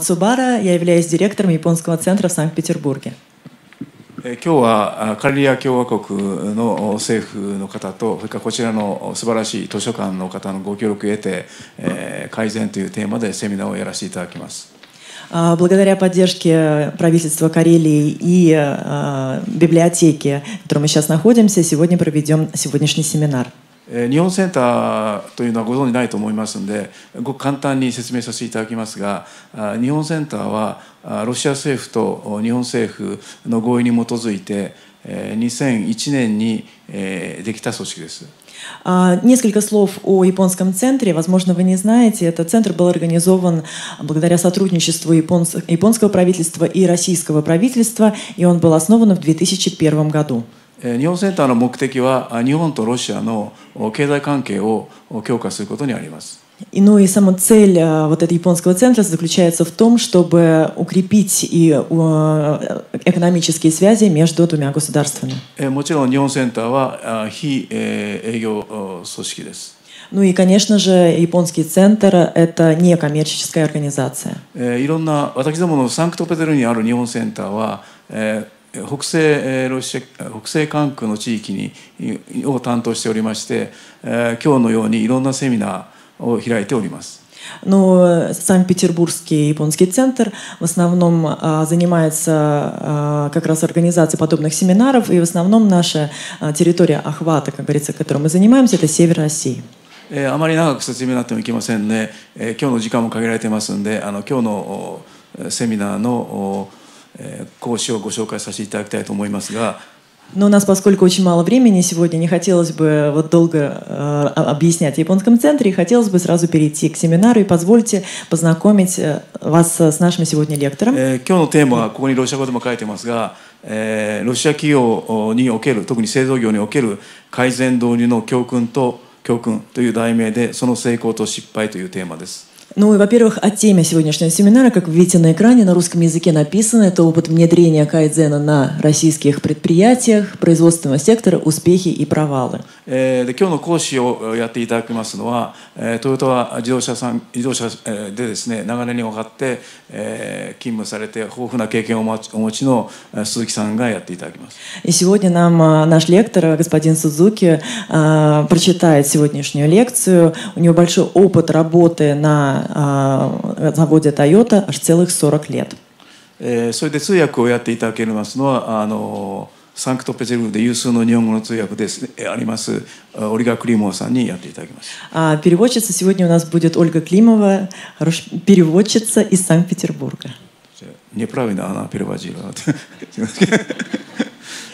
Цубара, я являюсь директором японского центра в Санкт-Петербурге. 今日はカリリア共和国の政府の方とそれからこちらの素晴らしい図書館の方のご協力を得て、え改善というテーマでセミナーをやらせていただきます。Благодаря поддержке правительства Карелии и библиотеки, в которой мы сейчас находимся, сегодня проведем сегодняшний семинар. 日本センターというのはご存じないと思いますのでごく簡単に説明させていただきますが日本センターはロシア政府と日本政府の合意に基づいて2001年にできた組織です。Несколько слов о японском центре. Возможно, вы не знаете. Этот центр был организован благодаря сотрудничеству японского правительства и российского правительства, и он был основан в 2001 году. 日本センターの目的は日本とロシアの経済関係を強化することにあります。И, ну и сама цель э, вот этого японского центра заключается в том, чтобы укрепить и э, э, экономические связи между двумя государствами. А, ну и, конечно же, японский центр – это не коммерческая организация. いろんな私どものサンクトペテルにある日本センターは北西ロシア北西関空の地域にを担当しておりまして、今日のようにいろんなセミナーを開いております。Но Санкт-Петербургский японский центр в основном а, занимается а, как раз организацией подобных семинаров, и в основном наша а, территория охвата, как говорится, которой мы занимаемся, это север России. えー、あまり長く説明になってもいけませんね、えー、今日の時間も限られてますんであの今日のセミナーの 講師をご紹介させていただきたいと思いますが。Но у нас, поскольку очень мало времени сегодня, не хотелось бы вот долго э, объяснять в японском центре, и хотелось бы сразу перейти к семинару. И позвольте познакомить вас с нашим сегодня лектором. Сегодня えー、ロシア企業における特に製造業における改善導入の教訓と教訓という題名でその成功と失敗というテーマです。Ну и, во-первых, о теме сегодняшнего семинара, как вы видите на экране, на русском языке написано, это опыт внедрения кайдзена на российских предприятиях, производственного сектора, успехи и провалы. えー、で今日の講師をやっていただきますのは、えー、トヨタ自動車さん自動車でですね長年にわたって、えー、勤務されて豊富な経験をお持ちの鈴木さんがやっていただきます。И сегодня нам наш лектор, господин Сузуки, прочитает сегодняшнюю лекцию. У него большой опыт работы на заводе Toyota аж целых 40 лет. えー、それで通訳をやっていただけますのはあの サンクトペテルブルクで有数の日本語の通訳です、ね、ありますオリガ・クリモワさんにやっていただきます。А переводчица сегодня у нас будет Ольга Климова, переводчица из Санкт-Петербурга. Неправильно она переводила.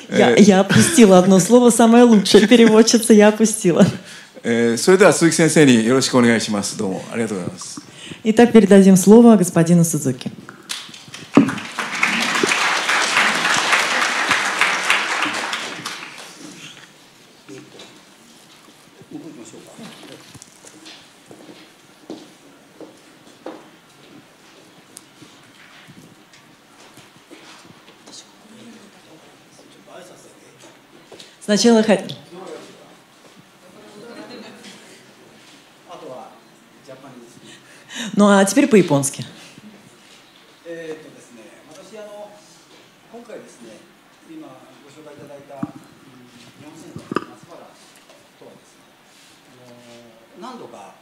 Я, я опустила одно слово, самое лучшее переводчица, я опустила. えー、それでは鈴木先生によろしくお願いします。どうもありがとうございます。Итак, передадим слово господину Сузуки. ね、あの何度か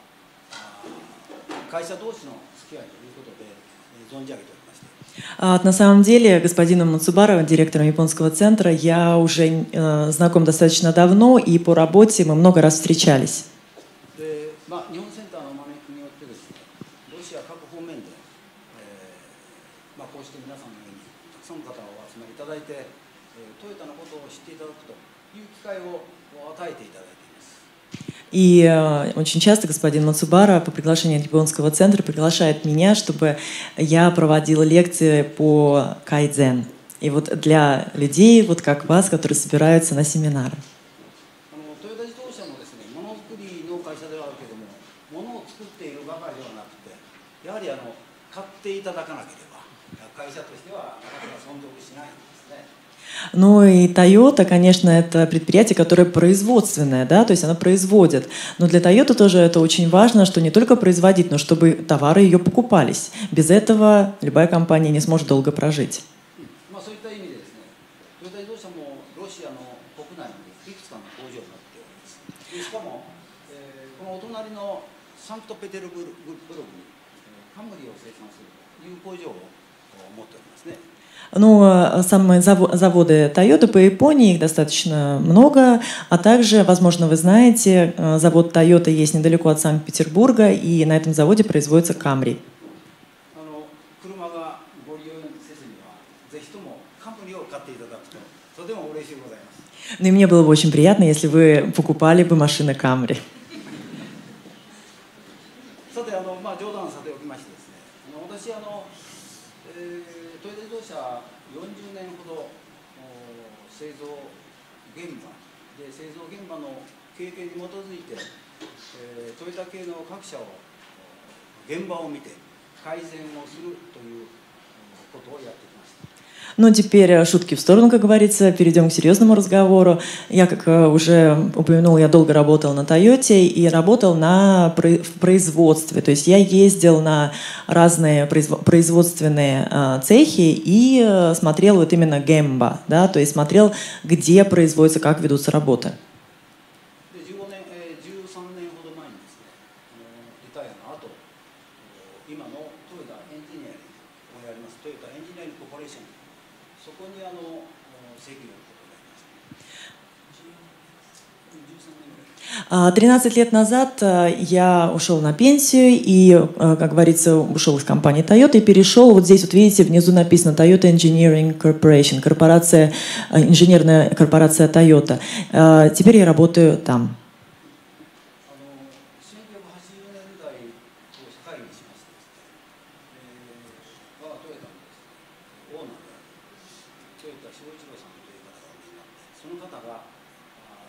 会社同士の付き合いということで、えー、存じ上げております。А, на самом деле, господином Мацубара, директором японского центра, я уже э, знаком достаточно давно, и по работе мы много раз встречались. И э, очень часто господин Мацубара по приглашению Японского центра приглашает меня, чтобы я проводила лекции по кайдзен. И вот для людей, вот как вас, которые собираются на семинары. Ну и Toyota, конечно, это предприятие, которое производственное, да, то есть оно производит. Но для Toyota тоже это очень важно, что не только производить, но чтобы товары ее покупались. Без этого любая компания не сможет долго прожить. まあ、そういった意味でですね、トヨタ自動車もロシアの国内にいくつかの工場があっております。でしかも、えーこのお隣のサンクトペテルブルブルクにえーカムリを生産するという工場を持っておりますね。 ну, а, а самые заводы Toyota по Японии, их достаточно много. А также, возможно, вы знаете, а, завод Toyota есть недалеко от Санкт-Петербурга, и на этом заводе производится Камри. Ну и мне было бы очень приятно, если вы покупали бы машины Камри. えートヨタ系の各社をお現場を見て改善をするというおことをやってきました。 Ну, теперь э, шутки в сторону, как говорится, перейдем к серьезному разговору. Я, как э, уже упомянул, я долго работал на Тойоте и работал на про- в производстве. То есть я ездил на разные произво- производственные э, цехи и э, смотрел вот именно гемба, да, то есть смотрел, где производится, как ведутся работы. А, 13 лет назад э, я ушел на пенсию и, э, как говорится, ушел из компании Toyota и перешел. Вот здесь вот видите, внизу написано Toyota Engineering Corporation, корпорация, э, инженерная корпорация Toyota. Теперь я работаю там. Toyota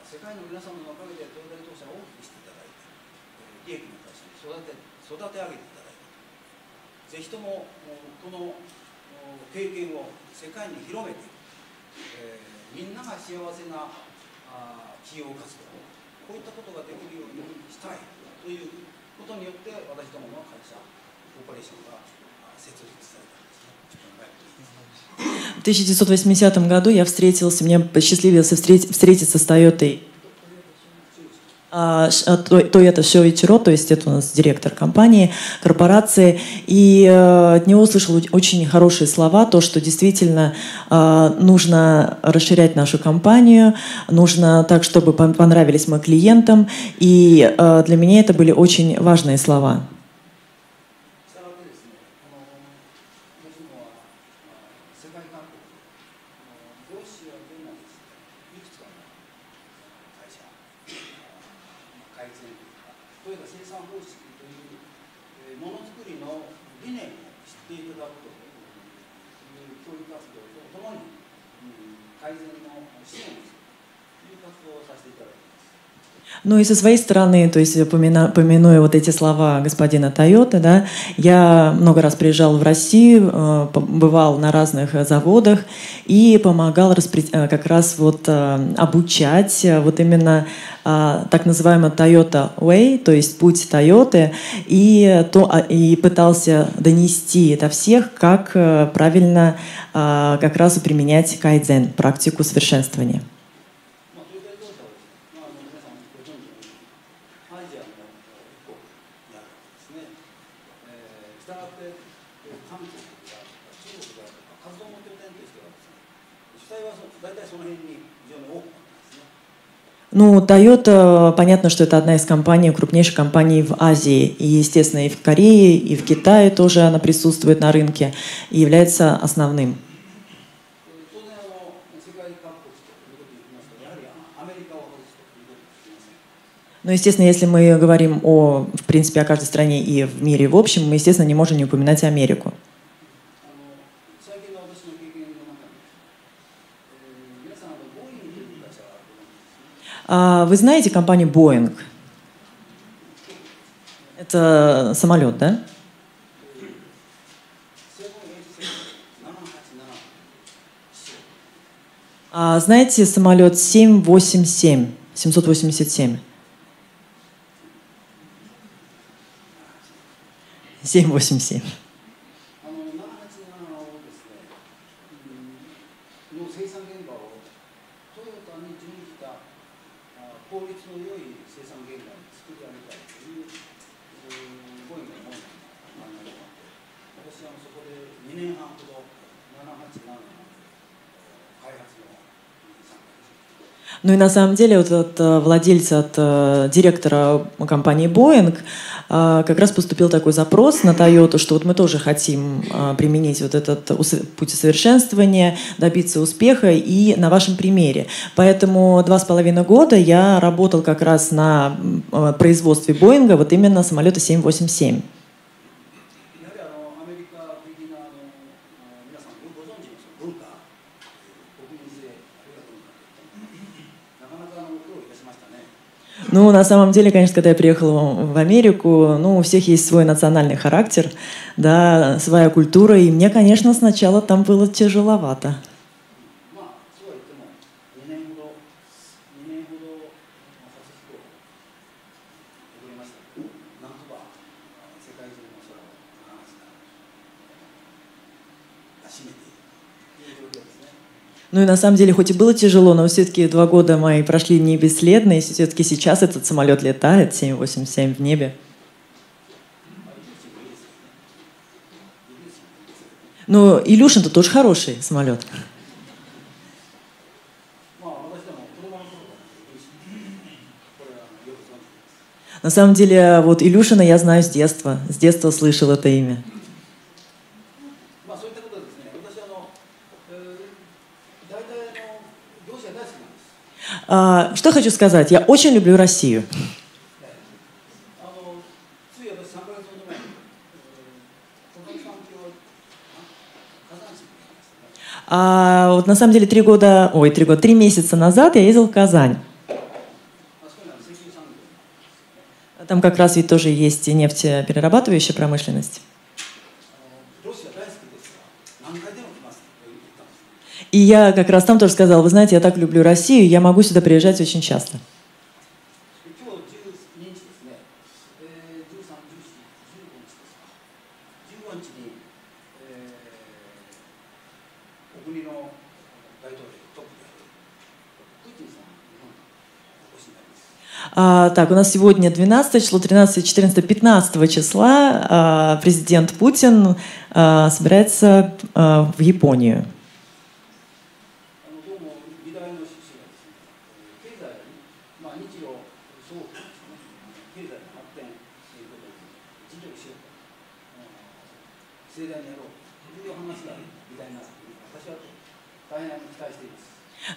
世界の皆様のおかげでトヨタ自動車を大きくしていただいて、えー利益の形に育て育て上げていた。だいたぜひともこの経験を世界に広めて、えーみんなが幸せなあ企業活動こういったことができるようにしたいということによって私どもの会社コーポレーションが設立された。В 1980 году я встретился, мне посчастливился встретить- встретиться с Toyota а, а, То- Toyota Shoichiro, то есть это у нас директор компании, корпорации, и э, от него услышал оч- очень хорошие слова, то, что действительно э, нужно расширять нашу компанию, нужно так, чтобы пон- понравились мы клиентам, и э, для меня это были очень важные слова. Ну и со своей стороны, то есть помина- помянуя вот эти слова господина Тойоты, да, я много раз приезжал в Россию, э, бывал на разных э, заводах и помогал распри- э, как раз вот э, обучать э, вот именно э, так называемый Toyota Way, то есть путь Тойоты, и, то, а, и пытался донести до всех, как э, правильно э, как раз и применять кайдзен, практику совершенствования. Ну, Toyota, понятно, что это одна из компаний, крупнейших компаний в Азии. И, естественно, и в Корее, и в Китае тоже она присутствует на рынке и является основным. Ну, естественно, если мы говорим о, в принципе, о каждой стране и в мире в общем, мы, естественно, не можем не упоминать Америку. А, вы знаете компанию Boeing? Это самолет, да? А знаете самолет 787, 787? 787. Ну и на самом деле вот э, от владельца, от директора компании Boeing э, как раз поступил такой запрос на Toyota, что вот мы тоже хотим применить вот этот путь совершенствования, добиться успеха и на вашем примере. Поэтому два с половиной года я работал как раз на производстве Боинга вот именно самолета 787. Ну, на самом деле, конечно, когда я приехала в Америку, ну, у всех есть свой национальный характер, да, своя культура, и мне, конечно, сначала там было тяжеловато. Ну и на самом деле, хоть и было тяжело, но все-таки два года мои прошли не бесследно, и все-таки сейчас этот самолет летает 787 в небе. Ну, но Илюшин это тоже хороший самолет. На самом деле, вот Илюшина я знаю с детства. С детства слышал это имя. А, что хочу сказать? Я очень люблю Россию. А вот на самом деле три года, ой, три года, три месяца назад я ездил в Казань. Там как раз ведь тоже есть и нефтеперерабатывающая промышленность. И я как раз там тоже сказала, вы знаете, я так люблю Россию, я могу сюда приезжать очень часто. А, так, у нас сегодня 12 число, 13, 14, 15 числа а, президент Путин а, собирается а, в Японию.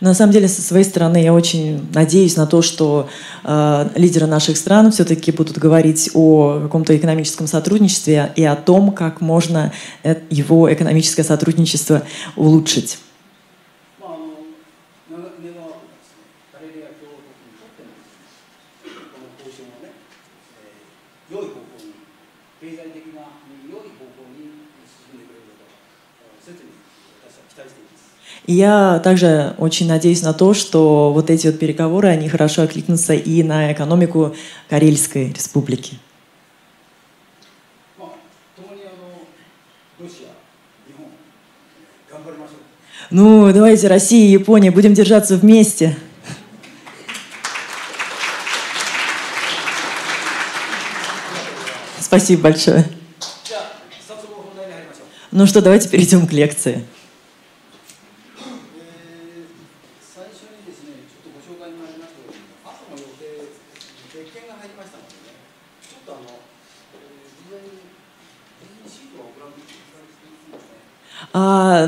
На самом деле, со своей стороны, я очень надеюсь на то, что э, лидеры наших стран все-таки будут говорить о каком-то экономическом сотрудничестве и о том, как можно э, его экономическое сотрудничество улучшить. И я также очень надеюсь на то, что вот эти вот переговоры, они хорошо откликнутся и на экономику Карельской республики. Ну, давайте Россия и Япония будем держаться вместе. Спасибо большое. Ну что, давайте перейдем к лекции.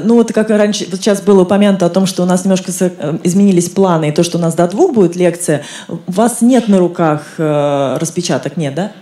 Ну вот как раньше, вот сейчас было упомянуто о том, что у нас немножко э, изменились планы, и то, что у нас до двух будет лекция, у вас нет на руках э, распечаток, нет, да?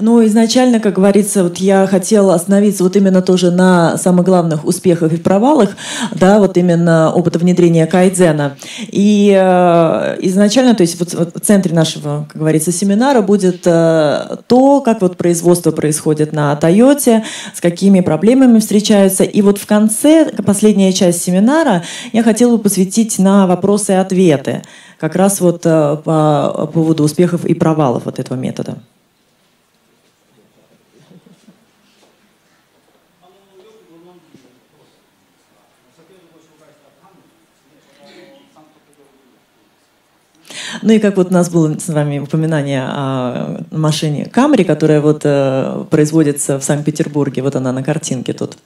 Ну, изначально, как говорится, вот я хотела остановиться вот именно тоже на самых главных успехах и провалах, да, вот именно опыта внедрения кайдзена. И э, изначально, то есть вот, вот в центре нашего, как говорится, семинара будет э, то, как вот производство происходит на Тойоте, с какими проблемами встречаются. И вот в конце, последняя часть семинара, я хотела бы посвятить на вопросы и ответы, как раз вот э, по поводу успехов и провалов вот этого метода. Ну и как вот у нас было с вами упоминание о машине Камри, которая вот э, производится в Санкт-Петербурге. Вот она на картинке тут.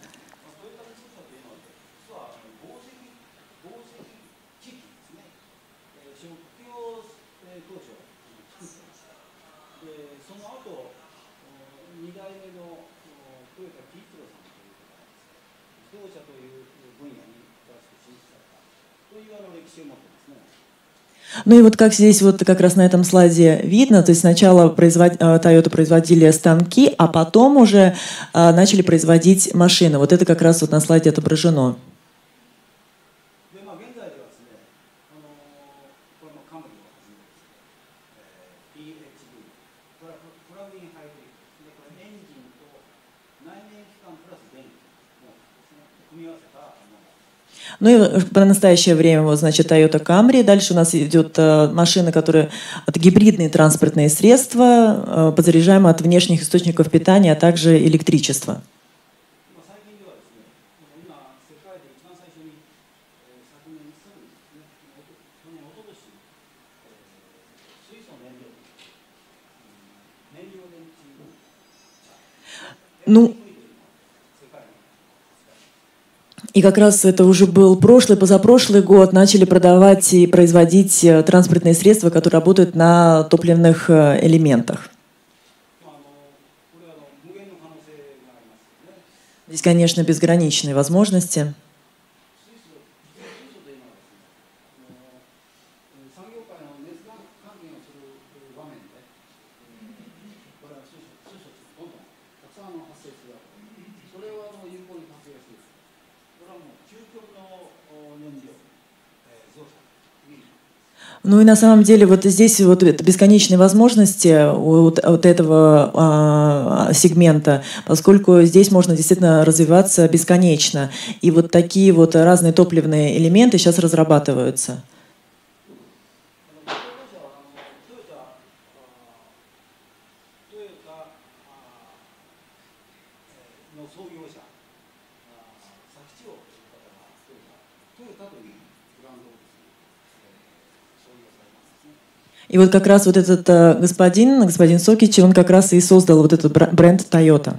Ну и вот как здесь вот как раз на этом слайде видно, то есть сначала производ... Э, Toyota производили станки, а потом уже а, начали производить машины. Вот это как раз вот на слайде отображено. Ну и по настоящее время, вот, значит, Toyota Camry. Дальше у нас идет э, машины, которые это гибридные транспортные средства, э, подзаряжаемые от внешних источников питания, а также электричества. Ну, И как раз это уже был прошлый, позапрошлый год, начали продавать и производить э, транспортные средства, которые работают на топливных э, элементах. Здесь, конечно, безграничные возможности. Ну и на самом деле вот здесь вот бесконечные возможности вот, вот этого а, сегмента, поскольку здесь можно действительно развиваться бесконечно. И вот такие вот разные топливные элементы сейчас разрабатываются. И вот как раз вот этот э, господин, господин Сокич, он как раз и создал вот этот бренд Toyota.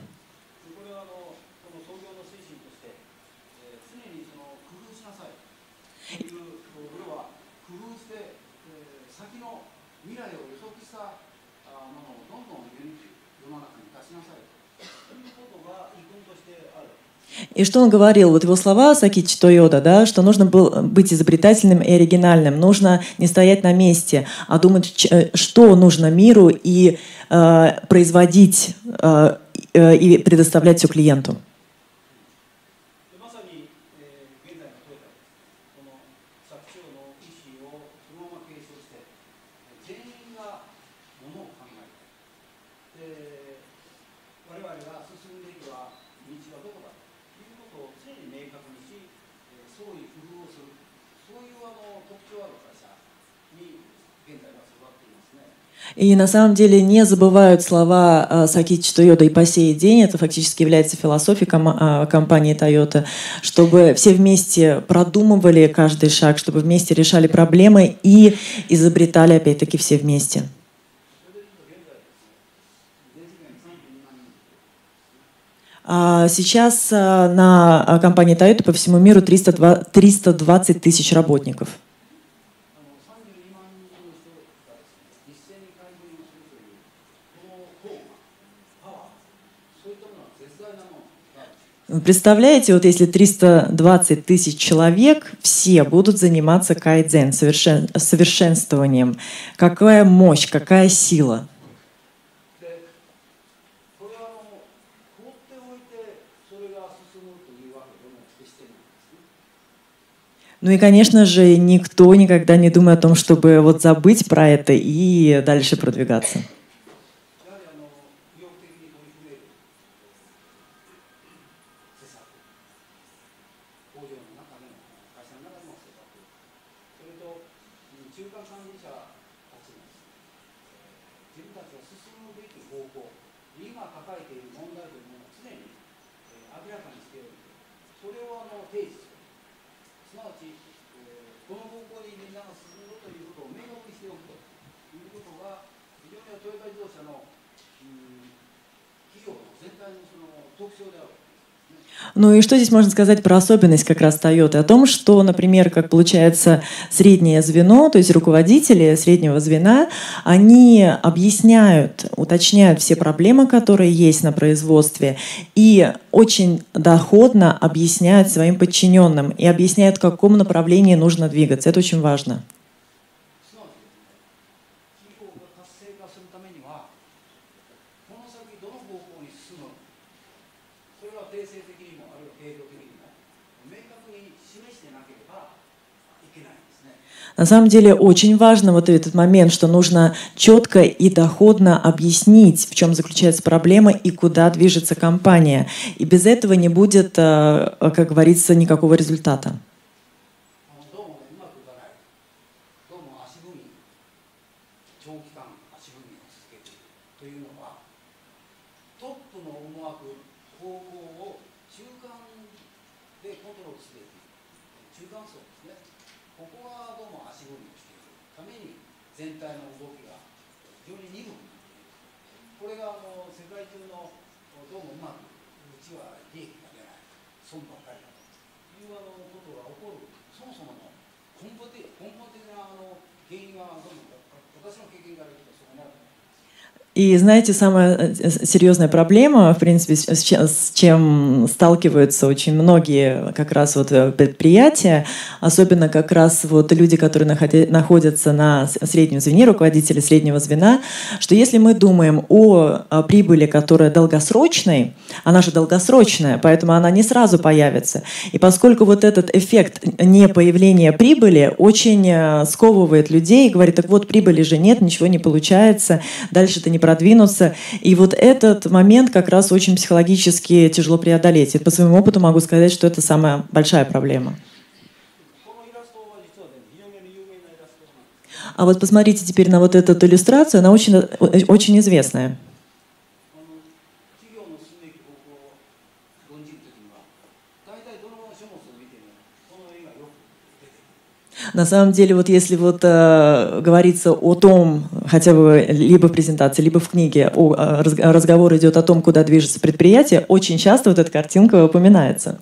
И что он говорил? Вот его слова Сакичи Тойода, да, что нужно было быть изобретательным и оригинальным. Нужно не стоять на месте, а думать, э, что нужно миру и э, производить э, э, и предоставлять все клиенту. И на самом деле не забывают слова э, Сакичи Тойода и по сей день, это фактически является философией ком- компании Toyota, чтобы все вместе продумывали каждый шаг, чтобы вместе решали проблемы и изобретали опять-таки все вместе. А сейчас э, на компании Toyota по всему миру 302, 320 тысяч работников. Представляете, вот если 320 тысяч человек, все будут заниматься кайдзен, совершен, совершенствованием. Какая мощь, какая сила. Ну и, конечно же, никто никогда не думает о том, чтобы вот забыть про это и дальше продвигаться. Ну и что здесь можно сказать про особенность как раз Toyota? О том, что, например, как получается среднее звено, то есть руководители среднего звена, они объясняют, уточняют все проблемы, которые есть на производстве, и очень доходно объясняют своим подчиненным и объясняют, в каком направлении нужно двигаться. Это очень важно. На самом деле очень важно вот этот момент, что нужно четко и доходно объяснить, в чем заключается проблема и куда движется компания. И без этого не будет, э, как говорится, никакого результата. И знаете, самая э, серьезная проблема, в принципе, с чем сталкиваются очень многие как раз вот э, предприятия, особенно как раз вот люди, которые находятся на среднем звене, руководители среднего звена, что если мы думаем о, прибыли, которая долгосрочной, она же долгосрочная, поэтому она не сразу появится. И поскольку вот этот эффект не появления прибыли очень э, сковывает людей, говорит, так вот прибыли же нет, ничего не получается, дальше ты не продвинуться. И вот этот момент как раз очень психологически тяжело преодолеть. И по своему опыту могу сказать, что это самая большая проблема. А вот посмотрите теперь на вот эту иллюстрацию, она очень, очень известная. На самом деле, вот если вот э, говорится о том, хотя бы либо в презентации, либо в книге, о, э, разговор идет о том, куда движется предприятие, очень часто вот эта картинка упоминается.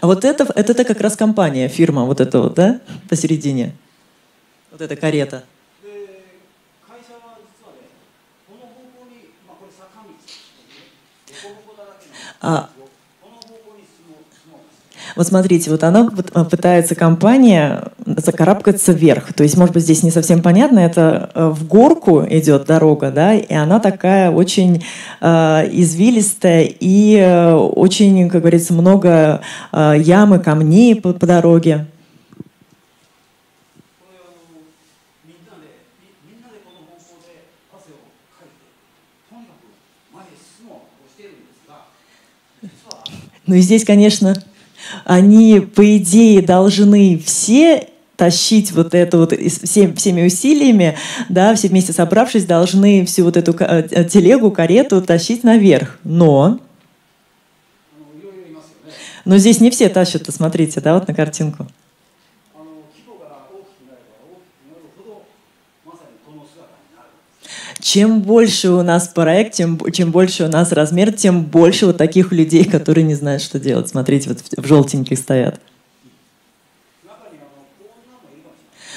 А вот это, это, это как раз компания, фирма, вот это вот, да, посередине. Вот эта карета. А, вот смотрите, вот она э, пытается компания закарабкаться вверх. То есть, может быть, здесь не совсем понятно, это э, в горку идет дорога, да, и она такая очень э, извилистая и очень, как говорится, много ямы, камней по, по дороге. Ну и здесь, конечно, они, по идее, должны все тащить вот это вот всем, всеми усилиями, да, все вместе собравшись, должны всю вот эту э, телегу, карету тащить наверх. Но но здесь не все тащат, смотрите, да, вот на картинку. чем больше у нас проект, тем, чем больше у нас размер, тем больше вот таких людей, которые не знают, что делать. Смотрите, вот в, в желтеньких стоят.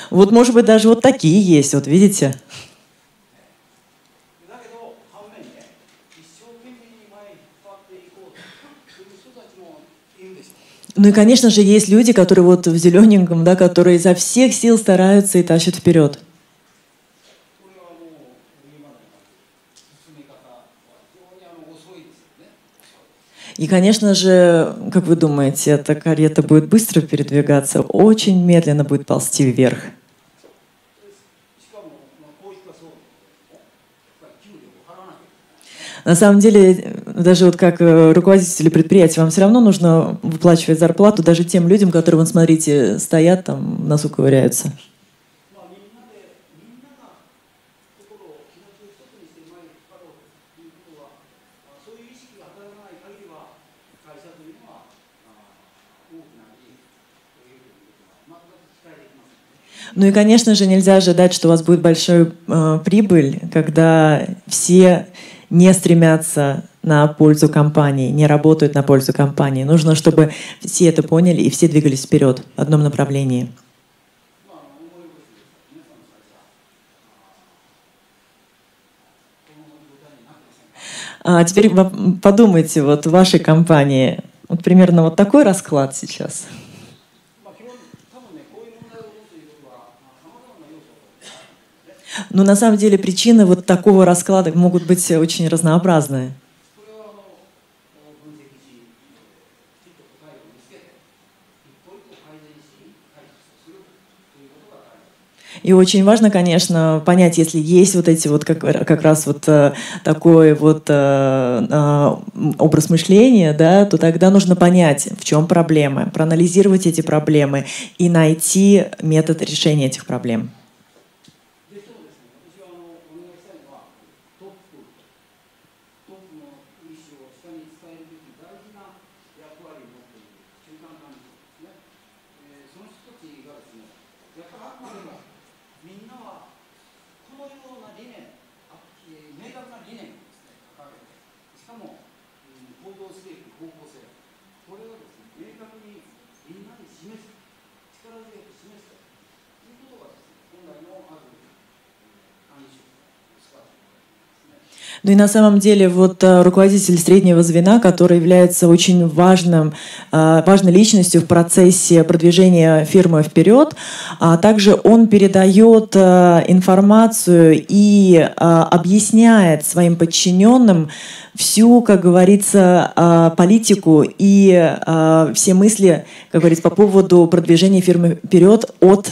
Вот, может быть, даже вот такие есть, вот видите? Ну и, конечно же, есть люди, которые вот в зелененьком, да, которые изо всех сил стараются и тащат вперед. И, конечно же, как вы думаете, эта карета будет быстро передвигаться, очень медленно будет ползти вверх. На самом деле, даже вот как э, руководители предприятия, вам все равно нужно выплачивать зарплату даже тем людям, которые, вон, смотрите, стоят там, носу ковыряются. Ну и, конечно же, нельзя ожидать, что у вас будет большая э, прибыль, когда все не стремятся на пользу компании, не работают на пользу компании. Нужно, чтобы все это поняли и все двигались вперед в одном направлении. А теперь подумайте, вот в вашей компании вот примерно вот такой расклад сейчас – Но на самом деле причины вот такого расклада могут быть очень разнообразные. И очень важно, конечно, понять, если есть вот эти вот как, как раз вот э, такой вот э, э, образ мышления, да, то тогда нужно понять, в чем проблемы, проанализировать эти проблемы и найти метод решения этих проблем. Ну и на самом деле вот э, руководитель среднего звена, который является очень важным, э, важной личностью в процессе продвижения фирмы вперед, а также он передает э, информацию и объясняет своим подчиненным всю, как говорится, политику и все мысли, как говорится, по поводу продвижения фирмы вперед от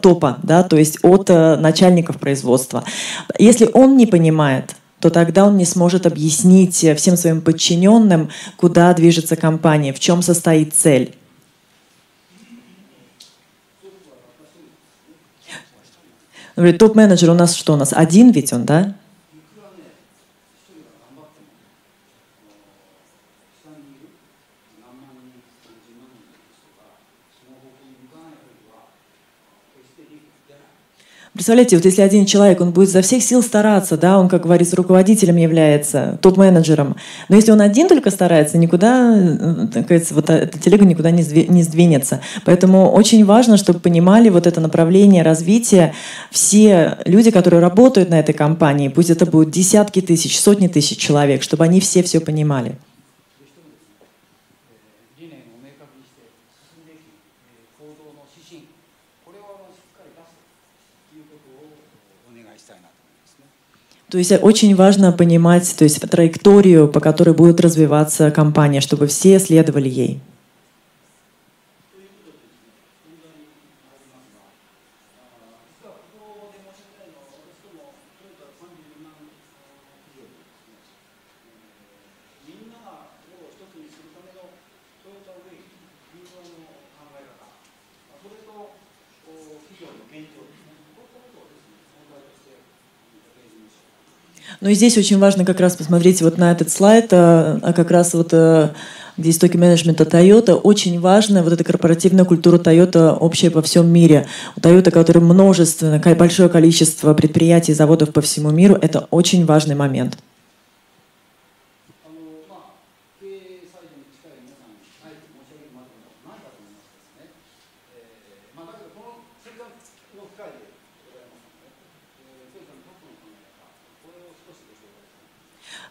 топа, да, то есть от начальников производства. Если он не понимает, то тогда он не сможет объяснить э, всем своим подчиненным, куда движется компания, в чем состоит цель. Топ-менеджер у нас что? У нас один ведь он, да? Представляете, вот если один человек, он будет за всех сил стараться, да, он, как говорится, руководителем является, топ-менеджером. Но если он один только старается, никуда, э, так говорится, вот эта телега никуда не сдвинется. Поэтому очень важно, чтобы понимали вот это направление развития все люди, которые работают на этой компании, пусть это будут десятки тысяч, сотни тысяч человек, чтобы они все все понимали. То есть очень важно понимать то есть, траекторию, по которой будет развиваться компания, чтобы все следовали ей. Но и здесь очень важно как раз посмотреть вот на этот слайд, а, а как раз вот э, где истоки менеджмента Toyota, очень важная вот эта корпоративная культура Toyota общая по всем мире. У Toyota, который множественно, большое количество предприятий заводов по всему миру, это очень важный момент.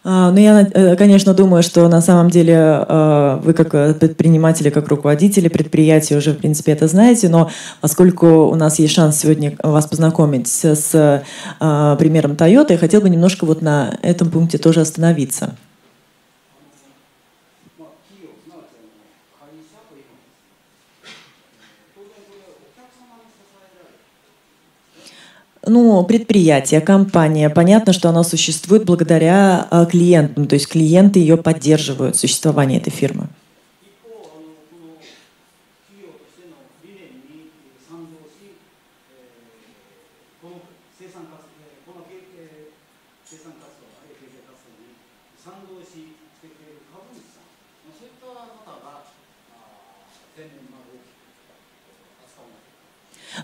Ну, я, э, конечно, думаю, что на самом деле э, вы как э, предприниматели, как руководители предприятия уже, в принципе, это знаете, но поскольку у нас есть шанс сегодня вас познакомить с примером Toyota, я хотел бы немножко вот на этом пункте тоже остановиться. Ну, предприятие, компания, понятно, что она существует благодаря а, клиентам, то есть клиенты ее поддерживают, существование этой фирмы.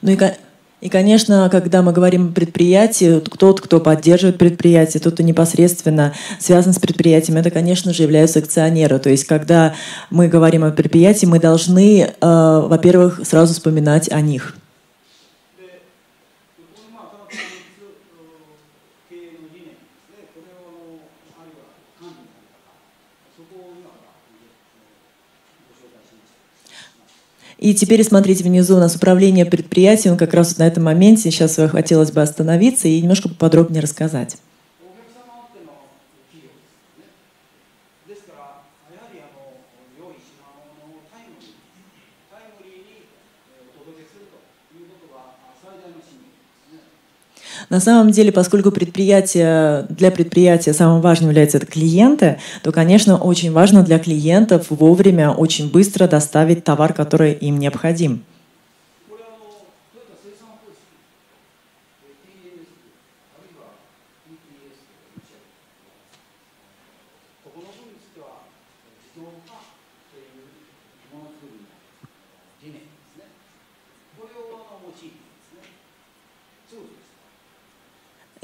Ну и, и, конечно, когда мы говорим о предприятии, тот, кто поддерживает предприятие, тот, кто непосредственно связан с предприятием, это, конечно же, являются акционеры. То есть, когда мы говорим о предприятии, мы должны, э, во-первых, сразу вспоминать о них. И теперь смотрите внизу у нас управление предприятием, как раз вот на этом моменте сейчас хотелось бы остановиться и немножко поподробнее рассказать. На самом деле, поскольку предприятие, для предприятия самым важным является это клиенты, то, конечно, очень важно для клиентов вовремя, очень быстро доставить товар, который им необходим.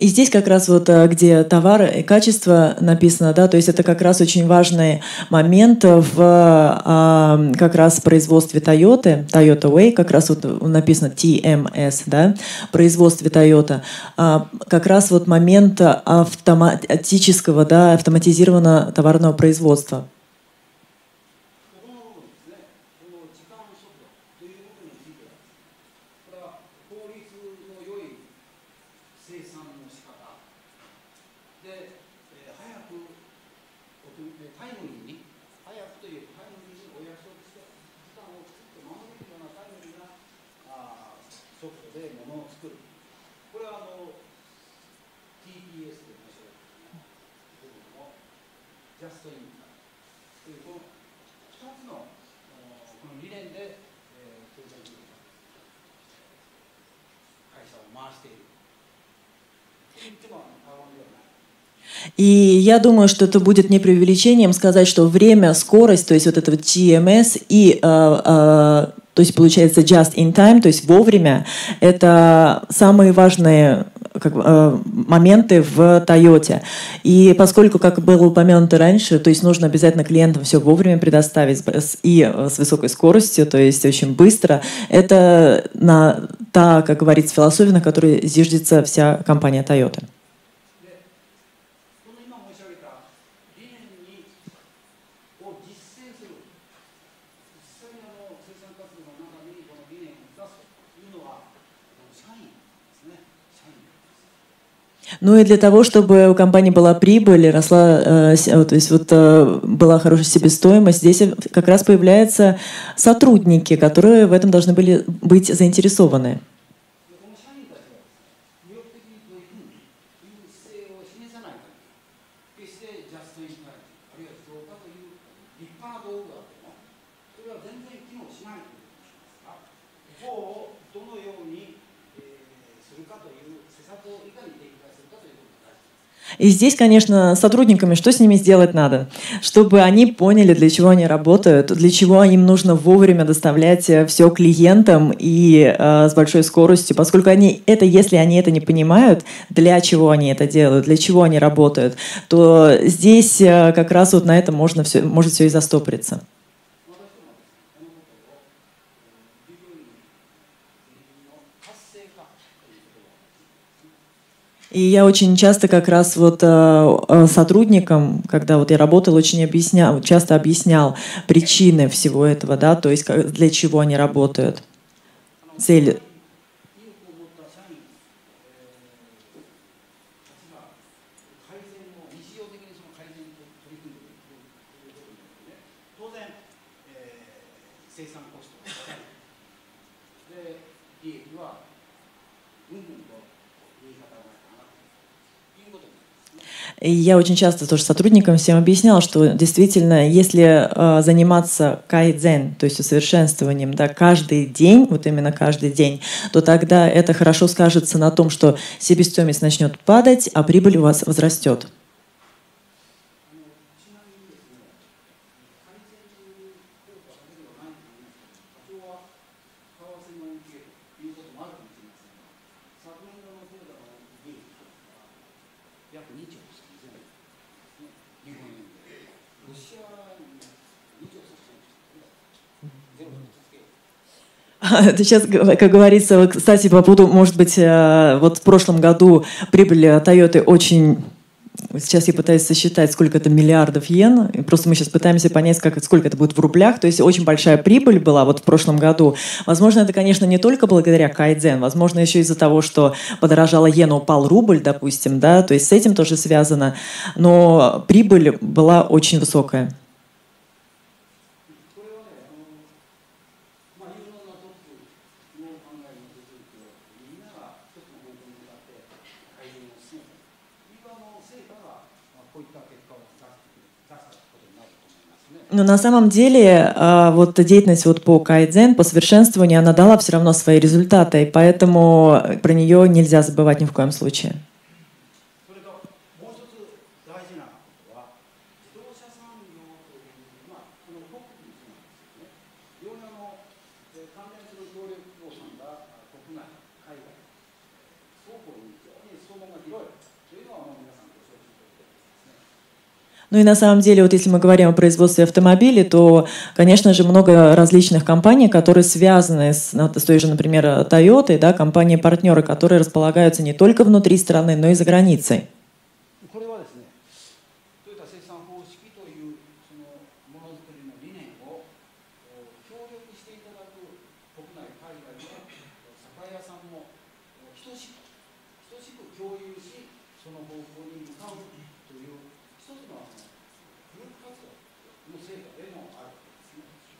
И здесь как раз вот, э, где товар и качество написано, да, то есть это как раз очень важный момент в а, как раз производстве Toyota, Toyota Way, как раз вот написано TMS, да, производстве Toyota, а, как раз вот момент автоматического, да, автоматизированного товарного производства. И я думаю, что это будет не преувеличением сказать, что время, скорость, то есть вот это вот TMS и э, э, то есть получается just in time, то есть вовремя, это самые важные как, э, моменты в Тойоте. И поскольку, как было упомянуто раньше, то есть нужно обязательно клиентам все вовремя предоставить и с высокой скоростью, то есть очень быстро, это на та, как говорится, философия, на которой зиждется вся компания Toyota. Ну и для того, чтобы у компании была прибыль, росла, э, то есть вот э, была хорошая себестоимость, здесь как раз появляются сотрудники, которые в этом должны были быть заинтересованы. И здесь, конечно, сотрудниками, что с ними сделать надо? Чтобы они поняли, для чего они работают, для чего им нужно вовремя доставлять э, все клиентам и э, с большой скоростью, поскольку они это, если они это не понимают, для чего они это делают, для чего они работают, то здесь э, как раз вот на этом можно все, может все и застопориться. И я очень часто как раз вот э, сотрудникам, когда вот я работала, очень объяснял, часто объяснял причины всего этого, да, то есть для чего они работают, цели. И я очень часто тоже сотрудникам всем объясняла, что действительно, если э, заниматься кайдзен, то есть усовершенствованием, да, каждый день, вот именно каждый день, то тогда это хорошо скажется на том, что себестоимость начнет падать, а прибыль у вас возрастет. Сейчас, как говорится, кстати, по поводу, может быть, э, вот в прошлом году прибыль Toyota очень Сейчас я пытаюсь сосчитать, сколько это миллиардов йен. Просто мы сейчас пытаемся понять, как, сколько это будет в рублях. То есть очень большая прибыль была вот в прошлом году. Возможно, это, конечно, не только благодаря кайдзен. Возможно, еще из-за того, что подорожала иена, упал рубль, допустим. Да? То есть с этим тоже связано. Но прибыль была очень высокая. Но на самом деле а, вот деятельность вот по кайдзен, по совершенствованию, она дала все равно свои результаты, и поэтому про нее нельзя забывать ни в коем случае. Ну и на самом деле, вот если мы говорим о производстве автомобилей, то, конечно же, много различных компаний, которые связаны с, с той же, например, Toyota, да, компании-партнеры, которые располагаются не только внутри страны, но и за границей.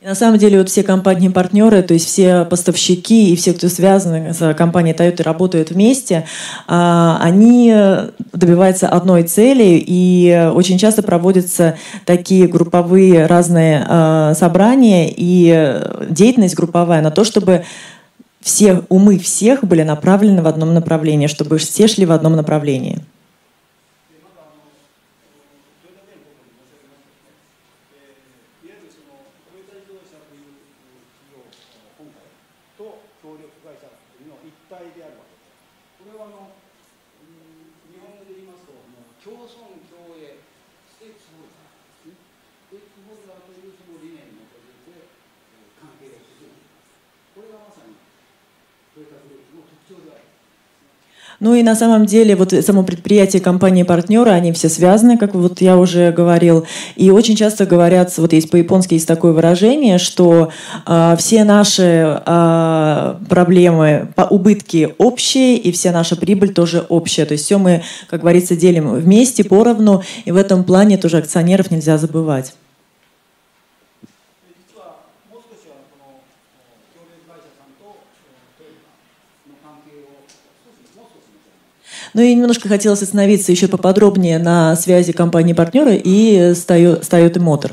На самом деле вот все компании-партнеры, то есть все поставщики и все, кто связаны с компанией Toyota, работают вместе, а, они добиваются одной цели, и очень часто проводятся такие групповые разные а, собрания и деятельность групповая на то, чтобы все умы всех были направлены в одном направлении, чтобы все шли в одном направлении. Ну и на самом деле вот само предприятие, компании, партнеры, они все связаны, как вот я уже говорил. И очень часто говорят, вот есть по-японски есть такое выражение, что э, все наши э, проблемы, по убытки общие, и вся наша прибыль тоже общая. То есть все мы, как говорится, делим вместе, поровну, и в этом плане тоже акционеров нельзя забывать. Ну и немножко хотелось остановиться еще поподробнее на связи компании-партнера и с Toyota Motor.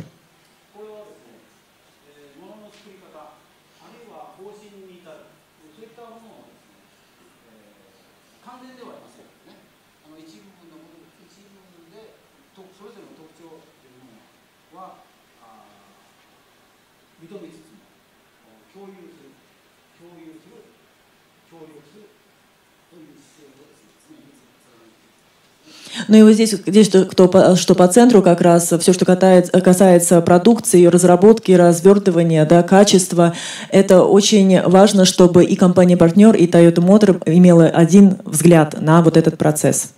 Ну и вот здесь, здесь что, кто, что по центру как раз все, что касается, касается продукции, разработки, развертывания, да, качества, это очень важно, чтобы и компания-партнер, и Toyota Motor имела один взгляд на вот этот процесс.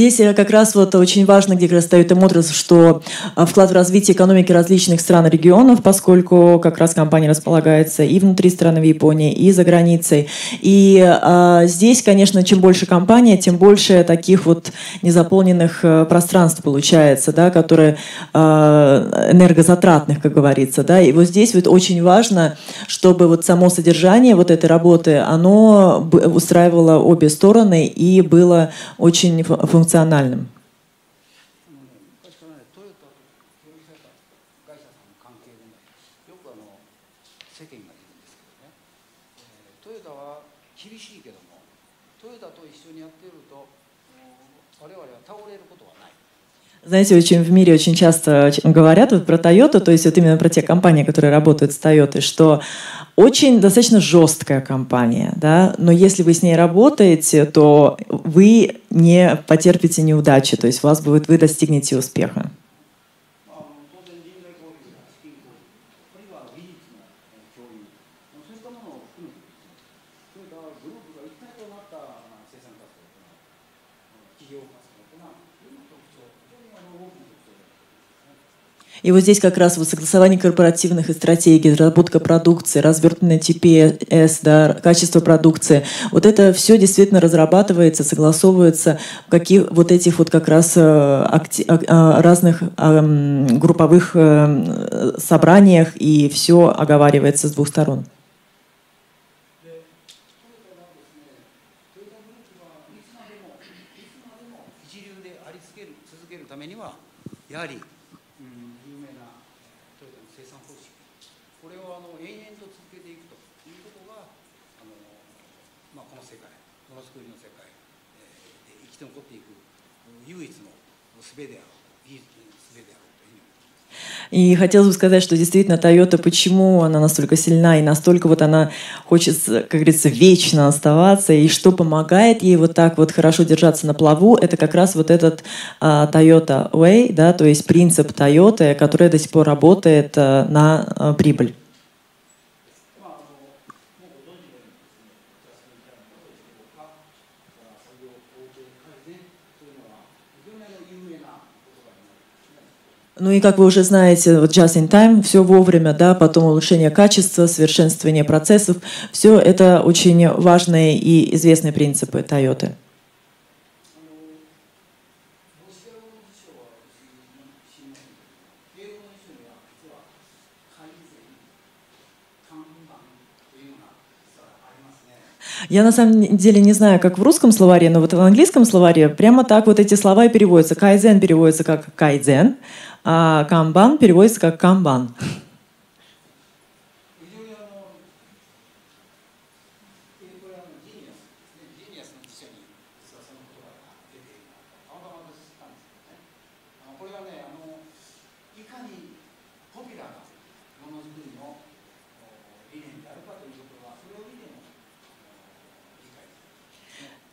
10 э, как раз вот очень важно, где расстают Motors, что э, вклад в развитие экономики различных стран и регионов, поскольку как раз компания располагается и внутри страны в Японии, и за границей. И а, здесь, конечно, чем больше компания, тем больше таких вот незаполненных пространств получается, да, которые а, энергозатратных, как говорится. Да. И вот здесь вот очень важно, чтобы вот само содержание вот этой работы, оно устраивало обе стороны и было очень функциональным. Знаете, очень в мире очень часто говорят вот про Toyota, то есть вот именно про те компании, которые работают с Toyota, что очень достаточно жесткая компания, да, но если вы с ней работаете, то вы не потерпите неудачи, то есть у вас будет, вы достигнете успеха. И вот здесь как раз вот согласование корпоративных и стратегий, разработка продукции, развертывание TPS, да, качество продукции. Вот это все действительно разрабатывается, согласовывается в каких вот этих вот как раз э, акти, а, разных групповых э, собраниях, и все оговаривается с двух сторон. И хотелось бы сказать, что действительно Toyota, почему она настолько сильна и настолько вот она хочет, как говорится, вечно оставаться, и что помогает ей вот так вот хорошо держаться на плаву, это как раз вот этот uh, Toyota Way, да, то есть принцип Toyota, который до сих пор работает uh, на uh, прибыль. Ну и как вы уже знаете, вот just in time, все вовремя, да, потом улучшение качества, совершенствование процессов, все это очень важные и известные принципы Toyota. Я на самом деле не знаю, как в русском словаре, но вот в английском словаре прямо так вот эти слова и переводятся. Кайзен переводится как кайдзен, камбан переводится как камбан.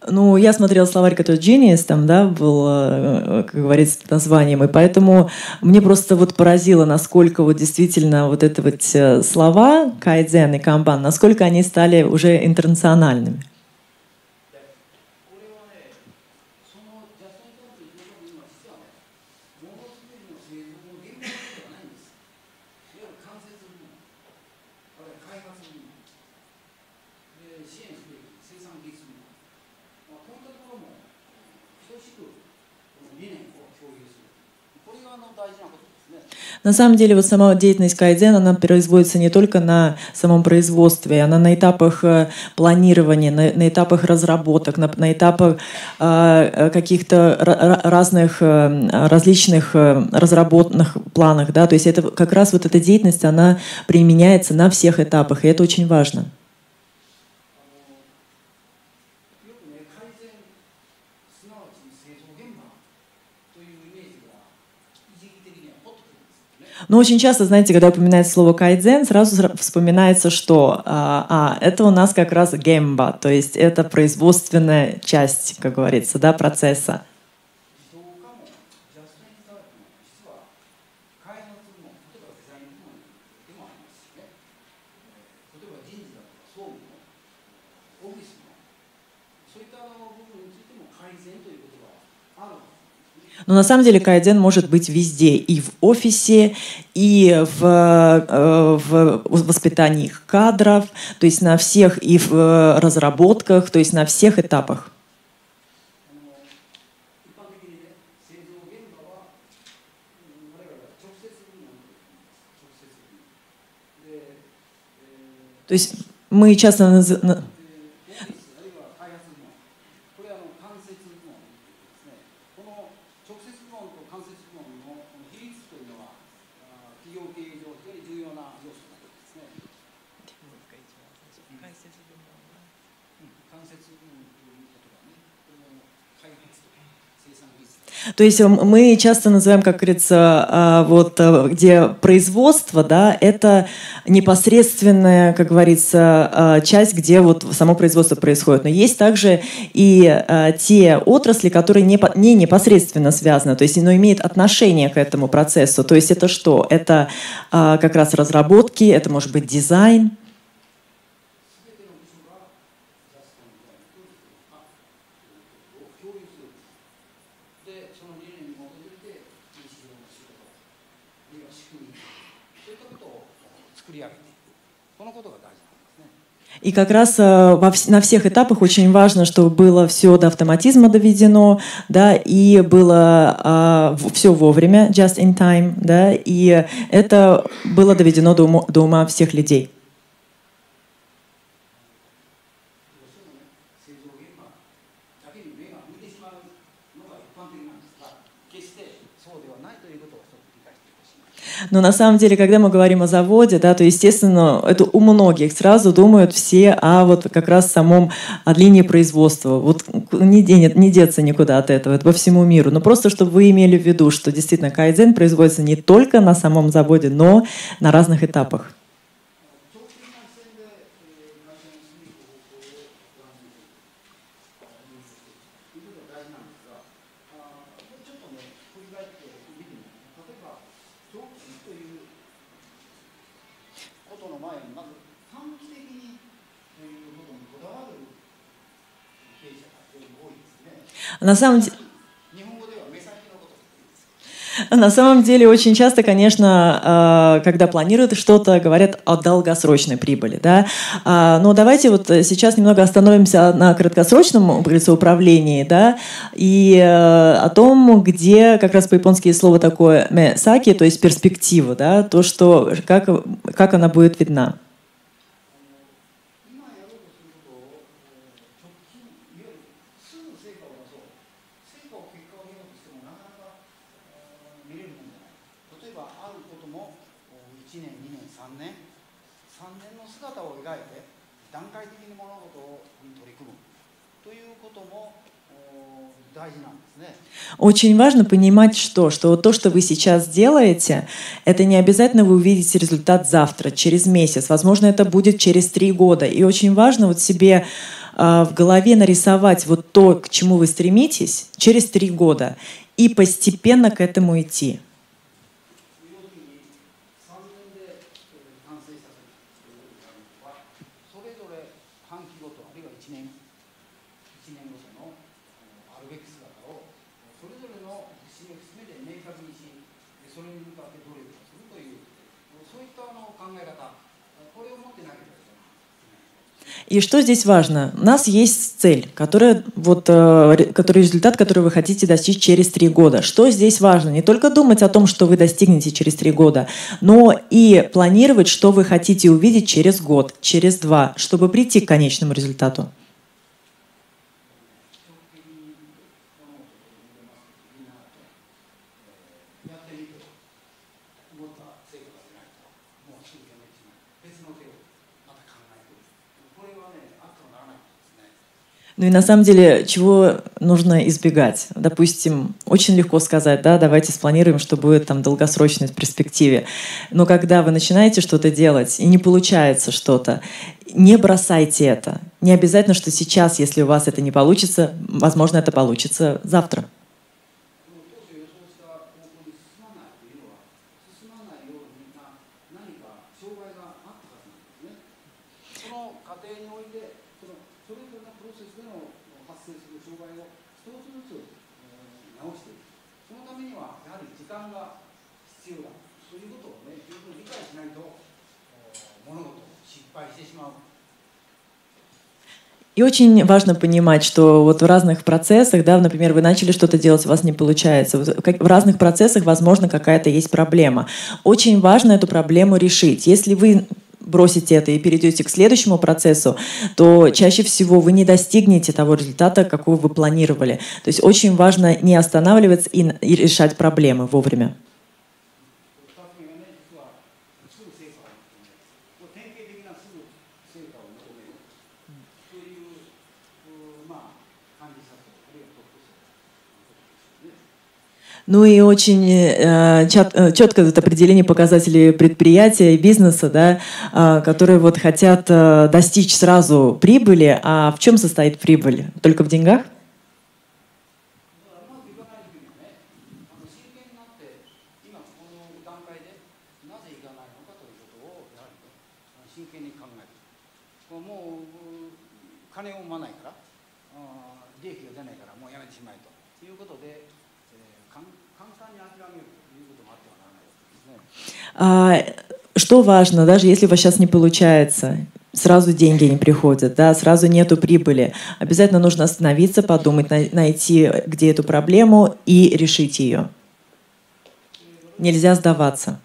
Ну, я смотрела словарь, который Genius там, да, был, э, как говорится, названием, и поэтому мне просто вот поразило, насколько вот действительно вот это вот э, слова кайдзен и камбан, насколько они стали уже интернациональными. На самом деле, вот сама деятельность кайдзен, она производится не только на самом производстве, она на этапах э, планирования, на, на этапах разработок, на, на этапах э, каких-то разных э, различных э, разработанных планах, да, то есть это как раз вот эта деятельность, она применяется на всех этапах, и это очень важно. Но очень часто, знаете, когда упоминается слово кайдзен, сразу вспоминается, что а, а, это у нас как раз гемба, то есть это производственная часть, как говорится, да, процесса. Но на самом деле кайдзен может быть везде, и в офисе, и в, э, в воспитании кадров, то есть на всех, и в э, разработках, то есть на всех этапах. То есть мы часто То есть мы часто называем, как говорится, а, вот э, где производство, да, это непосредственная, как говорится, часть, где вот само производство происходит. Но есть также и те отрасли, которые не, не непосредственно связаны, то есть, но имеют отношение к этому процессу. То есть это что? Это как раз разработки, это может быть дизайн. И как раз э, во, на всех этапах очень важно, чтобы было все до автоматизма доведено, да, и было а, все вовремя, just in time, да, и это было доведено до ума, до ума всех людей. Но на самом деле, когда мы говорим о заводе, да, то, естественно, это у многих сразу думают все о вот как раз самом о линии производства. Вот не, денет, не деться никуда от этого, это по всему миру. Но просто, чтобы вы имели в виду, что действительно кайдзен производится не только на самом заводе, но на разных этапах. На самом деле... На самом деле очень часто, конечно, э, когда планируют что-то, говорят о долгосрочной прибыли. Да? А, но давайте вот сейчас немного остановимся на краткосрочном управлении да? и э, о том, где как раз по-японски слово такое «месаки», то есть перспектива, да? то, что, как, как она будет видна. Очень важно понимать, что, что то, что вы сейчас делаете, это не обязательно вы увидите результат завтра, через месяц. Возможно, это будет через три года. И очень важно вот себе в голове нарисовать вот то, к чему вы стремитесь, через три года, и постепенно к этому идти. それぞれの指針を含めて明確にしそれに向かって努力をするというそういったあの考え方これを持ってなければ И что здесь важно? У нас есть цель, которая, вот, э, который результат, который вы хотите достичь через три года. Что здесь важно? Не только думать о том, что вы достигнете через три года, но и планировать, что вы хотите увидеть через год, через два, чтобы прийти к конечному результату. Ну и на самом деле, чего нужно избегать? Допустим, очень легко сказать, да, давайте спланируем, что будет там долгосрочной перспективе. Но когда вы начинаете что-то делать и не получается что-то, не бросайте это. Не обязательно, что сейчас, если у вас это не получится, возможно, это получится завтра. И очень важно понимать, что вот в разных процессах, да, например, вы начали что-то делать, у вас не получается. В разных процессах, возможно, какая-то есть проблема. Очень важно эту проблему решить. Если вы бросите это и перейдете к следующему процессу, то чаще всего вы не достигнете того результата, какого вы планировали. То есть очень важно не останавливаться и, решать проблемы вовремя. Ну и очень э, чет, э, четко это определение показателей предприятия и бизнеса, да, э, которые вот хотят э, достичь сразу прибыли. А в чем состоит прибыль? Только в деньгах? А, что важно, даже если у вас сейчас не получается, сразу деньги не приходят, да, сразу нету прибыли. Обязательно нужно остановиться, подумать, найти, где эту проблему и решить ее. Нельзя сдаваться.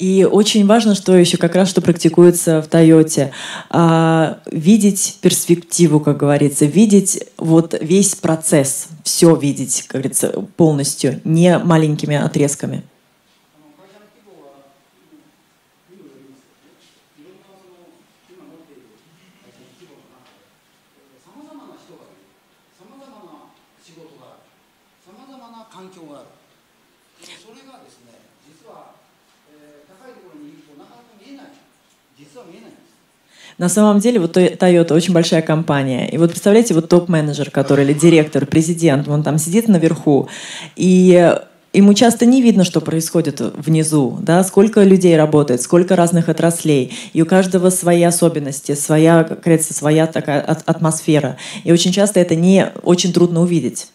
И очень важно, что еще как раз что практикуется в Тойоте, а, видеть перспективу, как говорится, видеть вот весь процесс, все видеть, как говорится, полностью, не маленькими отрезками. На самом деле, вот Toyota очень большая компания. И вот представляете, вот топ-менеджер, который, или директор, президент, он там сидит наверху, и ему часто не видно, что происходит внизу, да, сколько людей работает, сколько разных отраслей, и у каждого свои особенности, своя, как говорится, своя такая атмосфера. И очень часто это не очень трудно увидеть.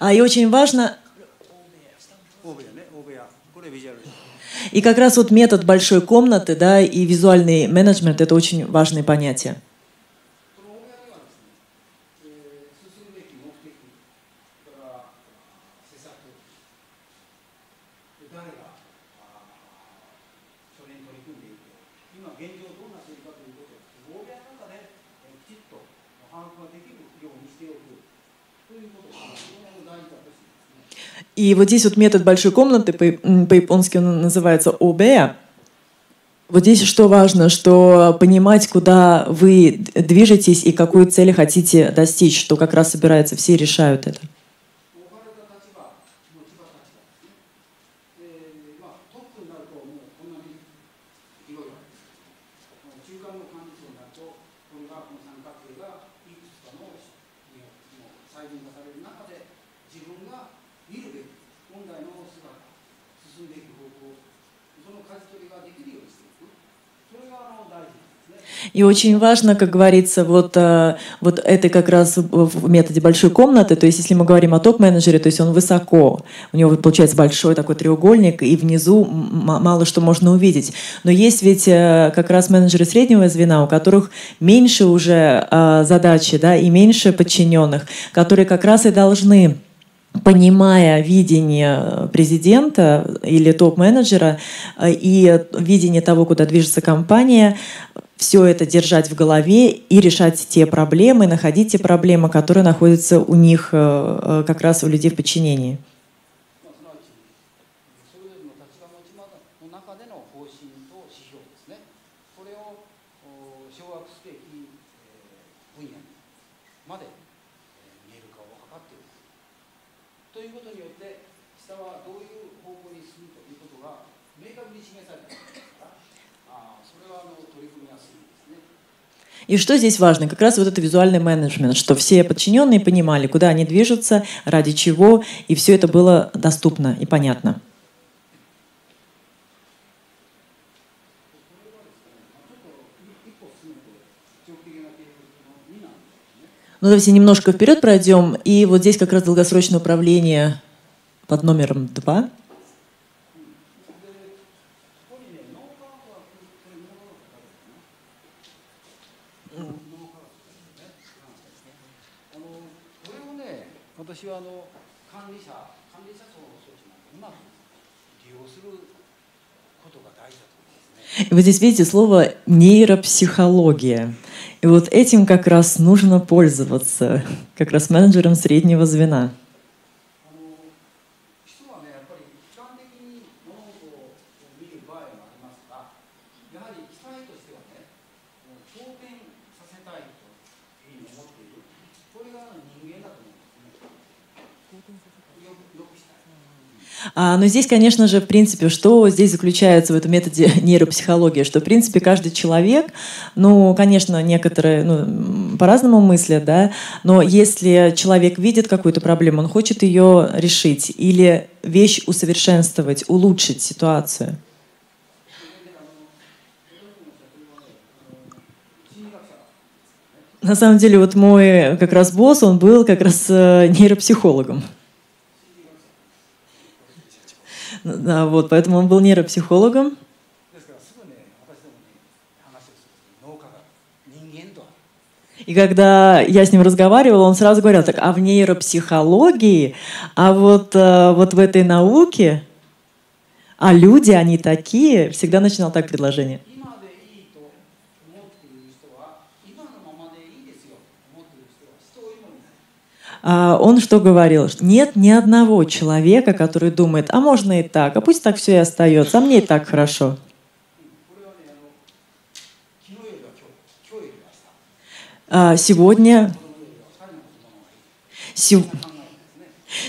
А, и очень важно... И как раз вот метод большой комнаты да, и визуальный менеджмент – это очень важные понятия. И вот здесь вот метод большой комнаты, по-японски он называется ОБ. Вот здесь что важно, что понимать, куда вы движетесь и какую цель хотите достичь, что как раз собирается, все решают это. И очень важно, как говорится, вот, э, вот это как раз в методе большой комнаты, то есть если мы говорим о топ-менеджере, то есть он высоко, у него получается большой такой треугольник, и внизу мало что можно увидеть. Но есть ведь э, как раз менеджеры среднего звена, у которых меньше уже э, задачи, да, и меньше подчиненных, которые как раз и должны понимая видение президента или топ-менеджера и видение того, куда движется компания, все это держать в голове и решать те проблемы, находить те проблемы, которые находятся у них э, э, как раз у людей в подчинении. И что здесь важно? Как раз вот это визуальный менеджмент, что все подчиненные понимали, куда они движутся, ради чего, и все это было доступно и понятно. Ну, давайте немножко вперед пройдем. И вот здесь как раз долгосрочное управление под номером 2. И вот здесь видите слово нейропсихология. И вот этим как раз нужно пользоваться, как раз менеджером среднего звена. А, но здесь, конечно же, в принципе, что здесь заключается в этом методе нейропсихологии, что, в принципе, каждый человек, ну, конечно, некоторые ну, по-разному мыслят, да, но если человек видит какую-то проблему, он хочет ее решить или вещь усовершенствовать, улучшить ситуацию. На самом деле, вот мой как раз босс, он был как раз э, нейропсихологом. Да, вот, поэтому он был нейропсихологом. И когда я с ним разговаривала, он сразу говорил, так, а в нейропсихологии, а вот, э, вот в этой науке, а люди, они такие, всегда начинал так предложение. Он что говорил? Нет ни одного человека, который думает, а можно и так, а пусть так все и остается, а мне и так хорошо. А, сегодня...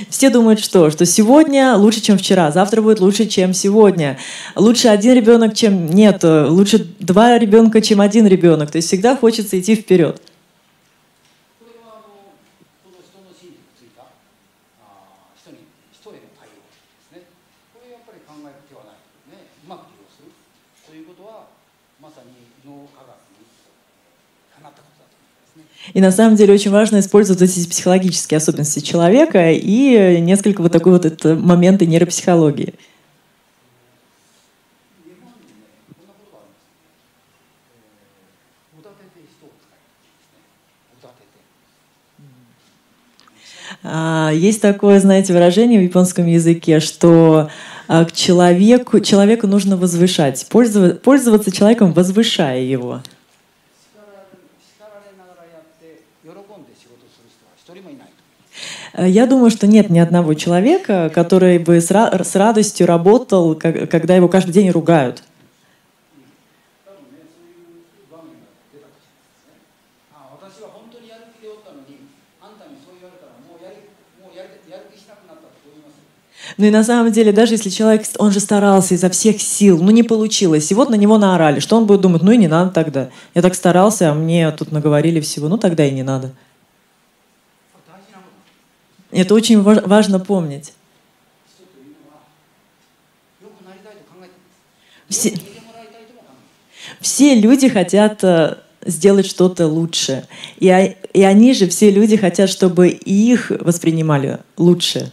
Все думают, что? Что сегодня лучше, чем вчера, завтра будет лучше, чем сегодня. Лучше один ребенок, чем нет. Лучше два ребенка, чем один ребенок. То есть всегда хочется идти вперед. И на самом деле очень важно использовать эти психологические особенности человека и несколько вот такой вот это моменты нейропсихологии. А, есть такое, знаете, выражение в японском языке, что а, к человеку, человеку нужно возвышать, пользоваться, пользоваться человеком, возвышая его. Я думаю, что нет ни одного человека, который бы с радостью работал, когда его каждый день ругают. Ну и на самом деле, даже если человек, он же старался изо всех сил, ну не получилось, и вот на него наорали, что он будет думать, ну и не надо тогда. Я так старался, а мне тут наговорили всего, ну тогда и не надо. Это очень важно помнить. Все, все люди хотят э, сделать что-то лучше. И, и они же, все люди хотят, чтобы их воспринимали лучше.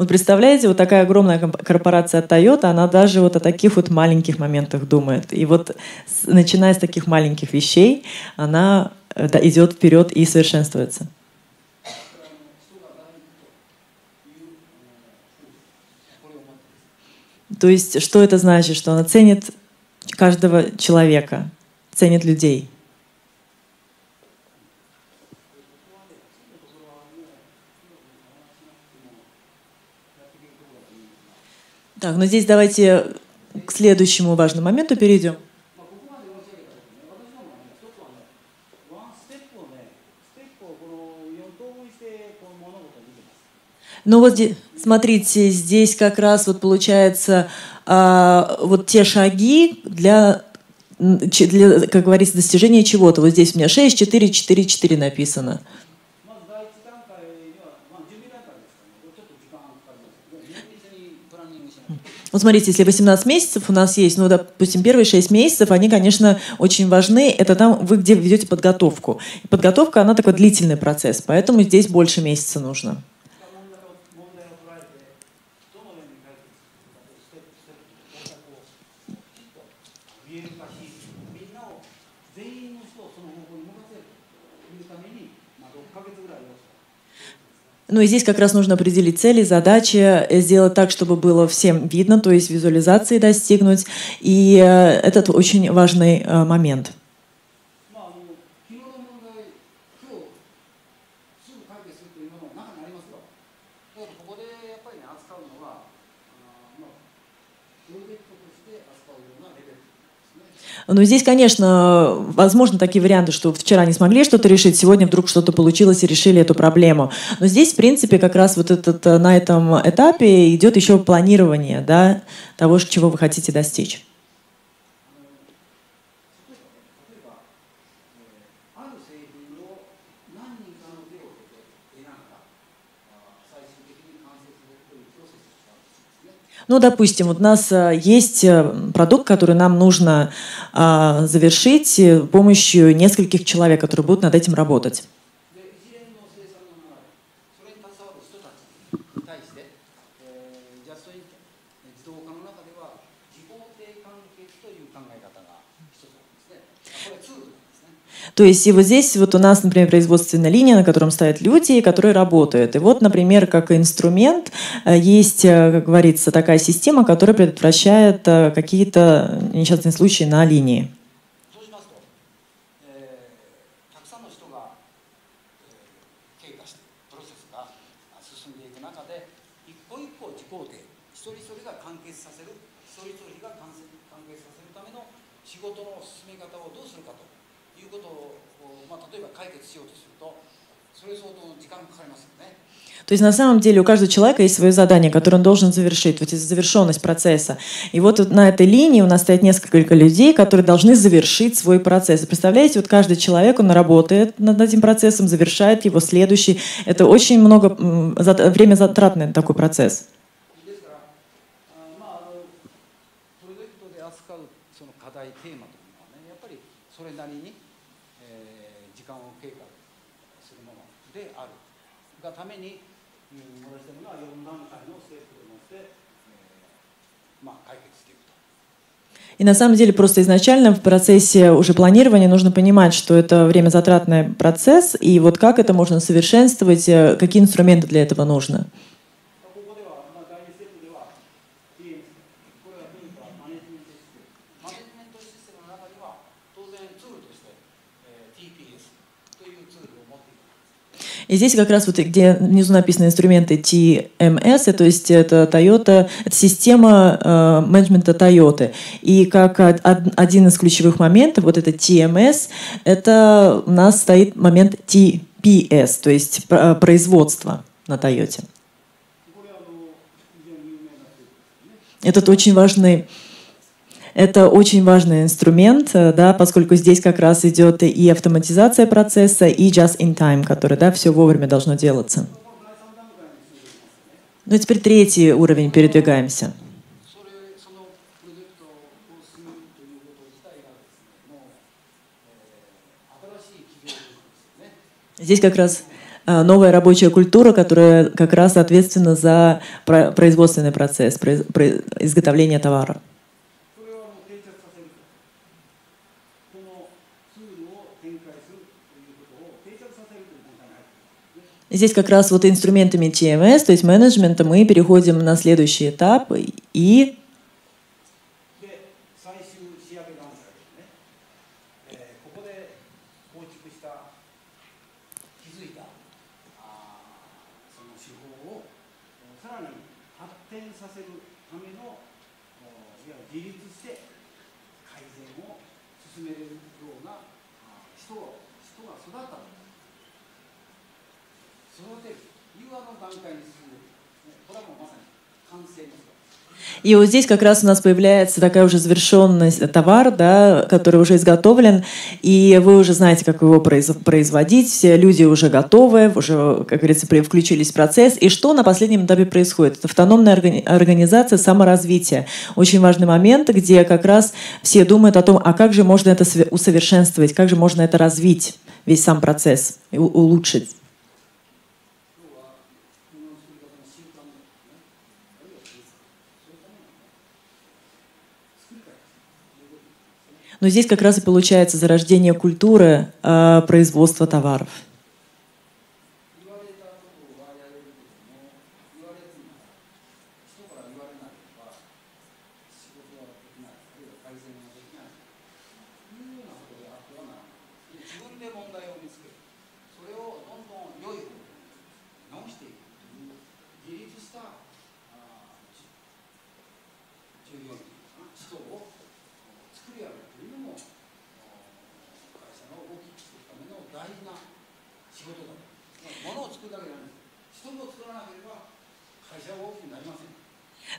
Вот представляете, вот такая огромная корпорация Toyota, она даже вот о таких вот маленьких моментах думает. И вот начиная с таких маленьких вещей, она идет вперед и совершенствуется. То есть, что это значит? Что она ценит каждого человека, ценит людей. Так, ну здесь давайте к следующему важному моменту перейдем. Ну вот смотрите, здесь как раз вот получается а, вот те шаги для, для, как говорится, достижения чего-то. Вот здесь у меня 6, 4, 4, 4 написано. Вот смотрите, если 18 месяцев у нас есть, ну, допустим, первые 6 месяцев, они, конечно, очень важны. Это там вы где ведете подготовку. Подготовка, она такой длительный процесс, поэтому здесь больше месяца нужно. Ну и здесь как раз нужно определить цели, задачи, э, сделать так, чтобы было всем видно, то есть визуализации достигнуть. И э, этот очень важный э, момент. Но здесь, конечно, возможно такие варианты, что вчера не смогли что-то решить, сегодня вдруг что-то получилось и решили эту проблему. Но здесь, в принципе, как раз вот этот, э, на этом этапе идет еще планирование да, того, чего вы хотите достичь. Ну, допустим, вот у нас э, есть э, продукт, который нам нужно а, завершить с э, помощью нескольких человек, которые будут над этим работать. То есть и вот здесь вот у нас, например, производственная линия, на котором стоят люди, которые работают. И вот, например, как инструмент э, есть, э, как говорится, такая система, которая предотвращает э, какие-то несчастные случаи на линии. То есть на самом деле у каждого человека есть свое задание, которое он должен завершить, вот завершенность процесса. И вот на этой линии у нас стоит несколько людей, которые должны завершить свой процесс. Представляете, вот каждый человек, он работает над этим процессом, завершает его следующий. Это очень много время затратный такой процесс. И на самом деле просто изначально в процессе уже планирования нужно понимать, что это время затратный процесс, и вот как это можно совершенствовать, э, какие инструменты для этого нужно. И здесь как раз вот где внизу написаны инструменты TMS, то есть это Toyota, это система э, менеджмента Toyota. И как один из ключевых моментов, вот это TMS, это у нас стоит момент TPS, то есть производство на Toyota. Этот очень важный это очень важный инструмент, э, да, поскольку здесь как раз идет и автоматизация процесса, и just in time, который да, все вовремя должно делаться. Ну и теперь третий уровень передвигаемся. Здесь как раз э, новая рабочая культура, которая как раз ответственна за производственный процесс, изготовление товара. Здесь как раз вот инструментами TMS, то есть менеджмента, мы переходим на следующий этап и И вот здесь как раз у нас появляется такая уже завершенный товар, да, который уже изготовлен, и вы уже знаете, как его производить, все люди уже готовы, уже, как говорится, включились в процесс. И что на последнем этапе происходит? Это автономная организация саморазвития. Очень важный момент, где как раз все думают о том, а как же можно это усовершенствовать, как же можно это развить, весь сам процесс, улучшить. Но здесь как раз и получается зарождение культуры э, производства товаров.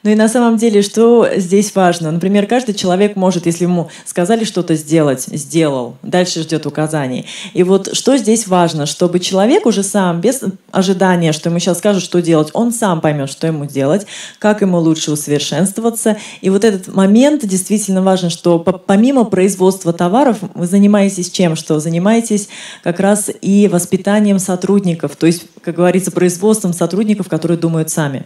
Ну и на самом деле, что здесь важно? Например, каждый человек может, если ему сказали что-то сделать, сделал, дальше ждет указаний. И вот что здесь важно? Чтобы человек уже сам, без ожидания, что ему сейчас скажут, что делать, он сам поймет, что ему делать, как ему лучше усовершенствоваться. И вот этот момент действительно важен, что помимо производства товаров вы занимаетесь чем? Что занимаетесь как раз и воспитанием сотрудников, то есть, как говорится, производством сотрудников, которые думают сами.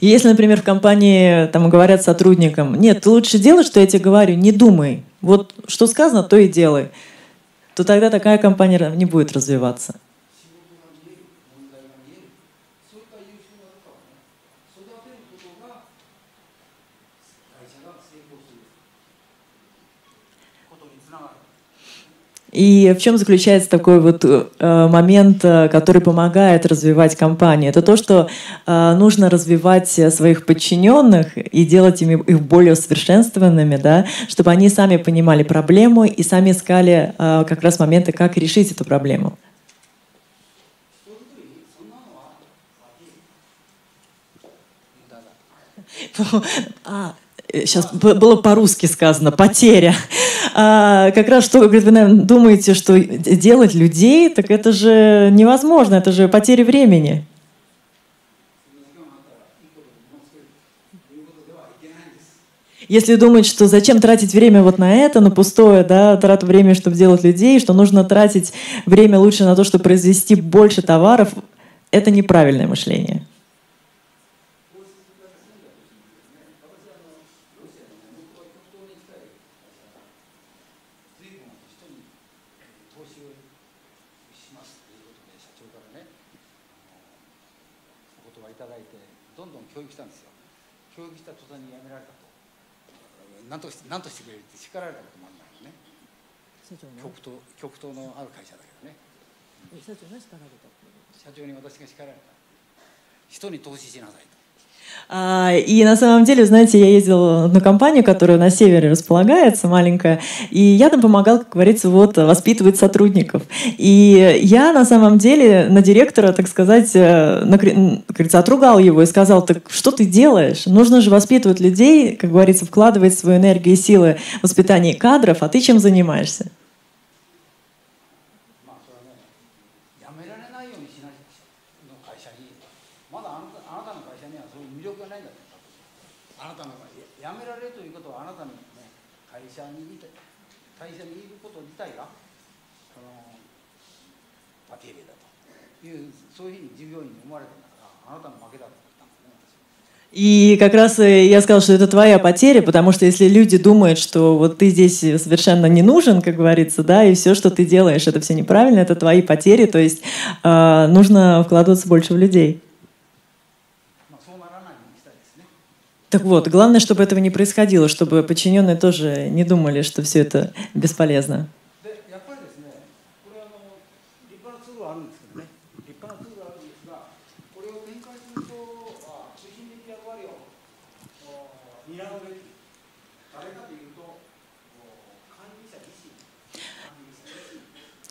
И если, например, в компании там говорят сотрудникам, нет, ты лучше делай, что я тебе говорю, не думай. Вот что сказано, то и делай. То тогда такая компания не будет развиваться. И в чем заключается такой вот э, момент, э, который помогает развивать компанию? Это то, что э, нужно развивать своих подчиненных и делать ими их более усовершенствованными, да, чтобы они сами понимали проблему и сами искали как раз моменты, как решить эту проблему. А, сейчас было по-русски сказано, потеря. А, как раз что, говорит, вы, наверное, думаете, что делать людей, так это же невозможно, это же потеря времени. Если думать, что зачем тратить время вот на это, на пустое, да, трату времени, чтобы делать людей, что нужно тратить время лучше на то, чтобы произвести больше товаров, это неправильное мышление. 何として何としてくれるって叱られたこともあるんだよね。社長極東極東のある会社だけどね。社長が叱られた社長に私が叱られた。人に投資しなさいと И на самом деле, знаете, я ездил на компанию, которая на севере располагается, маленькая, и я там помогал, как говорится, вот, воспитывать сотрудников. И я на самом деле на директора, так сказать, э, м, как говорится, отругал его и сказал, так что ты делаешь? Нужно же воспитывать людей, как говорится, вкладывать свою энергию и силы в воспитание кадров, а ты чем занимаешься? そういうふうに従業員に思われてるんだからあなたの負けだと言ったんですね私は И как раз э, я сказал, что это твоя потеря, потому что если люди думают, что вот ты здесь совершенно не нужен, как говорится, да, и все, что ты делаешь, это все неправильно, это твои потери, то есть э, нужно вкладываться больше в людей. まあ、そうならないようにしたいですね Так вот, главное, чтобы этого не происходило, чтобы подчиненные тоже не думали, что все это бесполезно.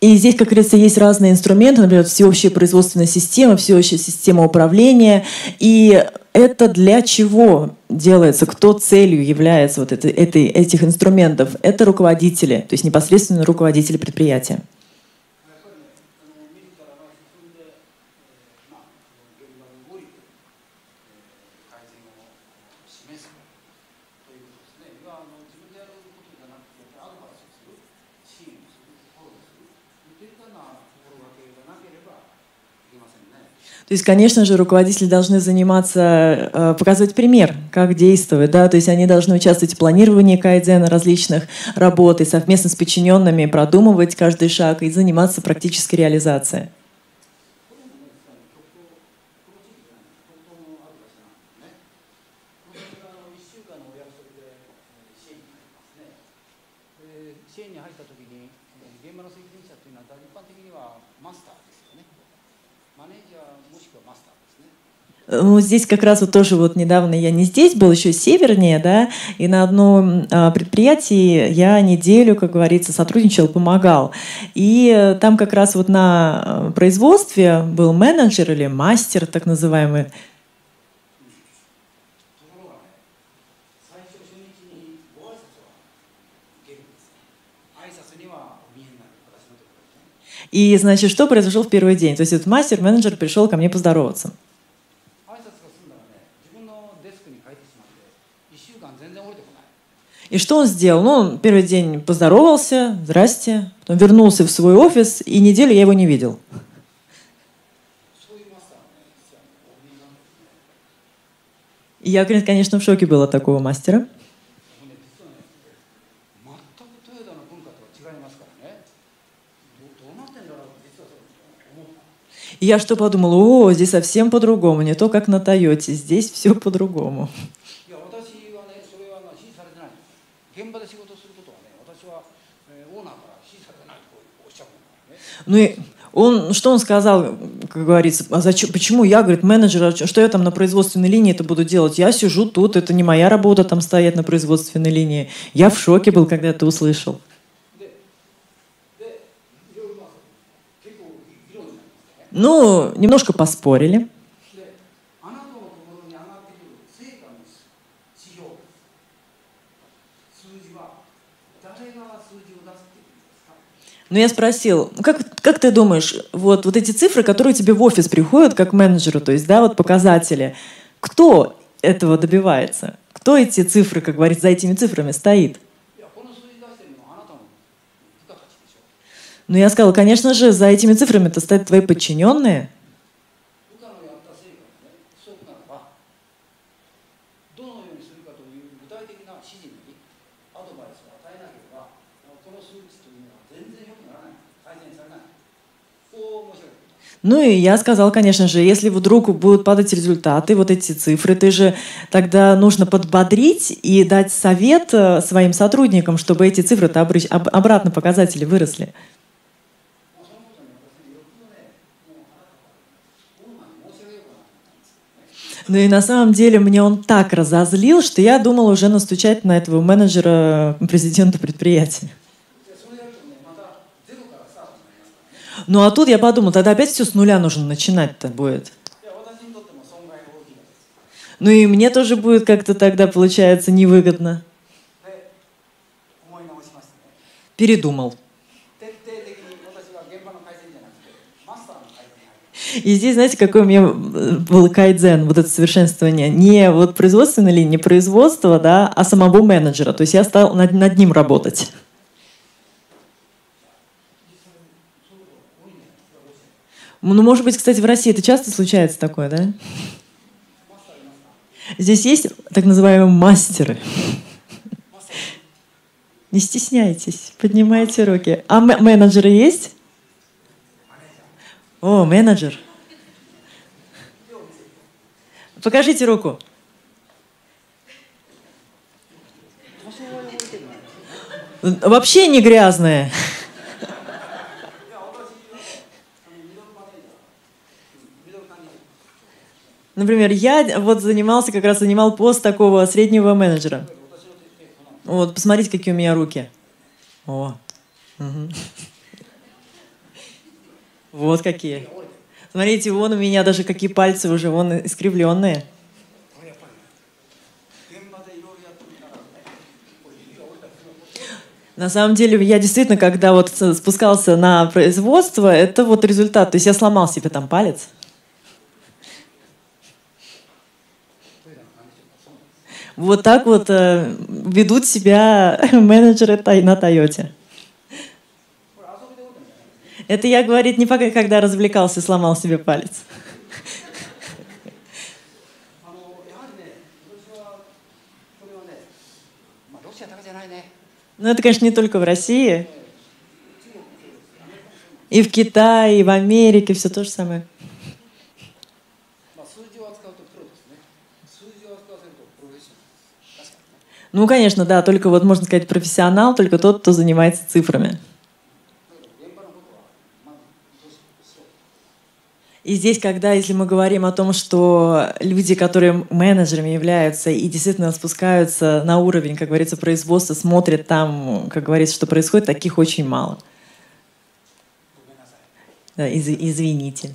И здесь, как говорится, есть разные инструменты, например, всеобщая производственная система, всеобщая система управления. И это для чего делается, кто целью является вот это, этой, этих инструментов? Это руководители, то есть непосредственно руководители предприятия. То есть, конечно же, руководители должны заниматься, э, показывать пример, как действовать, да, то есть они должны участвовать в планировании кайдзена различных работ и совместно с подчиненными продумывать каждый шаг и заниматься практической реализацией. Ну, здесь как раз вот тоже вот недавно я не здесь был, еще севернее, да, и на одном а, предприятии я неделю, как говорится, сотрудничал, помогал. И там как раз вот на а, производстве был менеджер или мастер, так называемый, И, значит, что произошло в первый день? То есть этот мастер-менеджер пришел ко мне поздороваться. И что он сделал? Ну, он первый день поздоровался, здрасте, потом вернулся в свой офис, и неделю я его не видел. И я, конечно, в шоке была такого мастера. И я что подумала, о, здесь совсем по-другому, не то, как на Тойоте, здесь все по-другому. 現場で仕事することはね、私は、えーオーナーから指示されてないとおっしゃるからね。 Ну и он, что он сказал, как говорится, а зачем, почему я, говорит, менеджер, а чё- что я там на производственной линии это буду делать? Я сижу тут, это не моя работа там стоять на производственной линии. Я в шоке был, когда это услышал. で、で、いろいろまあ結構議論になりましてね。 Ну, немножко поспорили. Но я спросил, как, как ты думаешь, вот, вот эти цифры, которые тебе в офис приходят как менеджеру, то есть, да, вот показатели, кто этого добивается? Кто эти цифры, как говорится, за этими цифрами стоит? Ну, я сказала, конечно же, за этими цифрами-то стоят твои подчиненные – Ну и я сказал, конечно же, если вдруг будут падать результаты, вот эти цифры, ты же тогда нужно подбодрить и дать совет э, своим сотрудникам, чтобы эти цифры-то обратно показатели выросли. Ну и на самом деле мне он так разозлил, что я думал уже настучать на этого менеджера президента предприятия. Ну а тут я подумал, тогда опять все с нуля нужно начинать-то будет. Ну и мне тоже будет как-то тогда, получается, невыгодно. Передумал. И здесь, знаете, какой у меня был кайдзен, вот это совершенствование. Не вот производственной линии, не производства, да, а самого менеджера. То есть я стал над, над ним работать. Ну, может быть, кстати, в России это часто случается такое, да? Здесь есть так называемые мастеры. Не стесняйтесь, поднимайте руки. А менеджеры есть? О, менеджер. Покажите руку. Вообще не грязная. Например, я вот занимался, как раз занимал пост такого среднего менеджера. Вот, посмотрите, какие у меня руки. О. Угу. Вот какие. Смотрите, вон у меня даже какие пальцы уже, вон искривленные. На самом деле, я действительно, когда вот спускался на производство, это вот результат. То есть я сломал себе там палец. Вот так вот э, ведут себя менеджеры на Тойоте. Это я, говорит, не пока, когда развлекался, сломал себе палец. Ну, это, конечно, не только в России. И в Китае, и в Америке все то же самое. Ну, конечно, да, только вот, можно сказать, профессионал, только тот, кто занимается цифрами. И здесь, когда, если мы говорим о том, что люди, которые менеджерами являются и действительно спускаются на уровень, как говорится, производства, смотрят там, как говорится, что происходит, таких очень мало. Да, из, извините.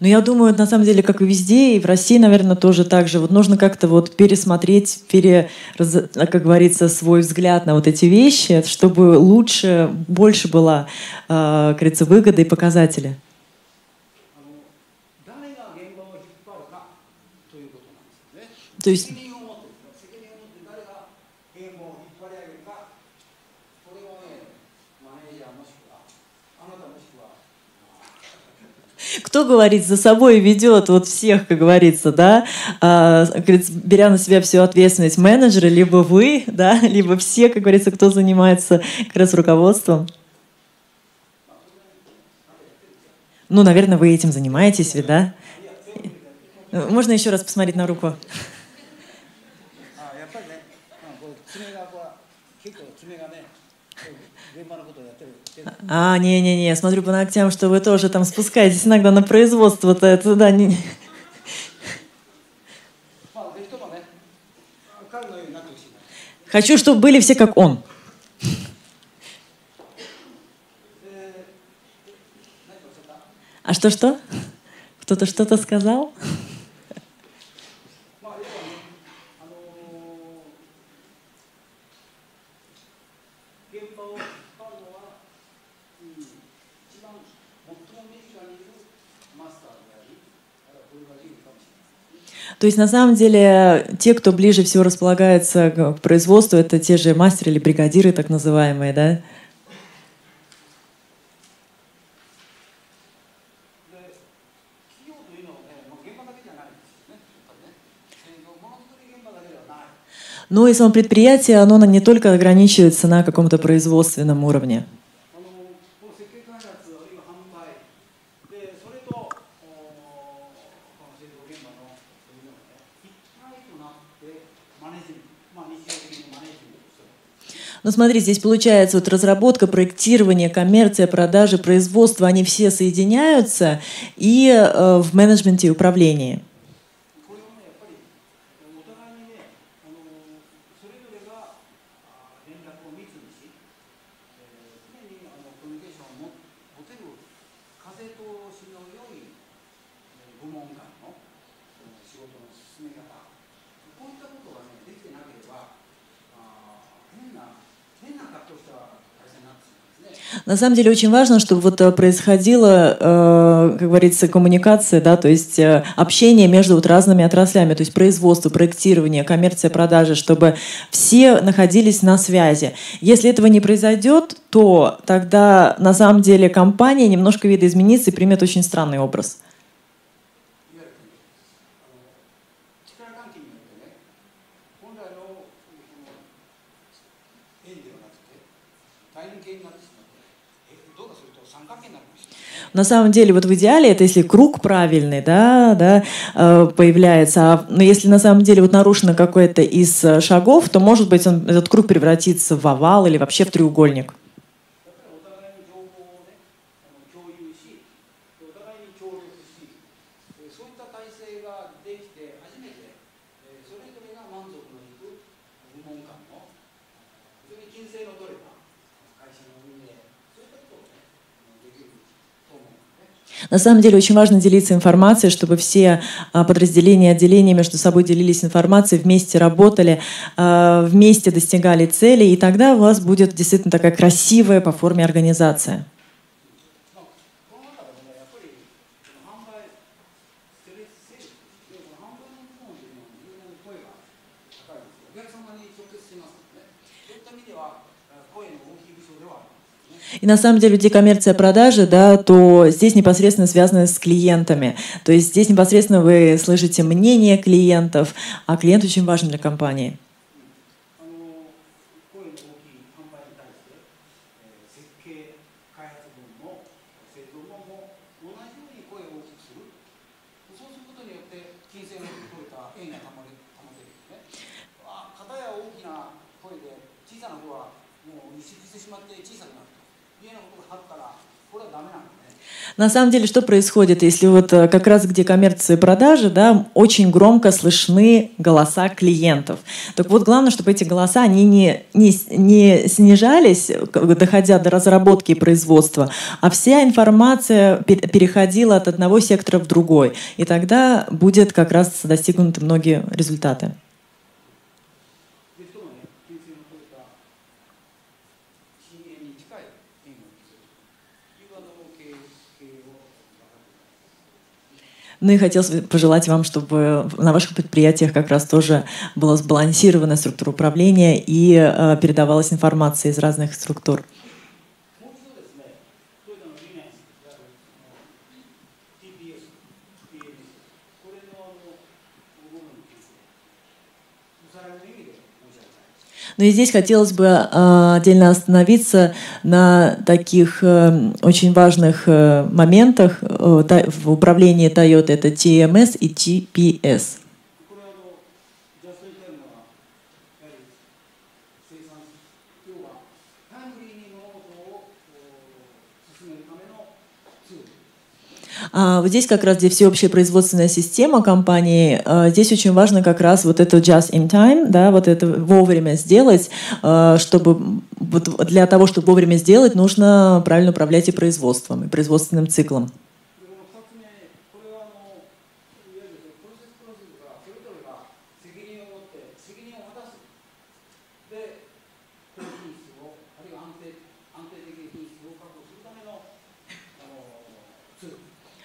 Но я думаю, на самом деле, как и везде, и в России, наверное, тоже так же. Вот нужно как-то вот пересмотреть, пере, как говорится, свой взгляд на вот эти вещи, чтобы лучше, больше была, э, как говорится, выгода и показатели. То есть кто говорит за собой ведет вот всех, как говорится, да, а, беря на себя всю ответственность менеджеры, либо вы, да, либо все, как говорится, кто занимается как раз руководством. Ну, наверное, вы этим занимаетесь, ведь, да? Можно еще раз посмотреть на руку? А, не-не-не, смотрю по ногтям, что вы тоже там спускаетесь иногда на производство-то, это да, не... Хочу, чтобы были все как он. А что-что? Кто-то что-то сказал? То есть, на самом деле, те, кто ближе всего располагается к производству, это те же мастеры или бригадиры, так называемые, да? Но и само предприятие, оно не только ограничивается на каком-то производственном уровне. Ну смотри, здесь получается вот разработка, проектирование, коммерция, продажи, производство, они все соединяются и э, в менеджменте и управлении. На самом деле очень важно, чтобы вот э, происходила, э, как говорится, коммуникация, да, то есть э, общение между вот разными отраслями, то есть производство, проектирование, коммерция, продажи, чтобы все находились на связи. Если этого не произойдет, то тогда на самом деле компания немножко видоизменится и примет очень странный образ. на самом деле вот в идеале это если круг правильный, да, да, э, появляется, а ну, если на самом деле вот нарушено какое-то из э, шагов, то может быть он, этот круг превратится в овал или вообще в треугольник. На самом деле очень важно делиться информацией, чтобы все а, подразделения, отделения между собой делились информацией, вместе работали, а, вместе достигали цели, и тогда у вас будет действительно такая красивая по форме организация. И на самом деле у декоммерция продажи, да, то здесь непосредственно связано с клиентами. То есть здесь непосредственно вы слышите мнение клиентов, а клиент очень важен для компании. На самом деле, что происходит, если вот э, как раз где коммерция и продажи, да, очень громко слышны голоса клиентов. Так вот, главное, чтобы эти голоса, они не, не, не снижались, доходя до разработки и производства, а вся информация переходила от одного сектора в другой. И тогда будет как раз достигнуты многие результаты. Ну и хотелось пожелать вам, чтобы на ваших предприятиях как раз тоже была сбалансированная структура управления и э, передавалась информация из разных структур. Но и здесь хотелось бы э, отдельно остановиться на таких э, очень важных э, моментах в управлении Toyota. Это TMS и TPS. А, вот здесь как раз, где всеобщая производственная система компании, а, здесь очень важно как раз вот это just in time, да, вот это вовремя сделать, а, чтобы вот для того, чтобы вовремя сделать, нужно правильно управлять и производством, и производственным циклом.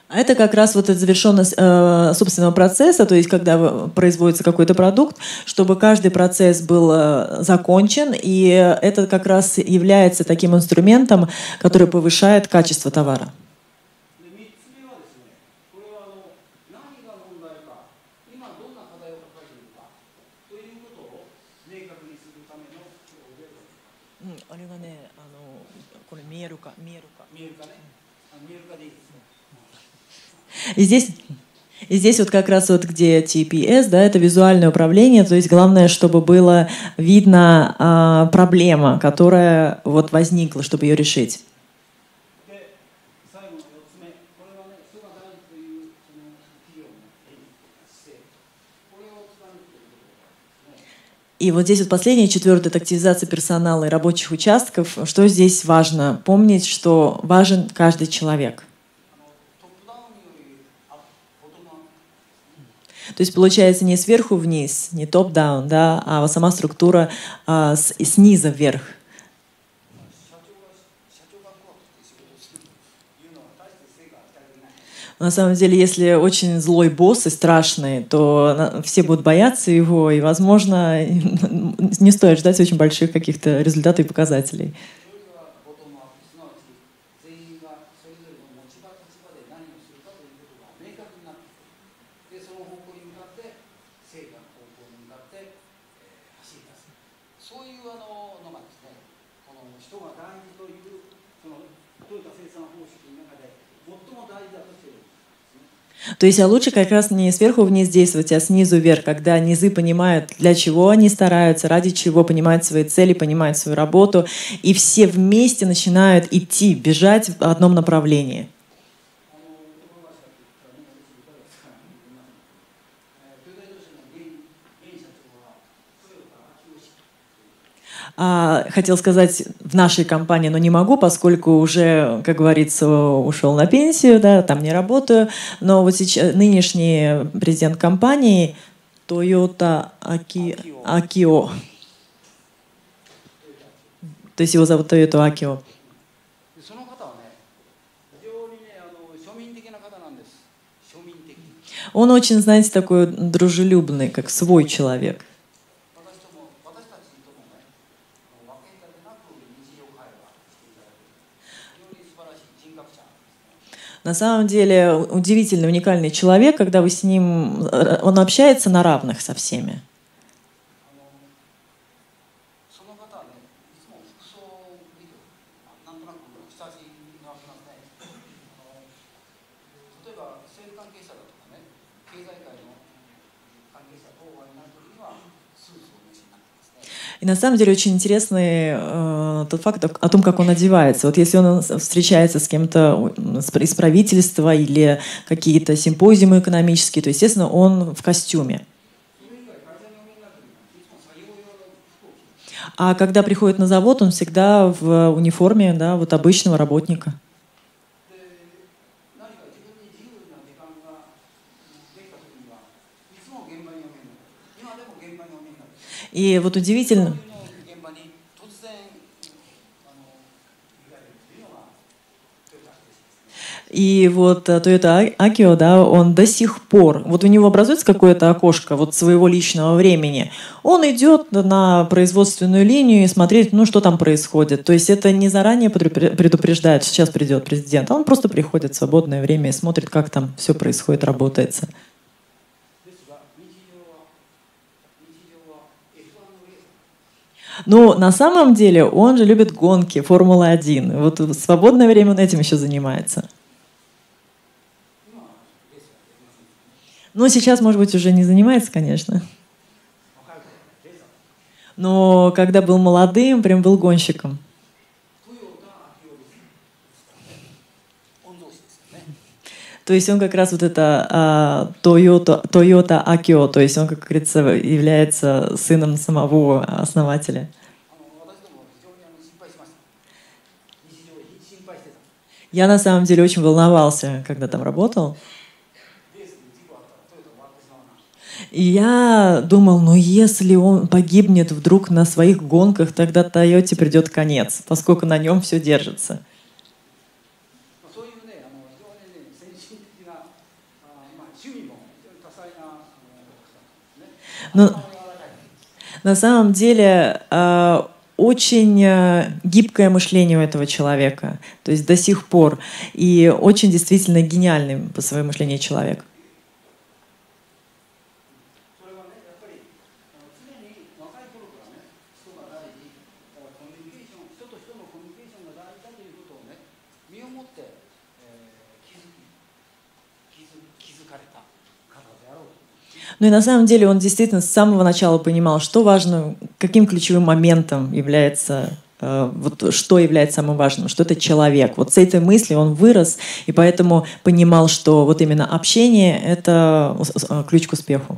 А это как раз вот эта завершенность э, собственного процесса, то есть когда э, производится какой-то продукт, чтобы каждый процесс был э, закончен, и это как раз является таким инструментом, который повышает качество товара. И здесь и здесь вот как раз вот где TPS, да, это визуальное управление, то есть главное, чтобы было видно а, проблема, которая вот возникла, чтобы ее решить. И вот здесь вот последнее, четвертое, это активизация персонала и рабочих участков. Что здесь важно? Помнить, что важен каждый человек. То есть получается не сверху вниз, не топ-даун, да, а вот сама структура а, с, снизу вверх. На самом деле, если очень злой босс и страшный, то все будут бояться его, и, возможно, не стоит ждать очень больших каких-то результатов и показателей. То есть а лучше как раз не сверху вниз действовать, а снизу вверх, когда низы понимают, для чего они стараются, ради чего понимают свои цели, понимают свою работу, и все вместе начинают идти, бежать в одном направлении. А, хотел сказать в нашей компании, но не могу, поскольку уже, как говорится, ушел на пенсию, да, там не работаю. Но вот сейчас нынешний президент компании Toyota Аки... Акио. То есть его зовут Toyota Акио. Он очень, знаете, такой дружелюбный, как свой человек. На самом деле удивительный, уникальный человек, когда вы с ним, э, он общается на равных со всеми. И на самом деле очень интересный э, тот факт о том, как он одевается. Вот если он встречается с кем-то из правительства или какие-то симпозиумы экономические, то, естественно, он в костюме. А когда приходит на завод, он всегда в униформе да, вот обычного работника. И вот удивительно, И вот э, Toyota а- Акио, да, он до сих пор, вот у него образуется какое-то окошко вот своего личного времени, он идет на производственную линию и смотрит, ну, что там происходит. То есть это не заранее предупреждает, сейчас придет президент, а он просто приходит в свободное время и смотрит, как там все происходит, работается. Ну, на самом деле, он же любит гонки, Формула-1. Вот в свободное время он этим еще занимается. Ну, сейчас, может быть, уже не занимается, конечно. Но когда был молодым, прям был гонщиком. То есть он как раз вот это Тойота Toyota Акио, то есть он, как говорится, является сыном самого основателя. Я на самом деле очень волновался, когда там работал. И я думал, ну если он погибнет вдруг на своих гонках, тогда Тойоте придет конец, поскольку на нем все держится. Но, на самом деле а, очень а, гибкое мышление у этого человека, то есть до сих пор, и очень действительно гениальный по своему мышлению человек. Ну и на самом деле он действительно с самого начала понимал, что важно, каким ключевым моментом является э, вот что является самым важным, что это человек. Вот с этой мыслью он вырос, и поэтому понимал, что вот именно общение — это э, ключ к успеху.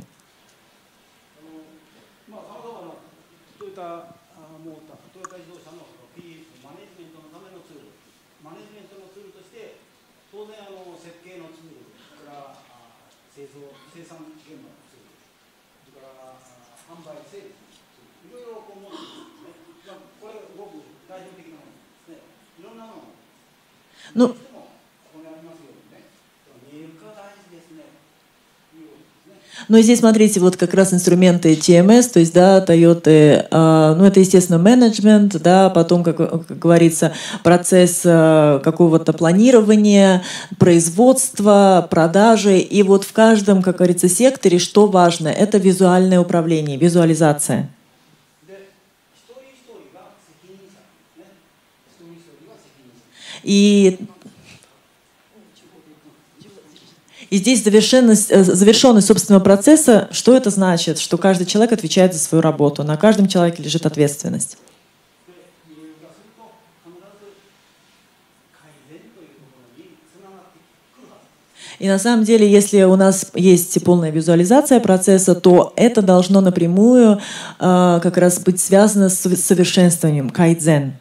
の Но здесь, смотрите, вот как раз инструменты TMS, то есть, да, Toyota, э, ну, это, естественно, менеджмент, да, потом, как, как говорится, процесс э, какого-то планирования, производства, продажи, и вот в каждом, как говорится, секторе, что важно, это визуальное управление, визуализация. И и здесь завершенность, э, завершенность собственного процесса, что это значит? Что каждый человек отвечает за свою работу, на каждом человеке лежит ответственность. И на самом деле, если у нас есть полная визуализация процесса, то это должно напрямую э, как раз быть связано с совершенствованием кайдзен.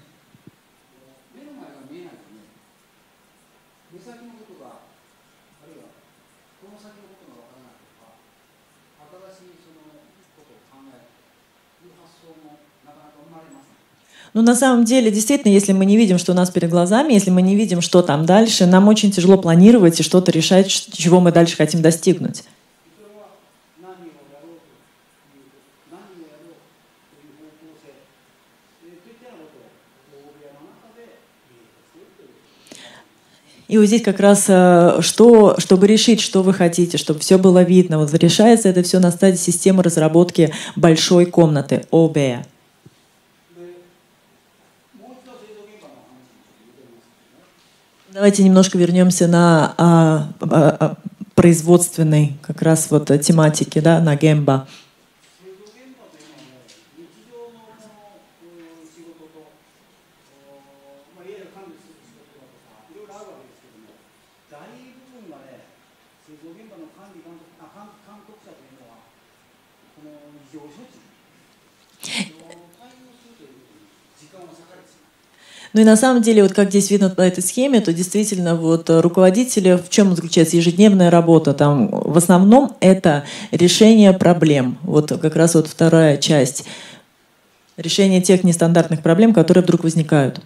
Ну, на самом деле, действительно, если мы не видим, что у нас перед глазами, если мы не видим, что там дальше, нам очень тяжело планировать и что-то решать, чего мы дальше хотим достигнуть. И вот здесь как раз, э, что, чтобы решить, что вы хотите, чтобы все было видно, вот решается это все на стадии системы разработки большой комнаты, ОБ. Давайте немножко вернемся на а, а, а, производственной как раз вот тематике, да, на гемба. Ну и на самом деле, вот как здесь видно по этой схеме, то действительно вот э, руководители, в чем заключается ежедневная работа? Там в основном это решение проблем. Вот как раз вот вторая часть. Решение тех нестандартных проблем, которые вдруг возникают.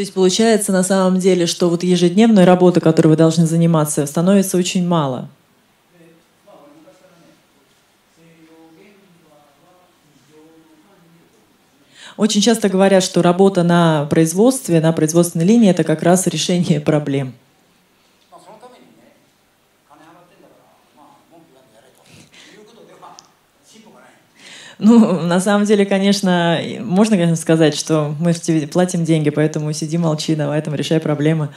То есть получается на самом деле, что вот ежедневной работы, которой вы должны заниматься, становится очень мало. Очень часто говорят, что работа на производстве, на производственной линии – это как раз решение проблем. Ну, на самом деле, конечно, можно, конечно, сказать, что мы платим деньги, поэтому сиди, молчи, давай там решай проблемы.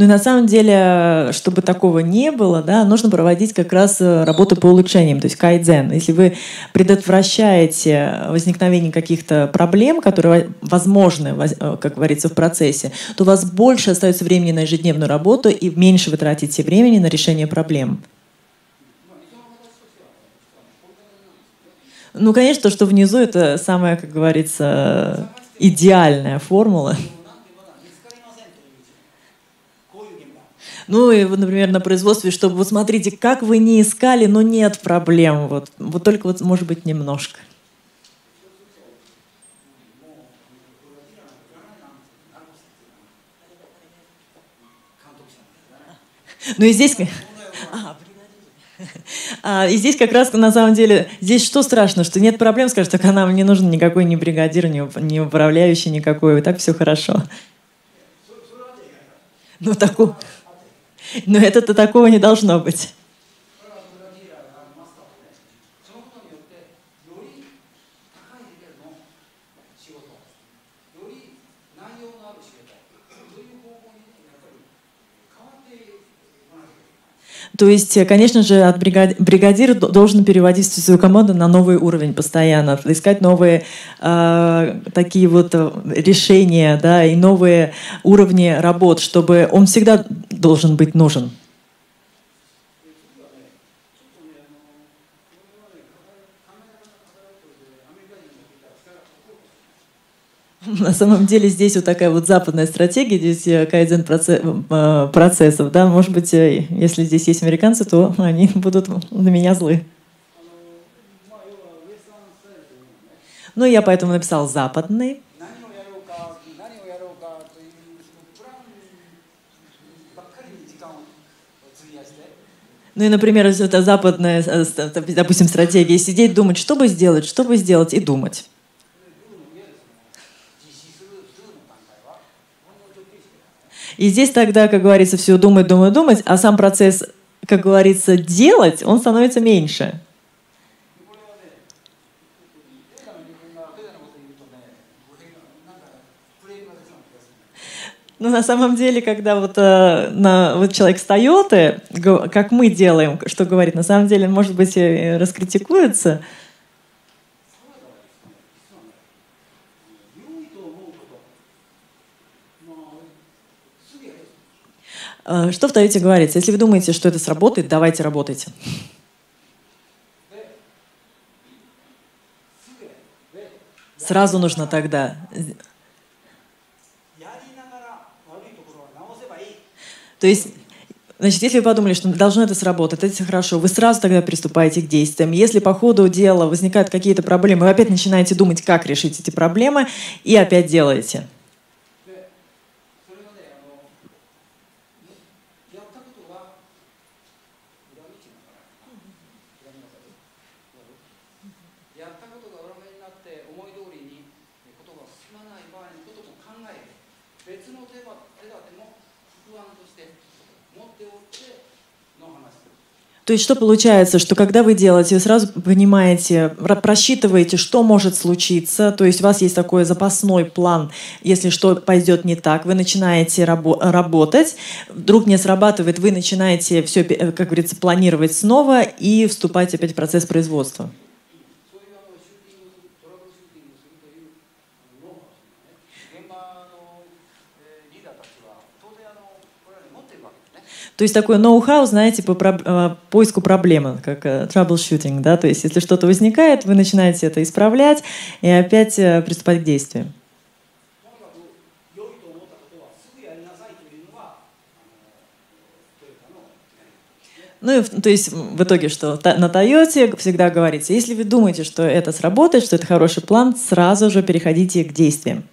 Ну и на самом деле, чтобы такого не было, да, нужно проводить как раз э, работу по улучшениям, то есть кайдзен. Если вы предотвращаете возникновение каких-то проблем, которые возможны, э, как говорится, в процессе, то у вас больше остается времени на ежедневную работу и меньше вы тратите времени на решение проблем. Ну, конечно, то, что внизу, это самая, как говорится, идеальная формула. Ну и, например, на производстве, чтобы вот смотрите, как вы не искали, но нет проблем. Вот, вот только вот, может быть, немножко. Ну и здесь... А, и здесь как раз на самом деле, здесь что страшно, что нет проблем, скажешь, так она мне не нужен никакой ни бригадир, ни, ни управляющий никакой, и так все хорошо. Ну, такого... Но это-то такого не должно быть. То есть, э, конечно же, от бригад... бригадир должен переводить свою команду на новый уровень постоянно, искать новые э, такие вот э, решения, да, и новые уровни работ, чтобы он всегда должен быть нужен. На самом деле здесь вот такая вот западная стратегия, здесь э, кайдзен э, процессов, да, может быть, э, если здесь есть американцы, то они будут на меня злы. Ну, я поэтому написал западный. Ну и, например, это западная, допустим, стратегия, сидеть, думать, что бы сделать, что бы сделать и думать. И здесь тогда, как говорится, все думать, думать, думать, а сам процесс, как говорится, делать, он становится меньше. Ну, на самом деле, когда вот, э, на, вот человек встает, и, как мы делаем, что говорит, на самом деле, может быть, раскритикуется, что в Тойоте говорится? Если вы думаете, что это сработает, давайте работайте. Сразу нужно тогда. То есть, значит, если вы подумали, что должно это сработать, это хорошо, вы сразу тогда приступаете к действиям. Если по ходу дела возникают какие-то проблемы, вы опять начинаете думать, как решить эти проблемы, и опять делаете. То есть что получается, что когда вы делаете, вы сразу понимаете, просчитываете, что может случиться, то есть у вас есть такой запасной план, если что пойдет не так, вы начинаете рабо- работать, вдруг не срабатывает, вы начинаете все, как говорится, планировать снова и вступать опять в процесс производства. То есть такой ноу-хау, знаете, по про, э, поиску проблемы, как э, troubleshooting, да, то есть если что-то возникает, вы начинаете это исправлять и опять э, приступать к действиям. Ну, то есть в итоге, что на Тойоте всегда говорится, если вы думаете, что это сработает, что это хороший план, сразу же переходите к действиям.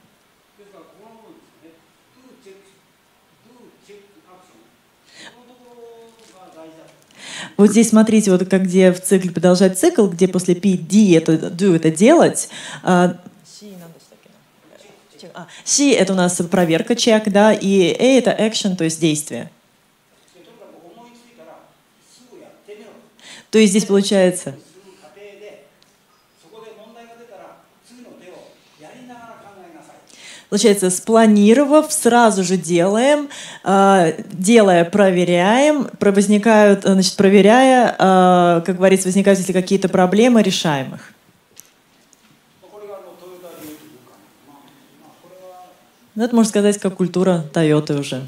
Вот здесь смотрите, вот как где в цикле продолжать цикл, где после P, D это do это делать. А, C это у нас проверка, чек, да, и A это action, то есть действие. То есть здесь получается Получается, спланировав, сразу же делаем, э, делая, проверяем, возникают, значит, проверяя, э, как говорится, возникают если какие-то проблемы, решаем их. Ну, это можно сказать, как культура Toyota уже.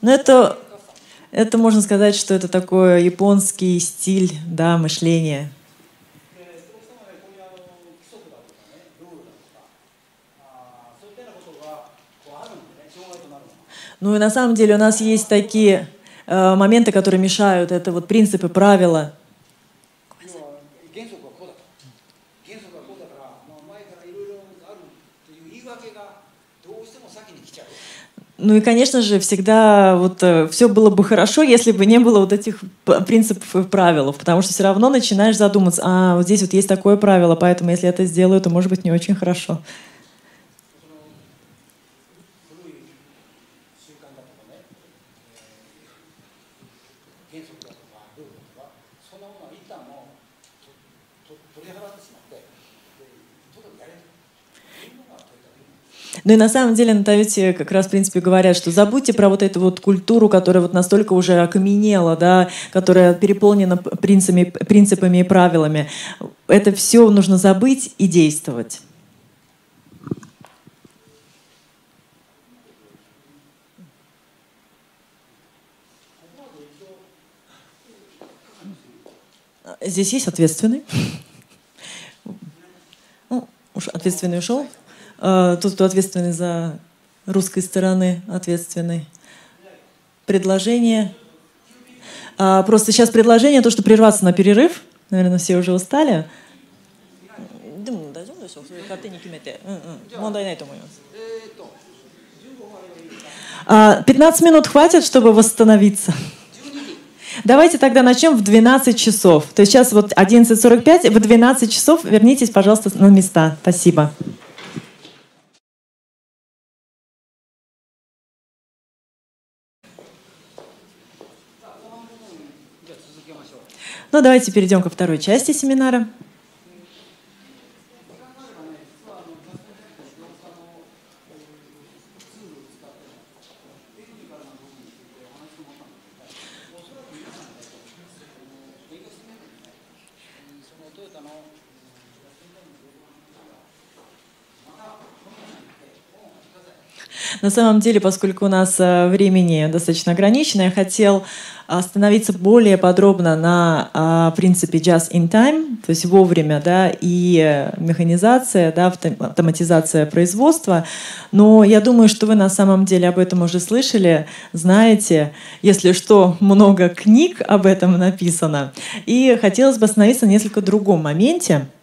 Но это, это можно сказать, что это такой японский стиль да, мышления. Ну и на самом деле у нас есть такие э, моменты, которые мешают. Это вот принципы, правила. Ну и, конечно же, всегда вот э, все было бы хорошо, если бы не было вот этих принципов и правил, потому что все равно начинаешь задуматься, а вот здесь вот есть такое правило, поэтому если я это сделаю, то может быть не очень хорошо. Ну и на самом деле на Тавите как раз, в принципе, говорят, что забудьте про вот эту вот культуру, которая вот настолько уже окаменела, да, которая переполнена принципами, принципами и правилами. Это все нужно забыть и действовать. Здесь есть ответственный. Ну, уж ответственный ушел. А, тот, кто ответственный за русской стороны, ответственный. Предложение. А, просто сейчас предложение, то, что прерваться на перерыв. Наверное, все уже устали. 15 минут хватит, чтобы восстановиться. Давайте тогда начнем в 12 часов. То есть сейчас вот 11.45, в 12 часов вернитесь, пожалуйста, на места. Спасибо. Ну, давайте перейдем ко второй части семинара. На самом деле, поскольку у нас э, времени достаточно ограничено, я хотел остановиться более подробно на а, принципе just in time, то есть вовремя, да, и механизация, да, автоматизация производства. Но я думаю, что вы на самом деле об этом уже слышали, знаете, если что, много книг об этом написано. И хотелось бы остановиться на несколько другом моменте –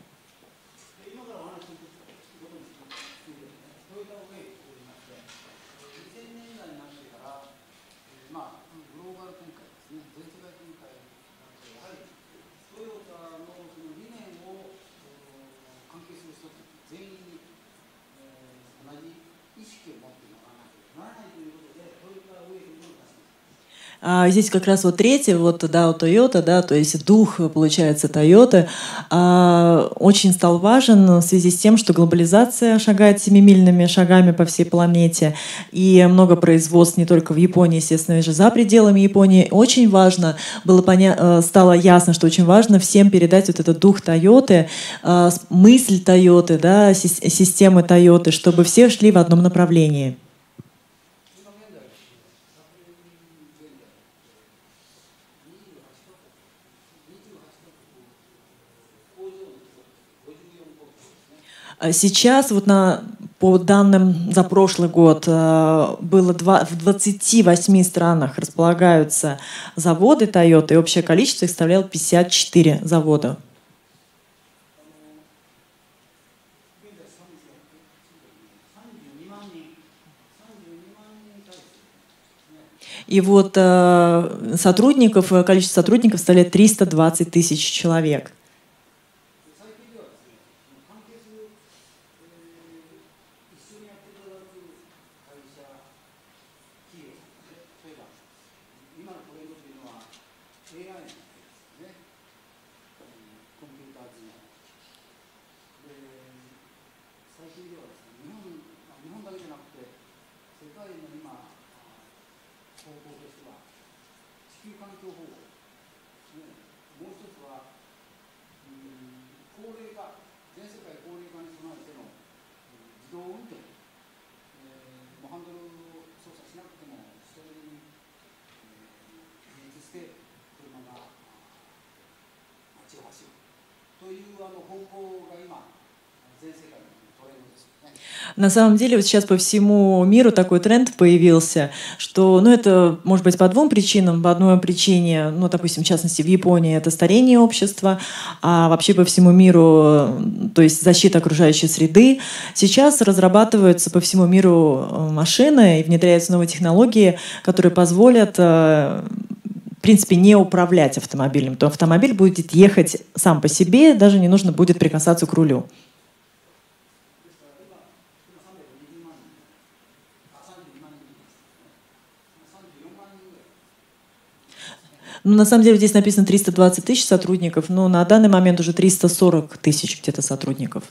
А здесь как раз вот третий, вот, да, у Toyota, да, то есть дух, получается, Toyota, а, очень стал важен в связи с тем, что глобализация шагает семимильными шагами по всей планете, и много производств не только в Японии, естественно, и же за пределами Японии. Очень важно было поня... Э, стало ясно, что очень важно всем передать вот этот дух Toyota, а, мысль Toyota, да, системы Toyota, чтобы все шли в одном направлении. Сейчас вот на, по данным за прошлый год э, было два, в 28 странах располагаются заводы Toyota, и общее количество их составляло 54 завода. И вот э, сотрудников, количество сотрудников составляет 320 тысяч человек. На самом деле вот сейчас по всему миру такой тренд появился, что, ну, это может быть по двум причинам. По одной причине, ну, допустим, в частности, в Японии это старение общества, а вообще по всему миру, то есть защита окружающей среды. Сейчас разрабатываются по всему миру э, машины и внедряются новые технологии, которые позволят э, в принципе, не управлять автомобилем, то автомобиль будет ехать сам по себе, даже не нужно будет прикасаться к рулю. Ну, на самом деле здесь написано 320 тысяч сотрудников, но на данный момент уже 340 тысяч где-то сотрудников.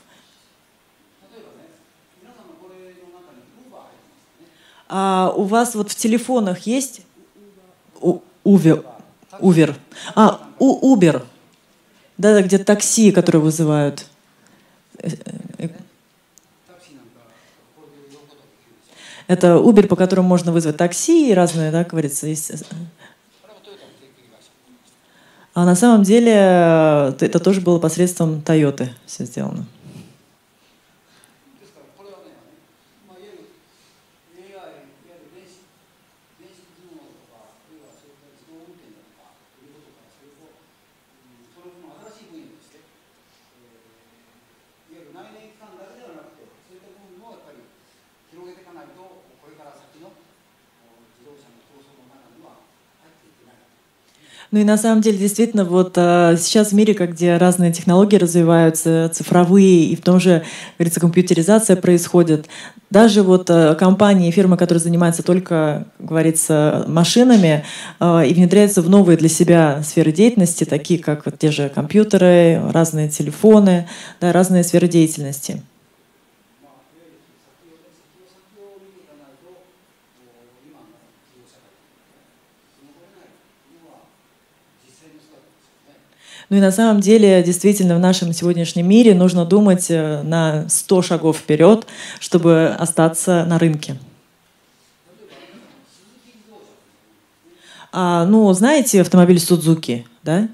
А у вас вот в телефонах есть Увер? Увер. А, у, Uber. Да, где такси, которые вызывают. Это Uber, по которому можно вызвать такси и разные, да, говорится, есть а на самом деле э, это тоже было посредством Toyota все сделано. Ну и на самом деле, действительно, вот а, сейчас в мире, где разные технологии развиваются, цифровые, и в том же, говорится, компьютеризация происходит, даже вот а, компании, фирмы, которые занимаются только, говорится, машинами, а, и внедряются в новые для себя сферы деятельности, такие как вот те же компьютеры, разные телефоны, да, разные сферы деятельности. Ну и на самом деле, действительно, в нашем сегодняшнем мире нужно думать э, на 100 шагов вперед, чтобы остаться на рынке. А, ну, знаете автомобиль Судзуки, да?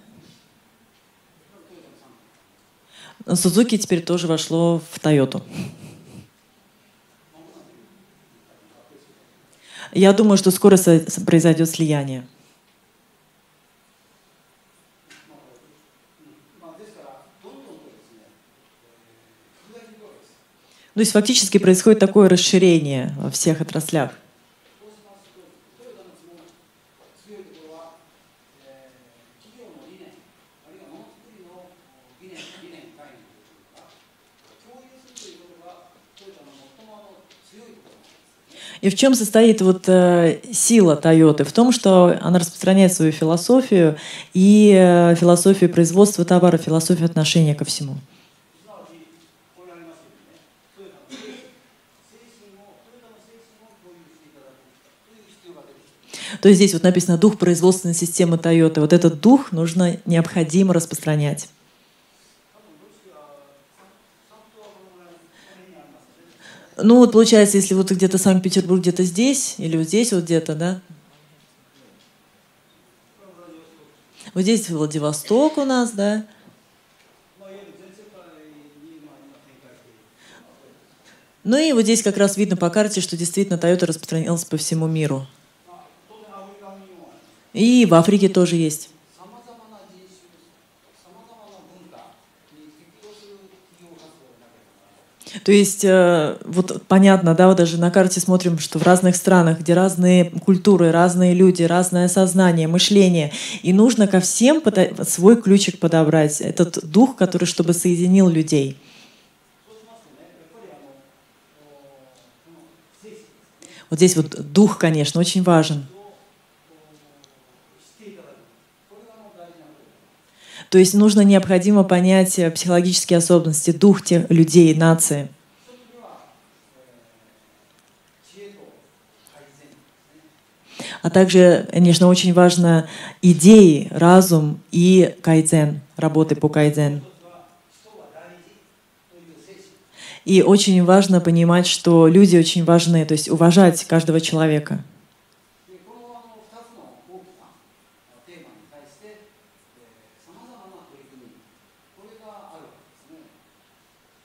Судзуки теперь тоже вошло в Тойоту. Я думаю, что скоро произойдет слияние. То есть фактически происходит такое расширение во всех отраслях. И в чем состоит вот э, сила Тойоты? В том, что она распространяет свою философию и э, философию производства товара, философию отношения ко всему. То есть здесь вот написано дух производственной системы Toyota. Вот этот дух нужно необходимо распространять. Ну вот получается, если вот где-то Санкт-Петербург, где-то здесь, или вот здесь вот где-то, да? Вот здесь Владивосток у нас, да? Ну и вот здесь как раз видно по карте, что действительно Toyota распространилась по всему миру. И в Африке тоже есть. То есть, э, вот понятно, да, вот даже на карте смотрим, что в разных странах, где разные культуры, разные люди, разное сознание, мышление, и нужно ко всем свой ключик подобрать, этот дух, который, чтобы соединил людей. Вот здесь вот дух, конечно, очень важен. То есть нужно необходимо понять э, психологические особенности, дух тех людей, нации. А также, конечно, очень важно идеи, разум и кайдзен, работы по кайдзен. И очень важно понимать, что люди очень важны, то есть уважать каждого человека.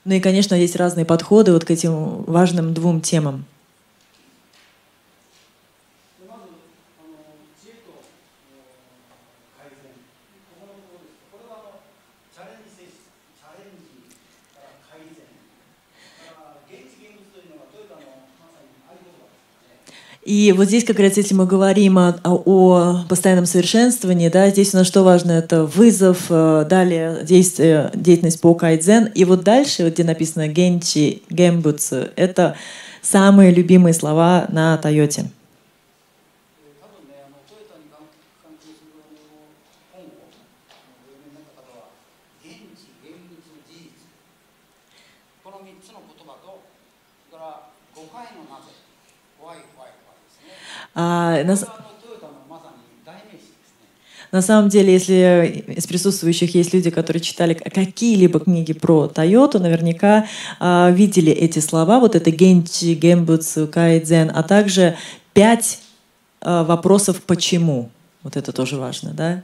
Ну и, конечно, есть разные подходы вот к этим важным двум темам. И вот здесь как раз, если мы говорим о, о постоянном совершенствовании, да, здесь у нас что важно, это вызов, э, далее действие, деятельность по кайдзен, и вот дальше, вот где написано генчи, гембуцу, это самые любимые слова на Тойоте. А, на... На самом деле, если из присутствующих есть люди, которые читали какие-либо книги про Тойоту, наверняка э, видели эти слова, вот это генчи, генбутсу, кайдзен, а также пять э, вопросов «почему?». Вот это тоже важно, да?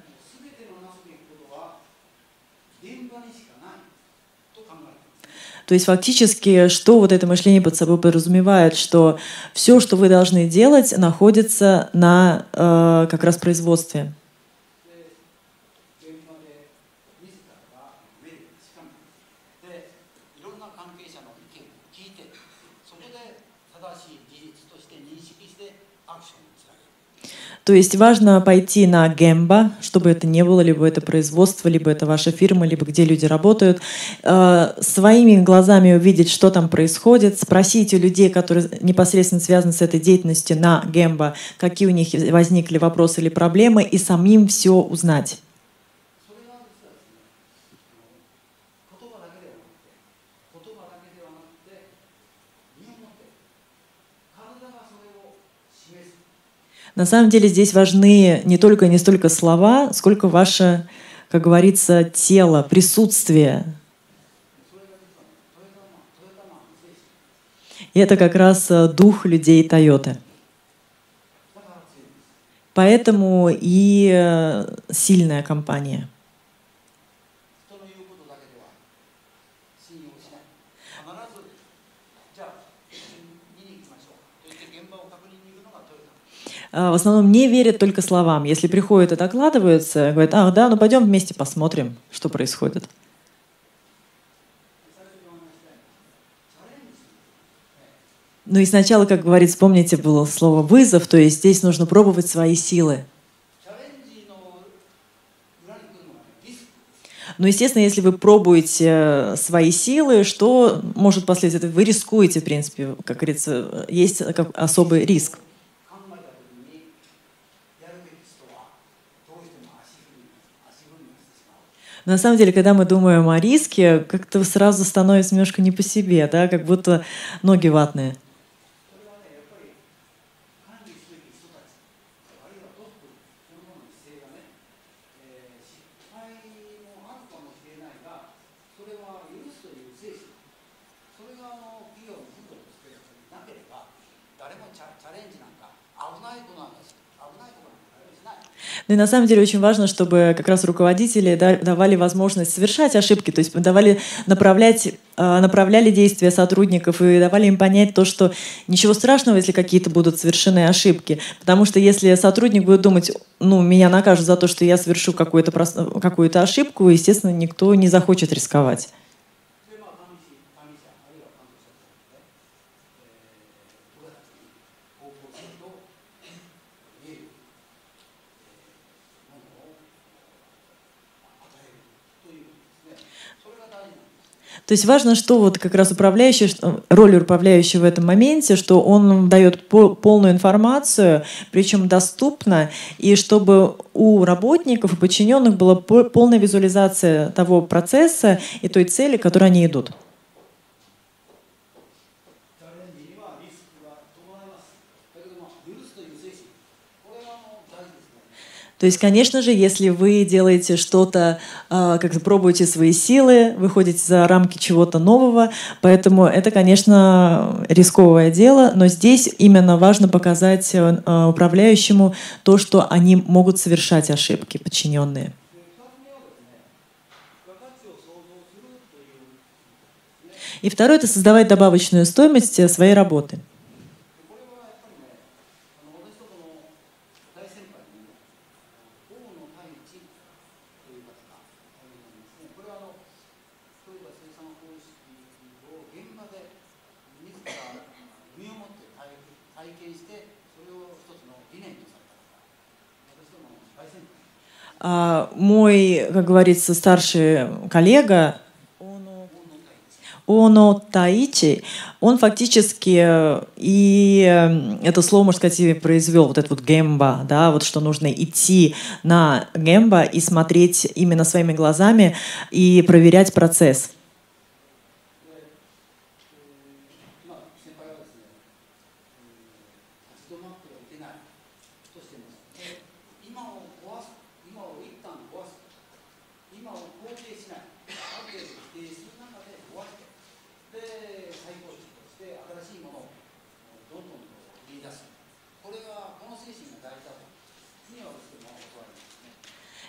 То есть фактически, что вот это мышление под собой подразумевает, что все, что вы должны делать, находится на э, как раз производстве. То есть важно пойти на гемба, чтобы это не было, либо это производство, либо это ваша фирма, либо где люди работают, э, своими глазами увидеть, что там происходит, спросить у людей, которые непосредственно связаны с этой деятельностью на гемба, какие у них возникли вопросы или проблемы, и самим все узнать. На самом деле здесь важны не только не столько слова, сколько ваше, как говорится, тело, присутствие. И это как раз э, дух людей Тойоты. Поэтому и э, сильная компания. Э, в основном не верят только словам. Если приходят и докладываются, говорят, ах, да, ну пойдем вместе посмотрим, что происходит. Ну и сначала, как говорится, вспомните, было слово «вызов», то есть здесь нужно пробовать свои силы. Но, естественно, если вы пробуете э, свои силы, что может последовать? Вы рискуете, в принципе, как говорится, есть особый риск. う На самом деле, когда мы думаем о риске, как-то сразу становится немножко не по себе, да, как будто ноги ватные. Ну и на самом деле очень важно, чтобы как раз руководители да- давали возможность совершать ошибки, то есть давали направлять, э, направляли действия сотрудников и давали им понять то, что ничего страшного, если какие-то будут совершены ошибки. Потому что если сотрудник будет думать, ну, меня накажут за то, что я совершу какую-то, какую-то ошибку, естественно, никто не захочет рисковать. То есть важно, что вот как раз управляющий, роль управляющего в этом моменте, что он дает по- полную информацию, причем доступно, и чтобы у работников и подчиненных была по- полная визуализация того процесса и той цели, к которой они идут. То есть, конечно же, если вы делаете что-то, а, как-то пробуете свои силы, выходите за рамки чего-то нового, поэтому это, конечно, рисковое дело, но здесь именно важно показать э, а, управляющему то, что они могут совершать ошибки подчиненные. И второе – это создавать добавочную стоимость э, своей работы. А, мой, как говорится, старший коллега Оно Таити, он фактически э, и э, это слово, можно сказать, и произвел вот этот вот гемба, да, вот что нужно идти на гемба и смотреть именно своими глазами и проверять процесс.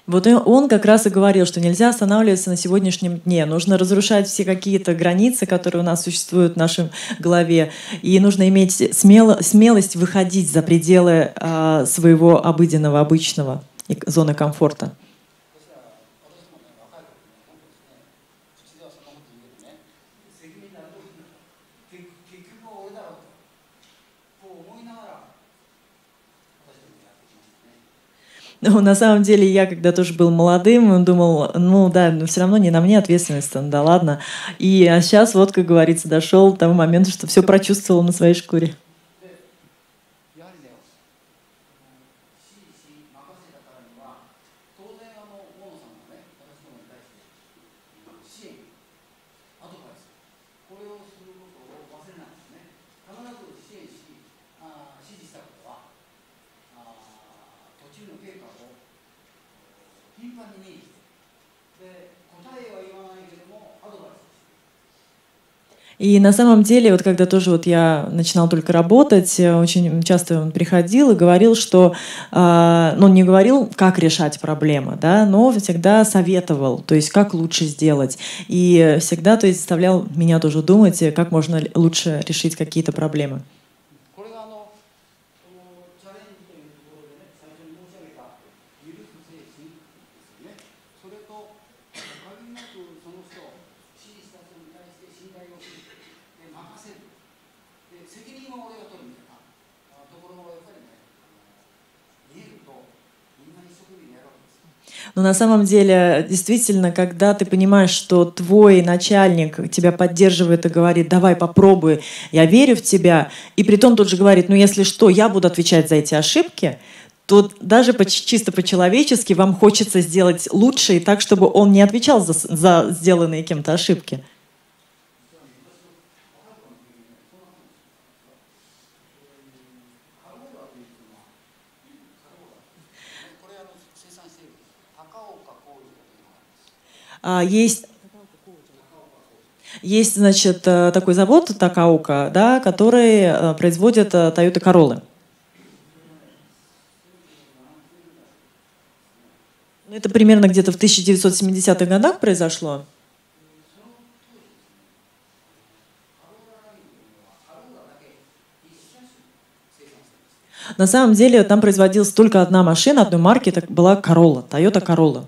Вот он как раз и говорил, что нельзя останавливаться на сегодняшнем дне. Нужно разрушать все какие-то границы, которые у нас существуют в нашем голове. И нужно иметь смело, смелость выходить за пределы э, своего обыденного, обычного зоны комфорта. Но на самом деле я, когда тоже был молодым, думал, ну да, ну, но все равно не на мне ответственность, ну да ладно. И а сейчас вот, как говорится, дошел до момента, что все прочувствовал на своей шкуре. И на самом деле, вот когда тоже вот я начинал только работать, э, очень часто он приходил и говорил, что, э, ну, не говорил, как решать проблемы, да, но всегда советовал, то есть как лучше сделать. И всегда, то есть, заставлял меня тоже думать, э, как можно лучше решить какие-то проблемы. Но на самом деле, действительно, когда ты понимаешь, что твой начальник тебя поддерживает и говорит, давай попробуй, я верю в тебя, и при том тут же говорит, ну если что, я буду отвечать за эти ошибки, то даже по, чисто по-человечески вам хочется сделать лучше и так, чтобы он не отвечал за, за сделанные кем-то ошибки. А, есть есть, значит, э, такой завод Такаука, да, который э, производит э, Toyota Corolla. Ну, это примерно где-то в 1970-х годах произошло. На самом деле там производилась только одна машина одной марки, это была Corolla, Toyota Corolla.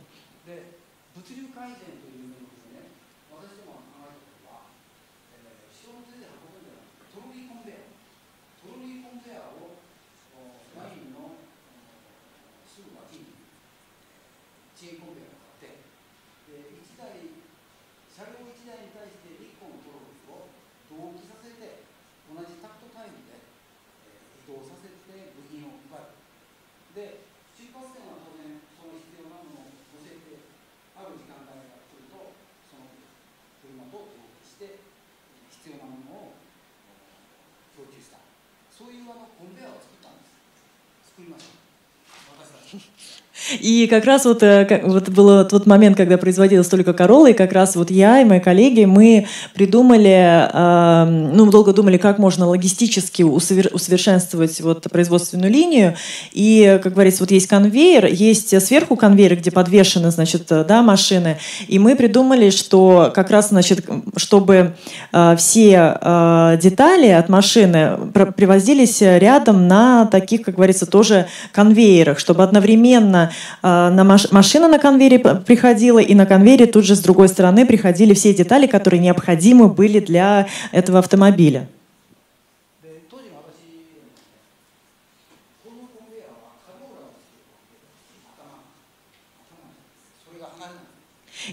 И как раз вот, э, вот был тот момент, когда производилась только Corolla, и как раз вот я и мои коллеги, мы придумали, эм, ну, долго думали, как можно логистически усовершенствовать вот производственную линию. И, как говорится, вот есть конвейер, есть сверху конвейер, где подвешены, значит, да, машины. И мы придумали, что как раз, значит, чтобы э, все э, детали от машины привозились рядом на таких, как говорится, тоже конвейерах, чтобы одновременно э, на маш машина на конвейере приходила, и на конвейере тут же с другой стороны приходили все детали, которые необходимы были для этого автомобиля.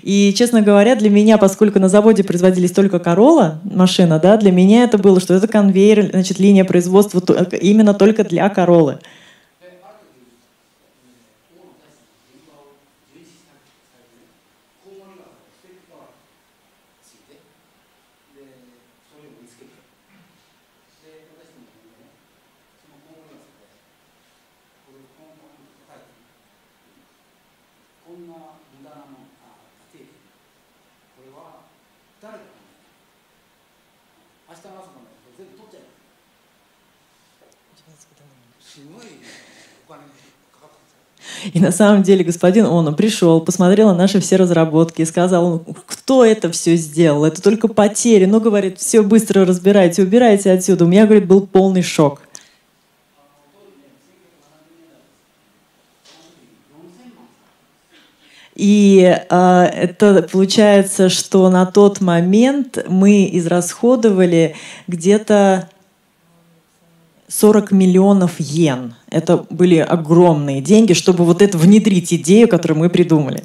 И, честно говоря, для меня, поскольку на заводе производились только Корола, машина, да, для меня это было, что это конвейер, значит, линия производства именно только для Королы. И на самом деле господин он пришел, посмотрел на наши все разработки и сказал, кто это все сделал? Это только потери. Ну, говорит, все быстро разбирайте, убирайте отсюда. У меня, говорит, был полный шок. И э, это получается, что на тот момент мы израсходовали где-то 40 миллионов йен. Это были огромные деньги, чтобы вот это внедрить идею, которую мы придумали.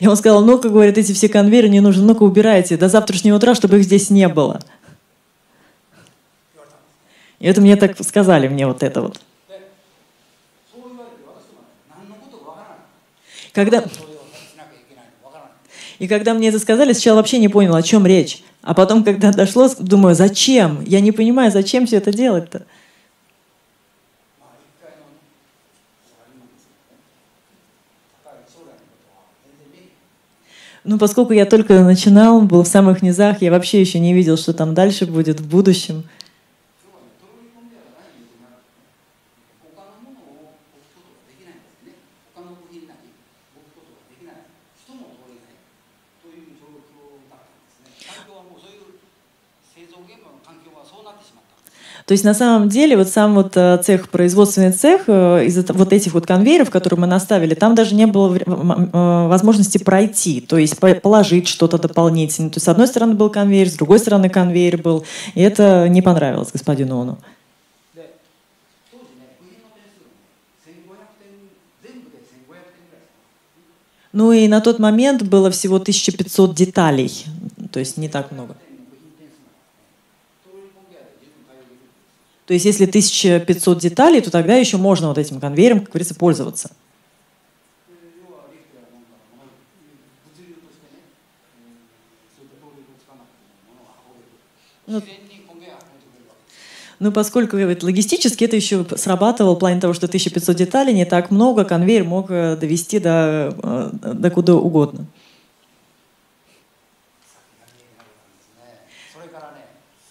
И он сказал, ну-ка, говорит, эти все конвейеры не нужны, ну-ка убирайте до завтрашнего утра, чтобы их здесь не было. И это мне так сказали, мне вот это вот. Когда... И когда мне это сказали, сначала вообще не понял, о чем речь. А потом, когда дошло, думаю, зачем? Я не понимаю, зачем все это делать-то? Ну, поскольку я только начинал, был в самых низах, я вообще еще не видел, что там дальше будет в будущем. То есть на самом деле вот сам вот э, цех, производственный цех, э, из вот этих вот конвейеров, которые мы наставили, там даже не было э, возможности пройти, то есть положить что-то дополнительное. То есть с одной стороны был конвейер, с другой стороны конвейер был, и это не понравилось господину Ону. Ну и на тот момент было всего 1500 деталей, то есть не так много. То есть если 1500 деталей, то тогда еще можно вот этим конвейером, как говорится, пользоваться. Ну, ну, поскольку говорит, логистически это еще срабатывало в плане того, что 1500 деталей не так много, конвейер мог э, довести до, э, до куда угодно.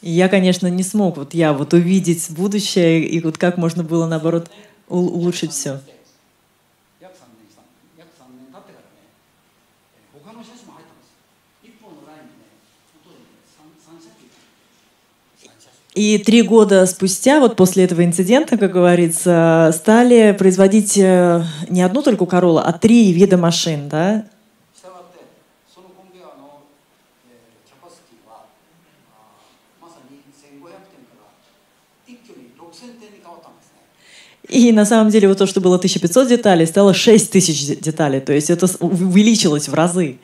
Я, конечно, не смог, вот я вот увидеть будущее, и вот как можно было, наоборот, улучшить все. И три года спустя, вот после этого инцидента, как говорится, стали производить э, не одну только Королу, а три вида машин, да, И на самом деле вот то, что было 1500 деталей, стало 6000 деталей. То есть это увеличилось в разы.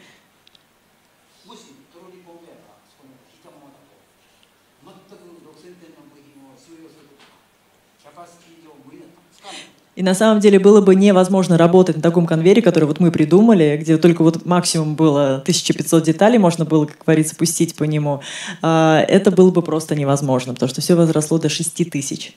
И на самом деле было бы невозможно работать на таком конвейере, который вот мы придумали, где только вот максимум было 1500 деталей, можно было, как говорится, пустить по нему. А, это было бы просто невозможно, потому что все возросло до 6000.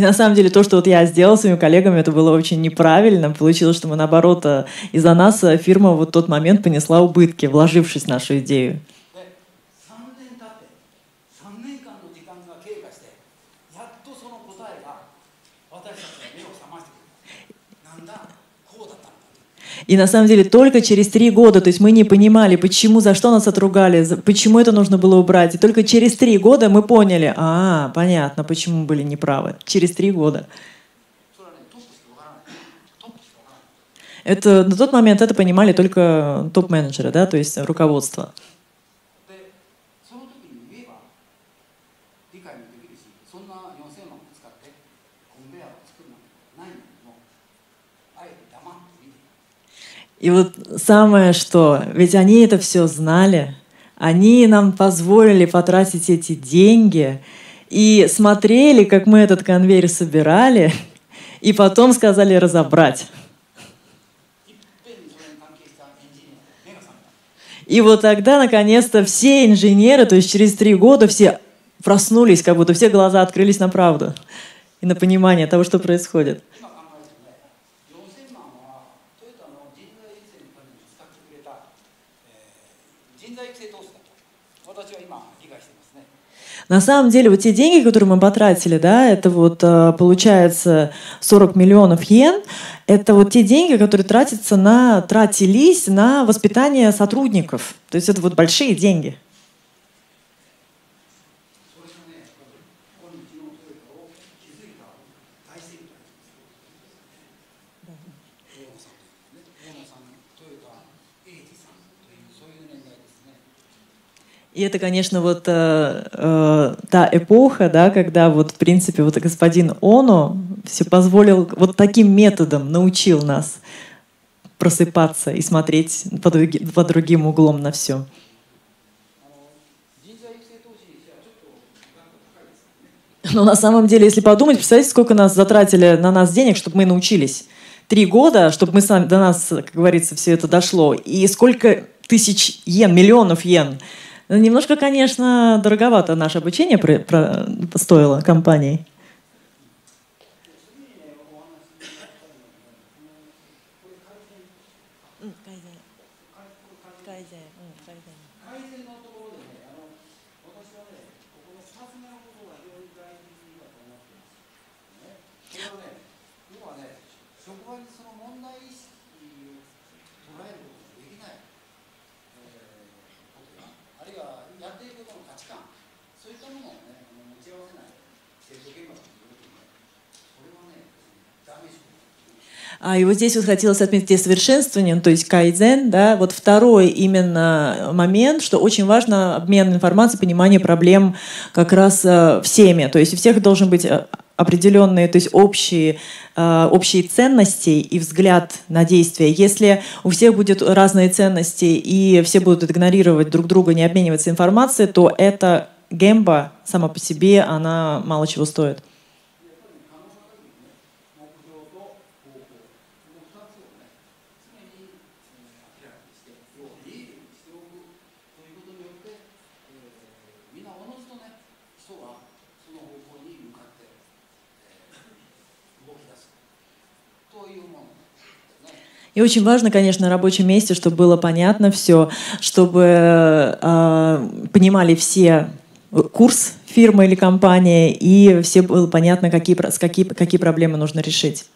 И на самом деле то, что вот я сделал своими коллегами, это было очень неправильно. Получилось, что мы наоборот э, из-за нас э, фирма вот тот момент понесла убытки, вложившись в нашу идею. И на самом деле только через три года, то есть мы не понимали, почему, за что нас отругали, почему это нужно было убрать. И только через три года мы поняли, а, понятно, почему были неправы. Через три года. Это, на тот момент это понимали только топ-менеджеры, да, то есть руководство. И вот самое что, ведь они это все знали, они нам позволили потратить эти деньги и смотрели, как мы этот конвейер собирали, и потом сказали разобрать. И вот тогда, наконец-то, все инженеры, то есть через три года все проснулись, как будто все глаза открылись на правду и на понимание того, что происходит. На самом деле, вот те деньги, которые мы потратили, да, это вот э, получается 40 миллионов йен, это вот те деньги, которые тратятся на, тратились на воспитание сотрудников. То есть это вот большие деньги. И это, конечно, вот э, э, та эпоха, да, когда вот, в принципе, вот господин Оно все позволил, вот таким методом научил нас просыпаться и смотреть под, под другим углом на все. Но на самом деле, если подумать, представляете, сколько нас затратили на нас денег, чтобы мы научились. Три года, чтобы мы сами, до нас, как говорится, все это дошло. И сколько тысяч йен, миллионов йен – Немножко, конечно, дороговато наше обучение про- про- стоило компании. そういったものをねあの持ち合わせない制度現場ということねそれはねダメージを А, и вот здесь вот хотелось отметить и совершенствование, ну, то есть кайдзен, да, вот второй именно момент, что очень важно обмен информацией, понимание проблем как раз э, всеми, то есть у всех должен быть э, определенные, то есть общие, э, общие ценности и взгляд на действия. Если у всех будет разные ценности и все будут игнорировать друг друга, не обмениваться информацией, то эта гемба сама по себе, она мало чего стоит. И очень важно, конечно, на рабочем месте, чтобы было понятно все, чтобы э, понимали все курс фирмы или компании, и все было понятно, какие, какие, какие проблемы нужно решить.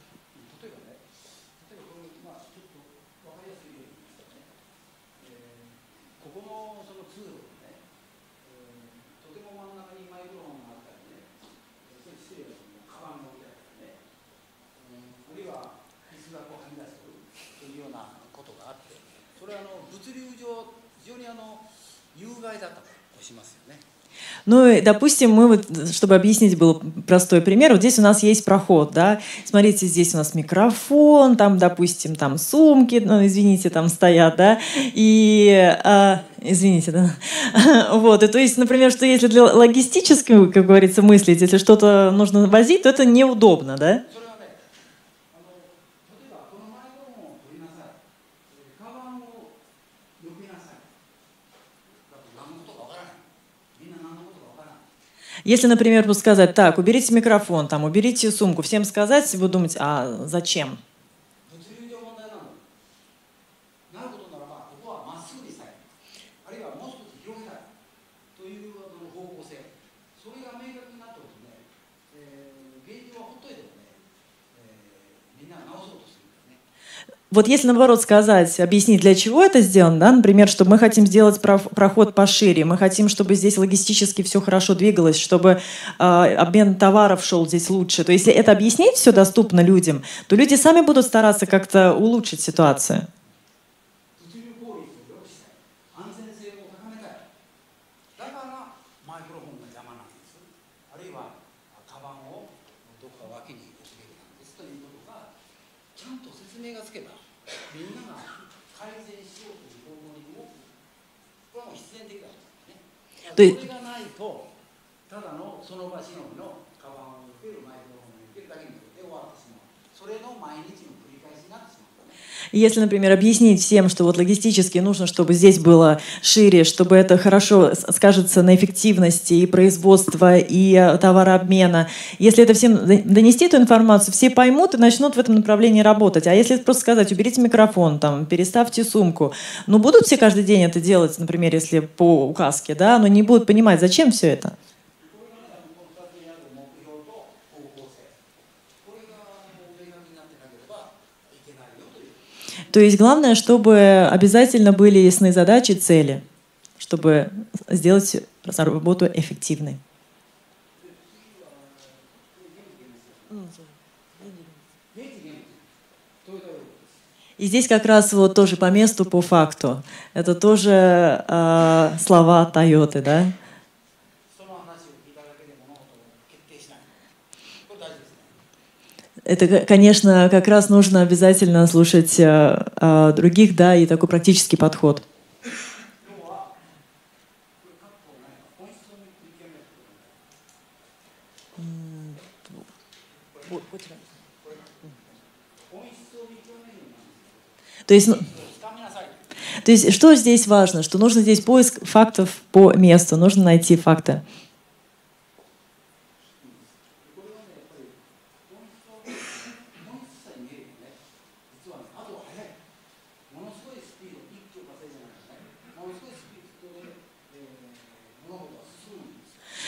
Ну и, допустим, мы вот, чтобы объяснить был простой пример, вот здесь у нас есть проход, да, смотрите, здесь у нас микрофон, там, допустим, там сумки, ну, извините, там стоят, да, и, а, извините, да, вот, и то есть, например, что если для логистического, как говорится, мыслить, если что-то нужно возить, то это неудобно, да, Если, например, сказать, так, уберите микрофон, там, уберите сумку, всем сказать, вы думаете, а зачем? Вот если, наоборот, сказать, объяснить, для чего это сделано, да, например, что мы хотим сделать проход пошире, мы хотим, чтобы здесь логистически все хорошо двигалось, чтобы э, обмен товаров шел здесь лучше. То есть, если это объяснить все доступно людям, то люди сами будут стараться как-то улучшить ситуацию. でそれの毎日の Если, например, объяснить всем, что вот логистически нужно, чтобы здесь было шире, чтобы это хорошо скажется на эффективности и производства, и э, товарообмена. Если это всем донести эту информацию, все поймут и начнут в этом направлении работать. А если просто сказать, уберите микрофон, там, переставьте сумку, ну будут все каждый день это делать, например, если по указке, да, но не будут понимать, зачем все это. То есть главное, чтобы обязательно были ясны задачи, цели, чтобы сделать работу эффективной. И здесь как раз вот тоже по месту, по факту. Это тоже э, слова Тойоты, да? Это, конечно, как раз нужно обязательно слушать э, э, других, да, и такой практический подход. То есть, ну, то есть что здесь важно? Что нужно здесь поиск фактов по месту, нужно найти факты.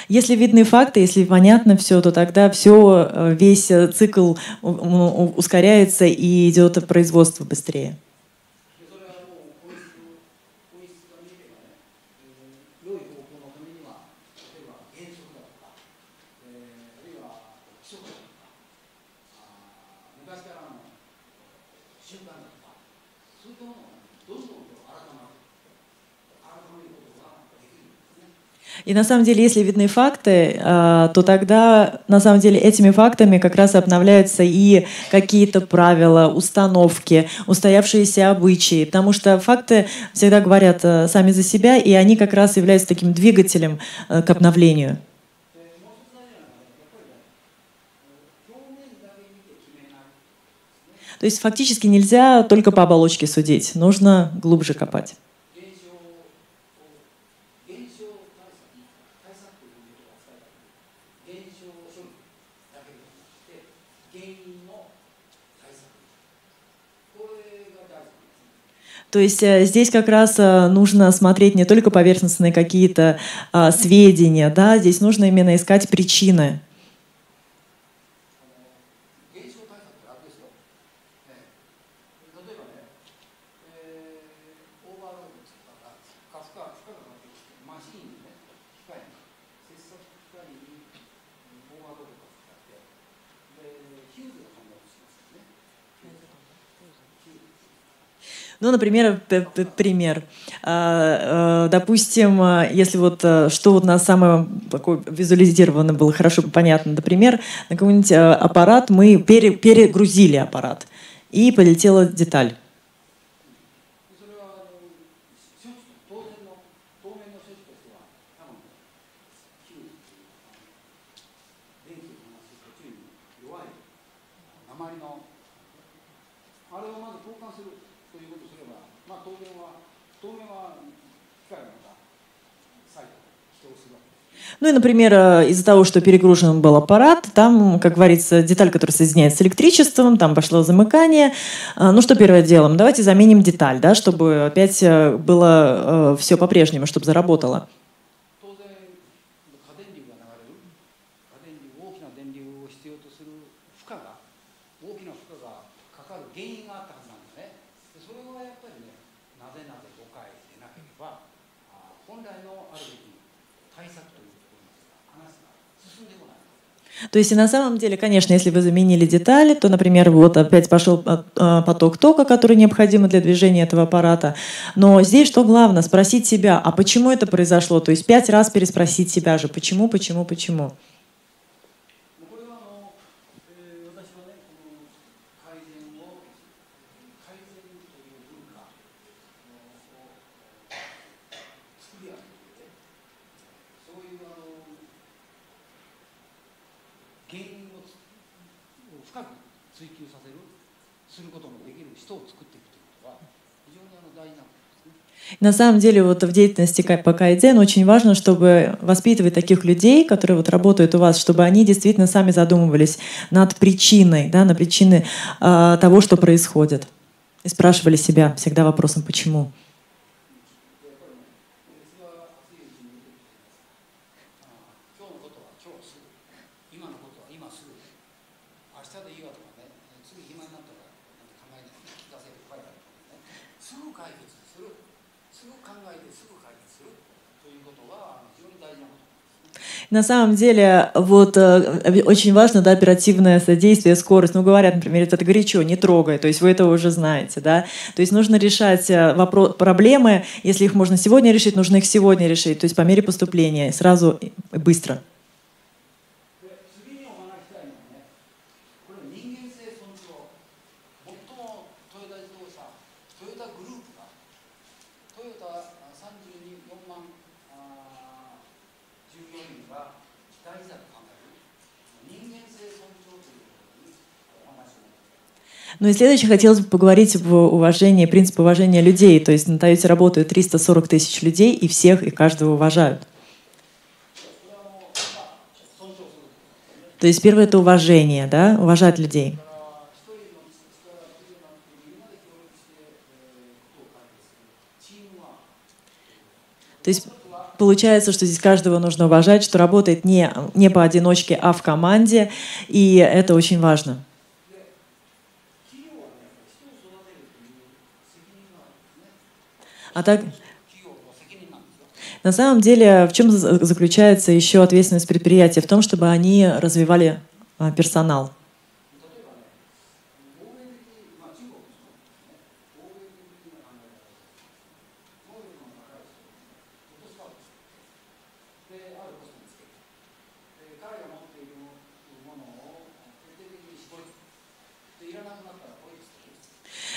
Если видны факты, если понятно все, то тогда все, э, весь э, цикл э, ускоряется и идет производство быстрее. И на самом деле, если видны факты, а, то тогда на самом деле этими фактами как раз обновляются и какие-то правила, установки, устоявшиеся обычаи. Потому что факты всегда говорят э, сами за себя, и они как раз являются таким двигателем э, к обновлению. То есть фактически нельзя только по оболочке судить, нужно глубже копать. То есть э, здесь как раз э, нужно смотреть не только поверхностные какие-то а, сведения, да, здесь нужно именно искать причины. Ну, например, пример. А, э, допустим, э, если вот э, что вот у нас самое такое визуализировано было хорошо понятно, например, на какой-нибудь аппарат мы пере, перегрузили аппарат и полетела деталь. Ну и, например, э, из-за того, что перегружен был аппарат, там, как говорится, деталь, которая соединяется с электричеством, там пошло замыкание. Э, ну что первое делаем? Давайте заменим деталь, да, чтобы опять э, было все по-прежнему, чтобы заработало. То есть и на самом деле, конечно, если вы заменили детали, то, например, вот опять пошел а, а, поток тока, который необходим для движения этого аппарата. Но здесь что главное? Спросить себя, а почему это произошло? То есть пять раз переспросить себя же, почему, почему, почему. На самом деле вот в деятельности по кайдзен очень важно, чтобы воспитывать таких людей, которые вот работают у вас, чтобы они действительно сами задумывались над причиной, да, на причины э, того, что происходит. И спрашивали себя всегда вопросом «почему?». На самом деле, вот э, очень важно, да, оперативное содействие, скорость. Ну, говорят, например, это горячо, не трогай, то есть вы это уже знаете, да. То есть нужно решать э, вопрос, проблемы, если их можно сегодня решить, нужно их сегодня решить, то есть по мере поступления, сразу быстро. Ну и следующее, хотелось бы поговорить об уважении, принципе уважения людей. То есть на Тойоте работают 340 тысяч людей, и всех и каждого уважают. То есть первое — это уважение, да, уважать людей. То есть получается, что здесь каждого нужно уважать, что работает не, не поодиночке, а в команде, и это очень важно. А так, на самом деле, в чем заключается еще ответственность предприятия? В том, чтобы они развивали а, персонал.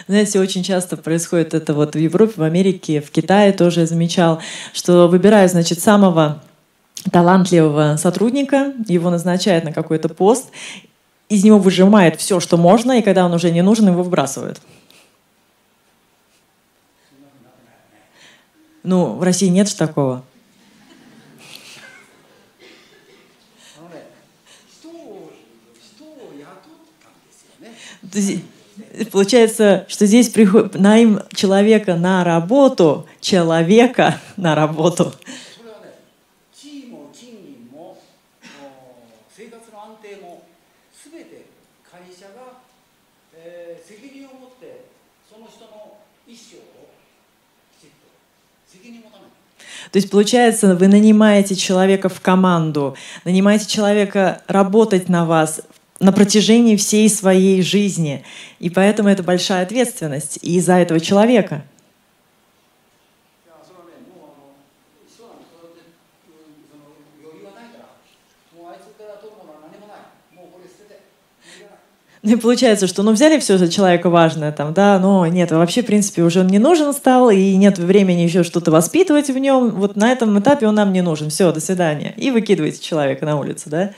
Знаете, очень часто происходит это вот в Европе, в Америке, в Китае тоже я замечал, что выбирают, значит, самого талантливого сотрудника, его назначают на какой-то пост, из него выжимает все, что можно, и когда он уже не нужен, его выбрасывают. Ну, в России нет же такого. Получается, что здесь приходит наим человека на работу, человека на работу. То есть, получается, вы нанимаете человека в команду, нанимаете человека работать на вас на протяжении всей своей жизни. И поэтому это большая ответственность и за этого человека. Ну и получается, что ну взяли все за человека важное, там, да, но нет, вообще, в принципе, уже он не нужен стал, и нет времени еще что-то воспитывать в нем. Вот на этом этапе он нам не нужен. Все, до свидания. И выкидываете человека на улицу, да.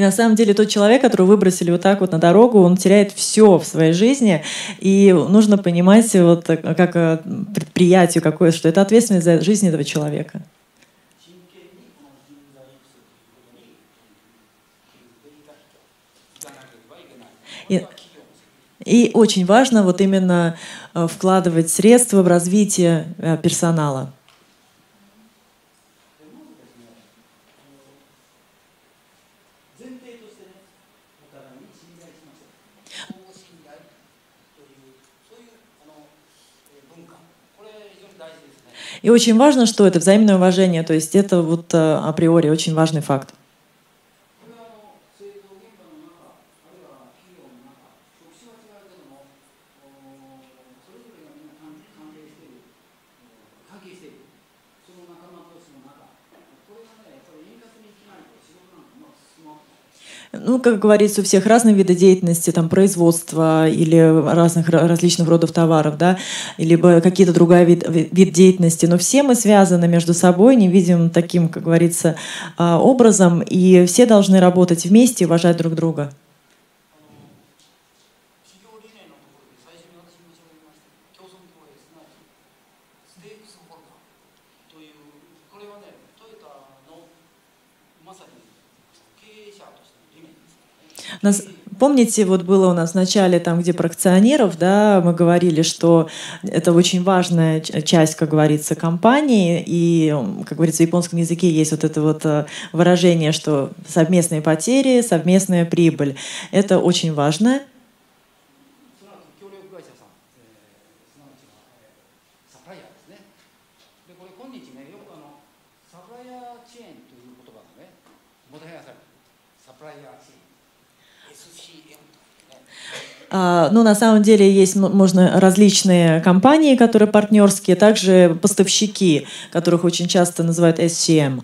И на самом деле тот человек, которого выбросили вот так вот на дорогу, он теряет все в своей жизни. И нужно понимать вот э, как э, предприятию какое, что это ответственность за жизнь этого человека. И, и очень важно вот именно э, вкладывать средства в развитие персонала. И очень важно, что это взаимное уважение, то есть это вот э, априори очень важный факт. Ну, как говорится, у всех разные виды деятельности, там производство или разных ра- различных родов товаров, да, либо какие-то другая вид, вид деятельности, но все мы связаны между собой невидимым таким, как говорится, а, образом, и все должны работать вместе уважать друг друга. Нас- помните, вот было у нас в начале, там, где про акционеров, да, мы говорили, что это очень важная часть, как говорится, компании, и, как говорится, в японском языке есть вот это вот э, выражение, что совместные потери, совместная прибыль. Это очень важно. Ну, на самом деле есть можно различные компании, которые партнерские, также поставщики, которых очень часто называют SCM.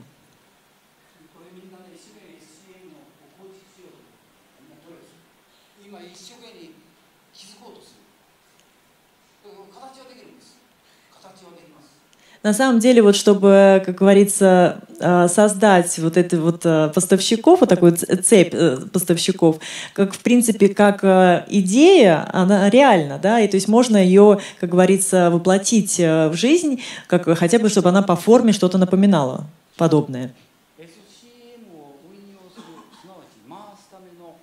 На самом деле, вот чтобы, как говорится, э, создать вот это вот э, поставщиков, вот такую ц- цепь э, поставщиков, как в принципе, как э, идея, она реальна, да, и то есть можно ее, как говорится, воплотить э, в жизнь, как хотя бы, чтобы она по форме что-то напоминала подобное. SCM を運用するすなわち回すための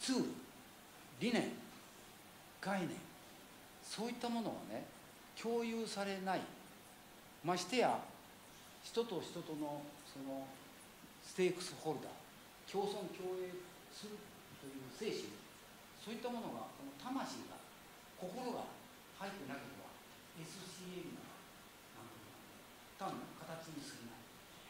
ツール理念概念そういったものはね共有されない ましてや人と人とのそのステークスホルダー共存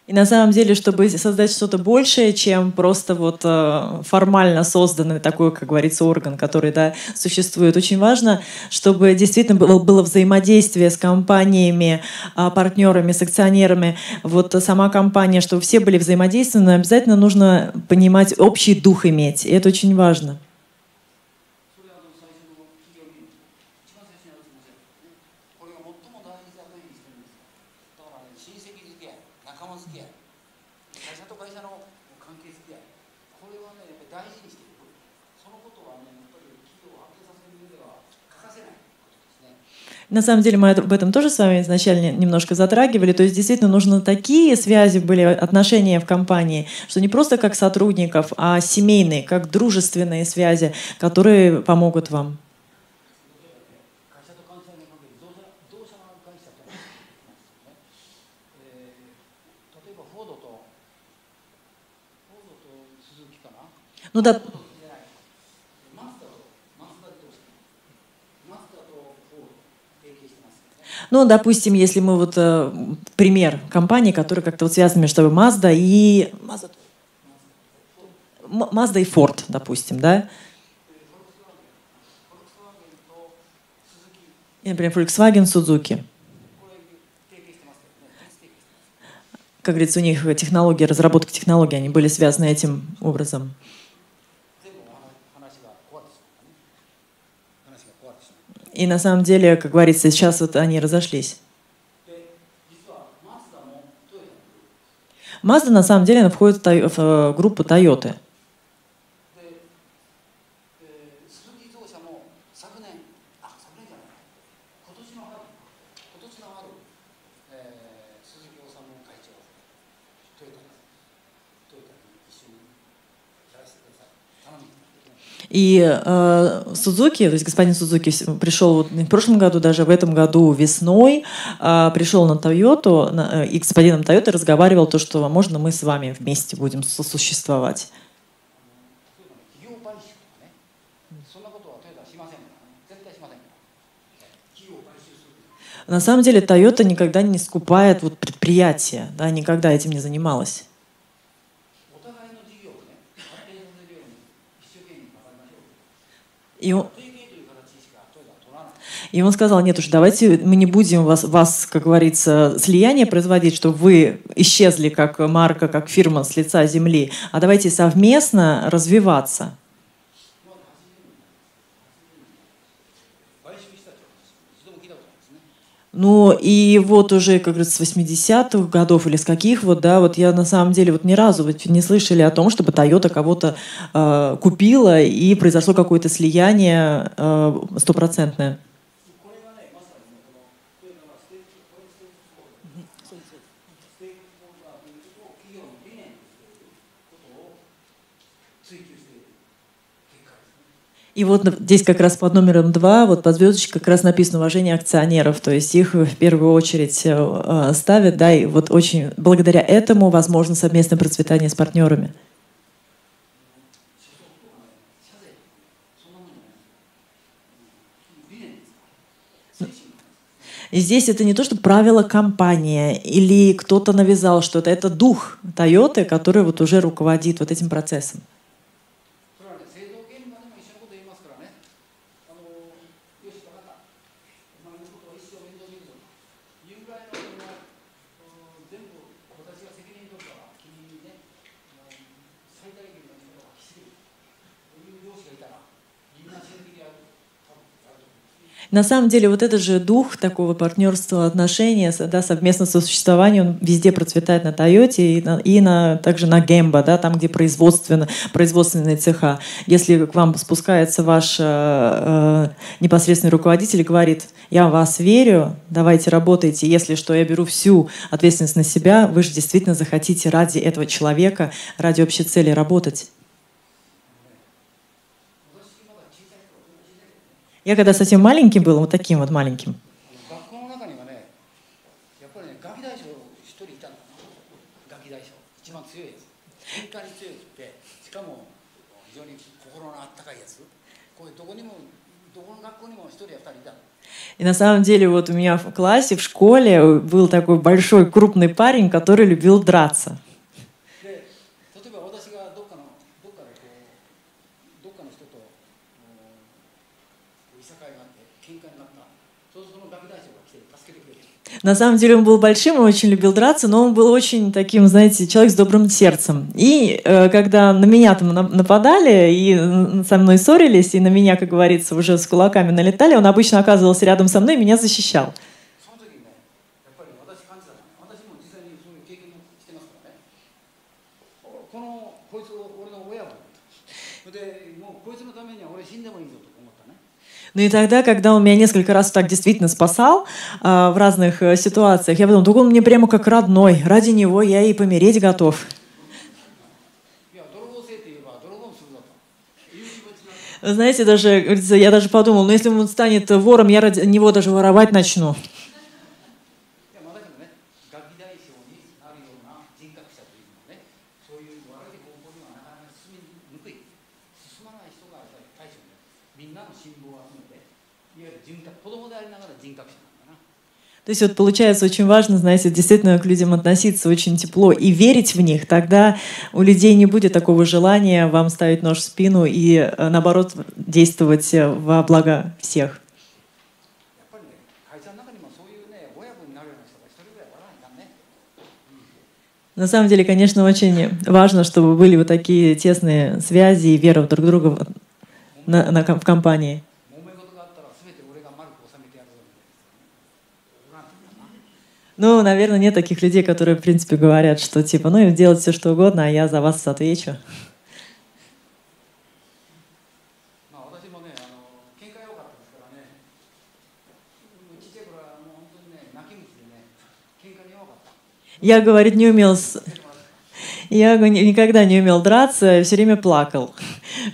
И на самом деле, чтобы создать что-то большее, чем просто вот э, формально созданный такой, как говорится, орган, который да, существует, очень важно, чтобы действительно было, было взаимодействие с компаниями, а, партнерами, с акционерами. Вот сама компания, чтобы все были взаимодействованы, обязательно нужно понимать общий дух иметь. И это очень важно. На самом деле мы об этом тоже с вами изначально немножко затрагивали. То есть действительно нужно такие связи были, отношения в компании, что не просто как сотрудников, а семейные, как дружественные связи, которые помогут вам. 会社 Ну, допустим, если мы вот э, пример компании, которая как-то вот связана между собой Mazda и Mazda, Mazda и Ford, допустим, да? И, например, Volkswagen, Suzuki. Как говорится, у них технологии, разработка технологий, они были связаны этим образом. И на самом деле, как говорится, сейчас вот они разошлись. Мазда на самом деле она входит в э, группу Тойоты. И э, Судзуки, то есть господин Сузуки пришел вот в прошлом году, даже в этом году весной, э, пришел на Тойоту на, э, и господином Тойоты разговаривал то, что можно мы с вами вместе будем сосуществовать. На самом деле Toyota никогда не скупает вот предприятия, да, никогда этим не занималась. И он, и он сказал, нет уж, давайте мы не будем вас, вас, как говорится, слияние производить, чтобы вы исчезли как марка, как фирма с лица земли, а давайте совместно развиваться. Ну и вот уже, как говорится, с 80-х годов или с каких вот, да, вот я на самом деле вот ни разу вот не слышали о том, чтобы Toyota кого-то э, купила и произошло какое-то слияние э, стопроцентное. И вот здесь как раз под номером два вот под звездочкой как раз написано «Уважение акционеров». То есть их в первую очередь э, э ставят, да, и вот очень благодаря этому возможно совместное процветание с партнерами. И здесь это не то, что правило компании или кто-то навязал что-то. Это дух Тойоты, который вот уже руководит вот этим процессом. На самом деле вот этот же дух такого партнерства, отношения, да, совместного сосуществования, он везде процветает на Тойоте и, на, и на, также на Гембо, да, там, где производственно, производственные цеха. Если к вам спускается ваш э, э, непосредственный руководитель и говорит, я в вас верю, давайте работайте, если что, я беру всю ответственность на себя, вы же действительно захотите ради этого человека, ради общей цели работать. Я когда совсем маленький был, вот таким вот маленьким, И на самом деле вот у меня в классе, в школе был такой большой крупный парень, который любил драться. На самом деле он был большим и очень любил драться, но он был очень таким, знаете, человек с добрым сердцем. И э, когда на меня там на- нападали и со мной ссорились, и на меня, как говорится, уже с кулаками налетали, он обычно оказывался рядом со мной и меня защищал. Ну и тогда, когда он меня несколько раз так действительно спасал э, в разных э, ситуациях, я подумал: так он мне прямо как родной. Ради него я и помереть готов. Знаете, даже я даже подумал, ну если он станет вором, я ради него даже воровать начну. То есть вот получается очень важно, знаете, действительно к людям относиться очень тепло и верить в них. Тогда у людей не будет такого желания вам ставить нож в спину и э, наоборот действовать э, во благо всех. На самом деле, конечно, очень важно, чтобы были вот такие тесные связи и вера друг друга на, на, в компании. Ну, наверное, нет таких людей, которые, в принципе, говорят, что типа, ну, им делать все, что угодно, а я за вас отвечу. Я, говорит, не умел... Я никогда не умел драться, все время плакал.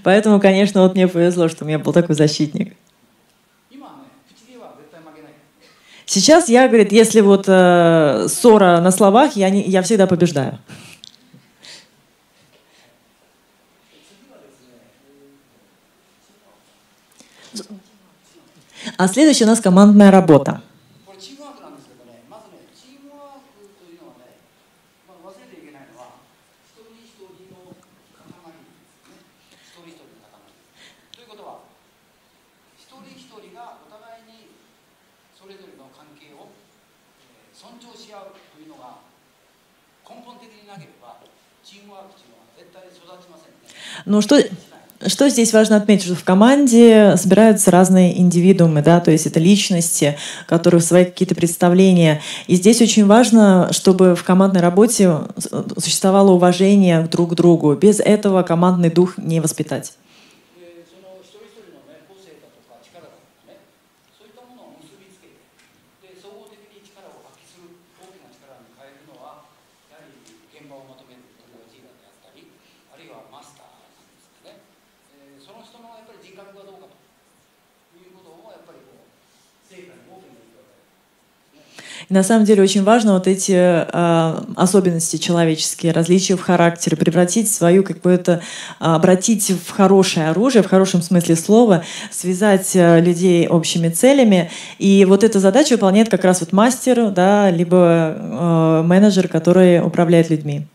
Поэтому, конечно, вот мне повезло, что у меня был такой защитник. Сейчас я, говорит, если вот э, ссора на словах, я, не, я всегда побеждаю. А следующая у нас командная работа. Но что, что здесь важно отметить, что в команде собираются разные индивидуумы, да, то есть это личности, которые в свои какие-то представления. И здесь очень важно, чтобы в командной работе существовало уважение друг к другу. Без этого командный дух не воспитать. На самом деле очень важно вот эти э, особенности человеческие, различия в характере, превратить свою какое-то, а, обратить в хорошее оружие, в хорошем смысле слова, связать э, людей общими целями. И вот эту задачу выполняет как раз вот мастер, да, либо э, менеджер, который управляет людьми.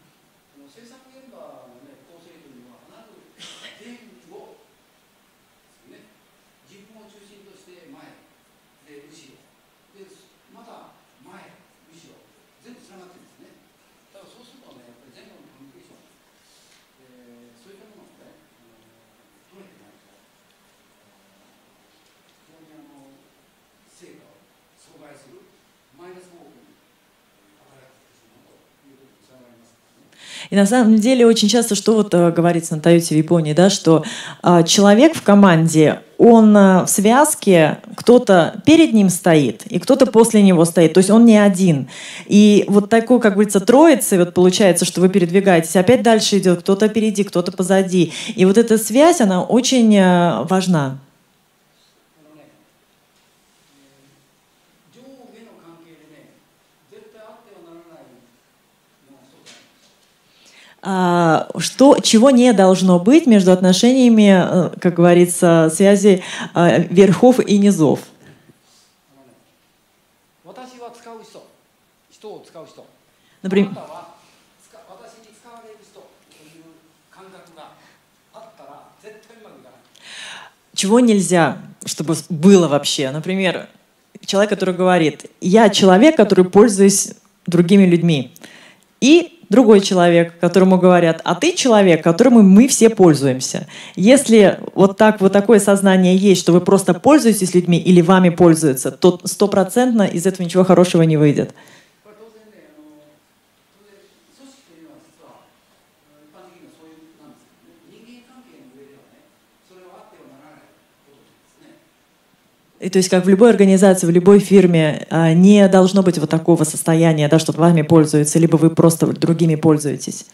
И на самом деле очень часто, что вот э, говорится на Тойоте в Японии, да, что а, человек в команде, он э, в связке, кто-то перед ним стоит, и кто-то после него стоит, то есть он не один. И вот такой, как говорится, троицы, вот получается, что вы передвигаетесь, опять дальше идет кто-то впереди, кто-то позади. И вот эта связь, она очень э, важна. А, что, чего не должно быть между отношениями, э, как говорится, связи а, верхов и низов. Например, чего нельзя, чтобы было вообще. Например, человек, который говорит, я человек, который пользуюсь другими людьми. И другой человек, которому говорят, а ты человек, которым мы все пользуемся. Если вот так вот такое сознание есть, что вы просто пользуетесь людьми или вами пользуются, то стопроцентно из этого ничего хорошего не выйдет. И то есть, как в любой организации, в любой фирме, а, не должно быть вот такого состояния, да, что вами пользуются, либо вы просто другими пользуетесь.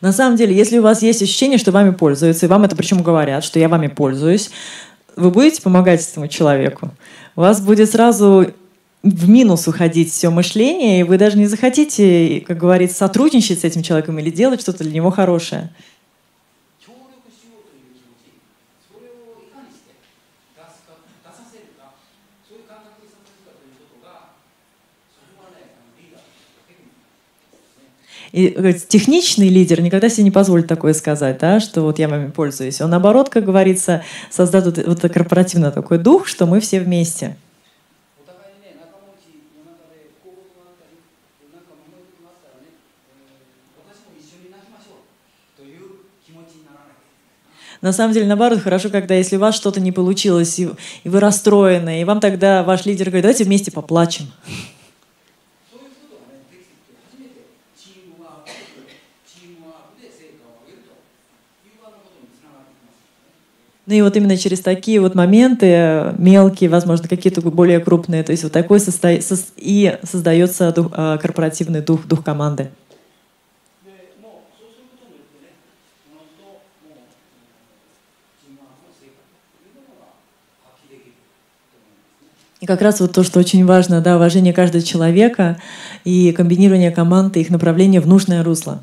На самом деле, если у вас есть ощущение, что вами пользуются, и вам это причем говорят, что я вами пользуюсь, вы будете помогать этому человеку? У вас будет сразу в минус уходить все мышление, и вы даже не захотите, как говорится, сотрудничать с этим человеком или делать что-то для него хорошее. И техничный лидер никогда себе не позволит такое сказать, да, что вот я вами пользуюсь. Он наоборот, как говорится, создает вот, вот корпоративно такой дух, что мы все вместе. На самом деле, наоборот, хорошо, когда если у вас что-то не получилось, и вы расстроены, и вам тогда ваш лидер говорит, давайте вместе поплачем. Ну и вот именно через такие вот моменты, мелкие, возможно, какие-то более крупные, то есть вот такой состо... и создается дух, а, корпоративный дух, дух команды. И как раз вот то, что очень важно, да, уважение каждого человека и комбинирование команд и их направление в нужное русло.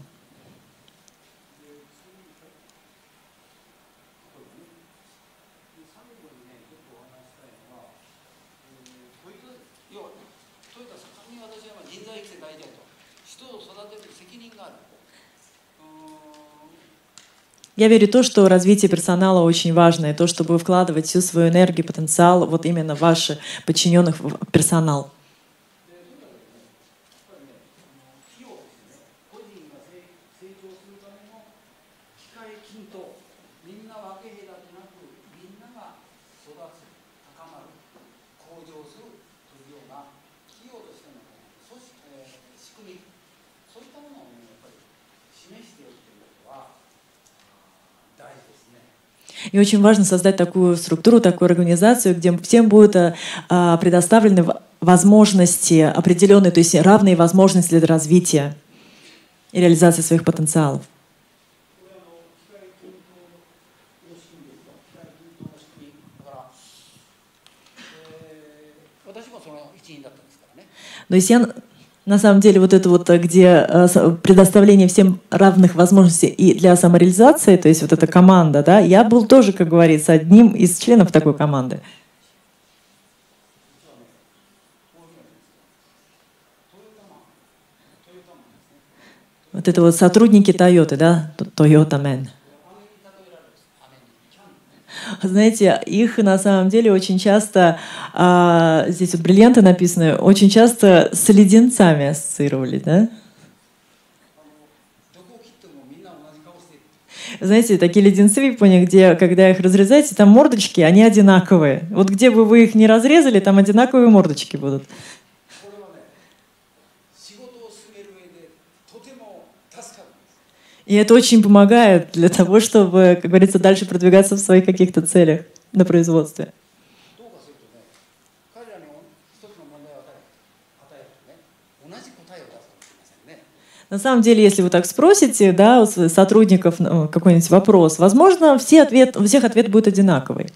Я верю в то, что развитие персонала очень важно, и то, чтобы вкладывать всю свою энергию, потенциал вот именно в ваши подчиненных персонал. И очень важно создать такую структуру, такую организацию, где всем будут предоставлены возможности определенные, то есть равные возможности для развития и реализации своих потенциалов. Но есть я на самом деле вот это вот, э, где э, предоставление всем равных возможностей и для самореализации, то есть вот эта команда, да, я был тоже, как говорится, одним из членов такой команды. Вот это вот сотрудники Toyota, да, Toyota Man знаете, их на самом деле очень часто, а, здесь вот бриллианты написаны, очень часто с леденцами ассоциировали, да? знаете, такие леденцы в Японии, где, когда их разрезаете, там мордочки, они одинаковые. Вот где бы вы их не разрезали, там одинаковые мордочки будут. И это очень помогает для того, чтобы, как говорится, дальше продвигаться в своих каких-то целях на производстве. На самом деле, если вы так спросите, да, у сотрудников ну, какой-нибудь вопрос, возможно, все ответ, у всех ответ будет одинаковый.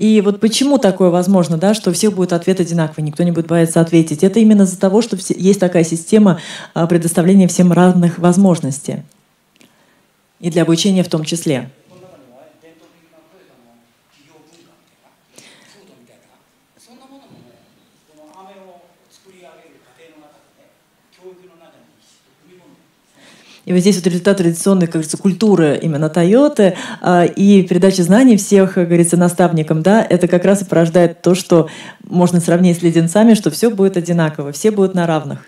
И вот почему такое возможно, да, что у всех будет ответ одинаковый, никто не будет бояться ответить. Это именно из-за того, что есть такая система а, предоставления всем равных возможностей. И для обучения в том числе. И вот здесь вот результат традиционной, как говорится, культуры именно Тойоты а, и передача знаний всех, как говорится, наставникам, да, это как раз и порождает то, что можно сравнить с леденцами, что все будет одинаково, все будут на равных.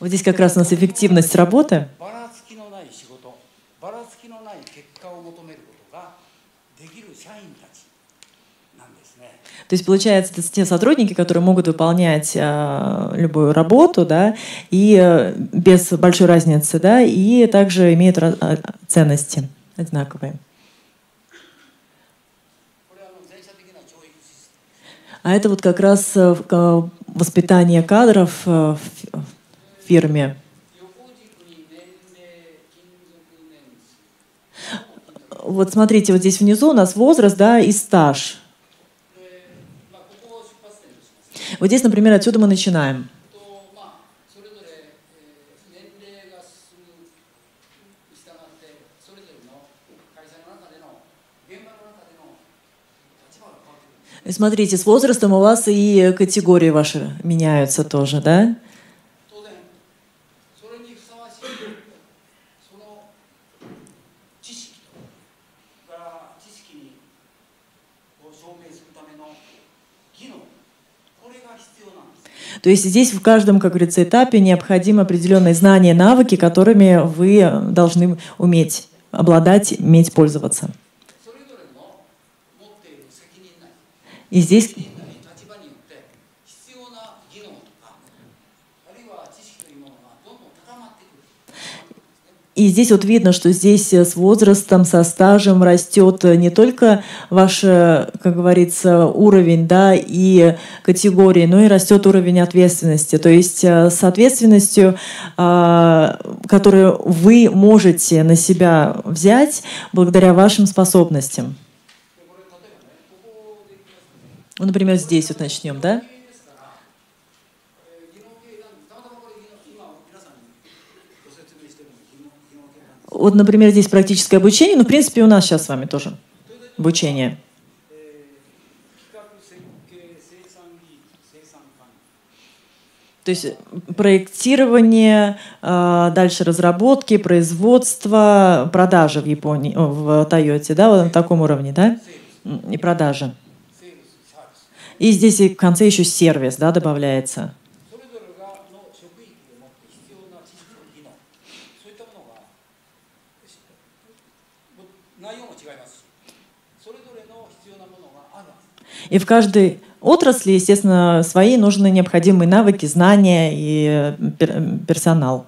Вот здесь как раз у нас эффективность работы – То есть, получается, это те сотрудники, которые могут выполнять э, любую работу, да, и э, без большой разницы, да, и также имеют э, ценности одинаковые. А это вот как раз э, воспитание кадров э, в фирме. Вот смотрите, вот здесь внизу у нас возраст, да, и стаж. Вот здесь, например, отсюда мы начинаем. Смотрите, с возрастом у вас и категории ваши меняются тоже, да? То есть здесь в каждом, как говорится, этапе необходимы определенные знания, навыки, которыми вы должны уметь обладать, иметь пользоваться. И здесь И здесь вот видно, что здесь э, с возрастом, со стажем растет э, не только ваш, э, как говорится, уровень да, и категории, но и растет уровень ответственности. То есть с ответственностью, а, которую вы можете на себя взять благодаря вашим способностям. Ну, например, здесь вот начнем, да? Вот, например, здесь практическое обучение, но, в принципе, у нас сейчас с вами тоже обучение. То есть э, проектирование, э, дальше разработки, производство, продажи в Японии, в Тойоте, да, вот на таком уровне, да, и продажи. И здесь и в конце еще сервис, да, добавляется. И в каждой отрасли, естественно, свои нужны необходимые навыки, знания и э, персонал.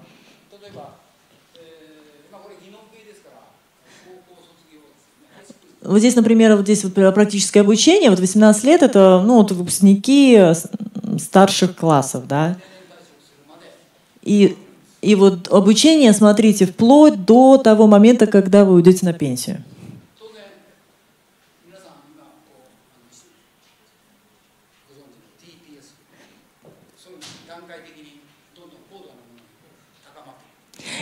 Вот здесь, например, вот здесь вот практическое обучение, вот 18 лет это ну, вот выпускники старших классов, да. И, и вот обучение, смотрите, вплоть до того момента, когда вы уйдете на пенсию.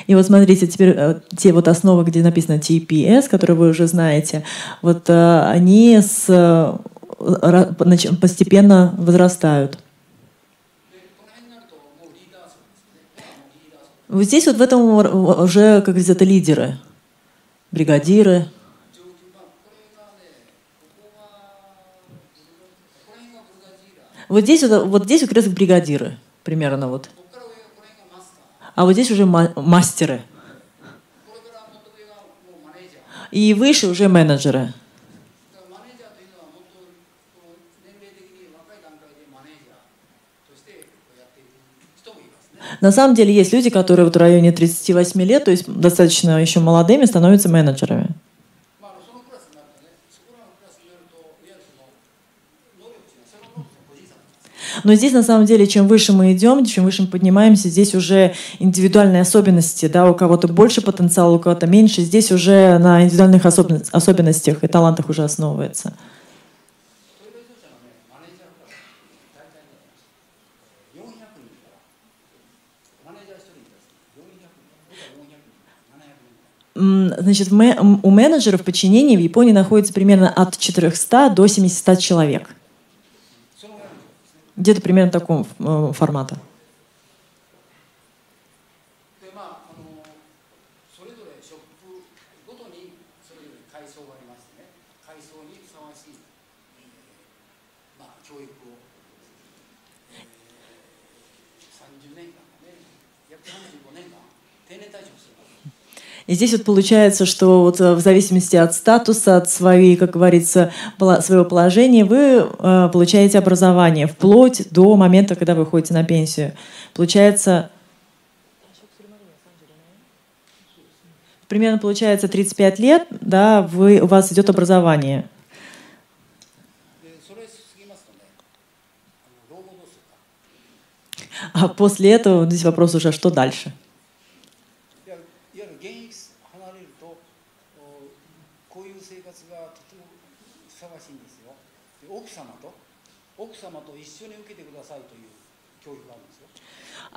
И вот смотрите, теперь э, те вот основы, где написано TPS, которые вы уже знаете, вот э, они с, э, постепенно возрастают. Вот здесь вот в этом уже, как говорится, это лидеры, бригадиры. Вот здесь вот, вот здесь как раз бригадиры примерно вот. А вот здесь уже мастеры. И выше уже менеджеры. На самом деле есть люди, которые вот в районе 38 лет, то есть достаточно еще молодыми, становятся менеджерами. Но здесь, на самом деле, чем выше мы идем, чем выше мы поднимаемся, здесь уже индивидуальные особенности, да, у кого-то больше потенциала, у кого-то меньше, здесь уже на индивидуальных особенностях и талантах уже основывается. Значит, у менеджеров подчинений в Японии находится примерно от 400 до 700 человек. Где-то примерно такого э, формата. И здесь вот получается, что вот э, в зависимости от статуса, от своей, как говорится, своего положения, вы э, получаете образование вплоть до момента, когда вы выходите на пенсию. Получается, примерно получается 35 лет, да, вы, у вас идет образование. А после этого здесь вопрос уже, а что дальше?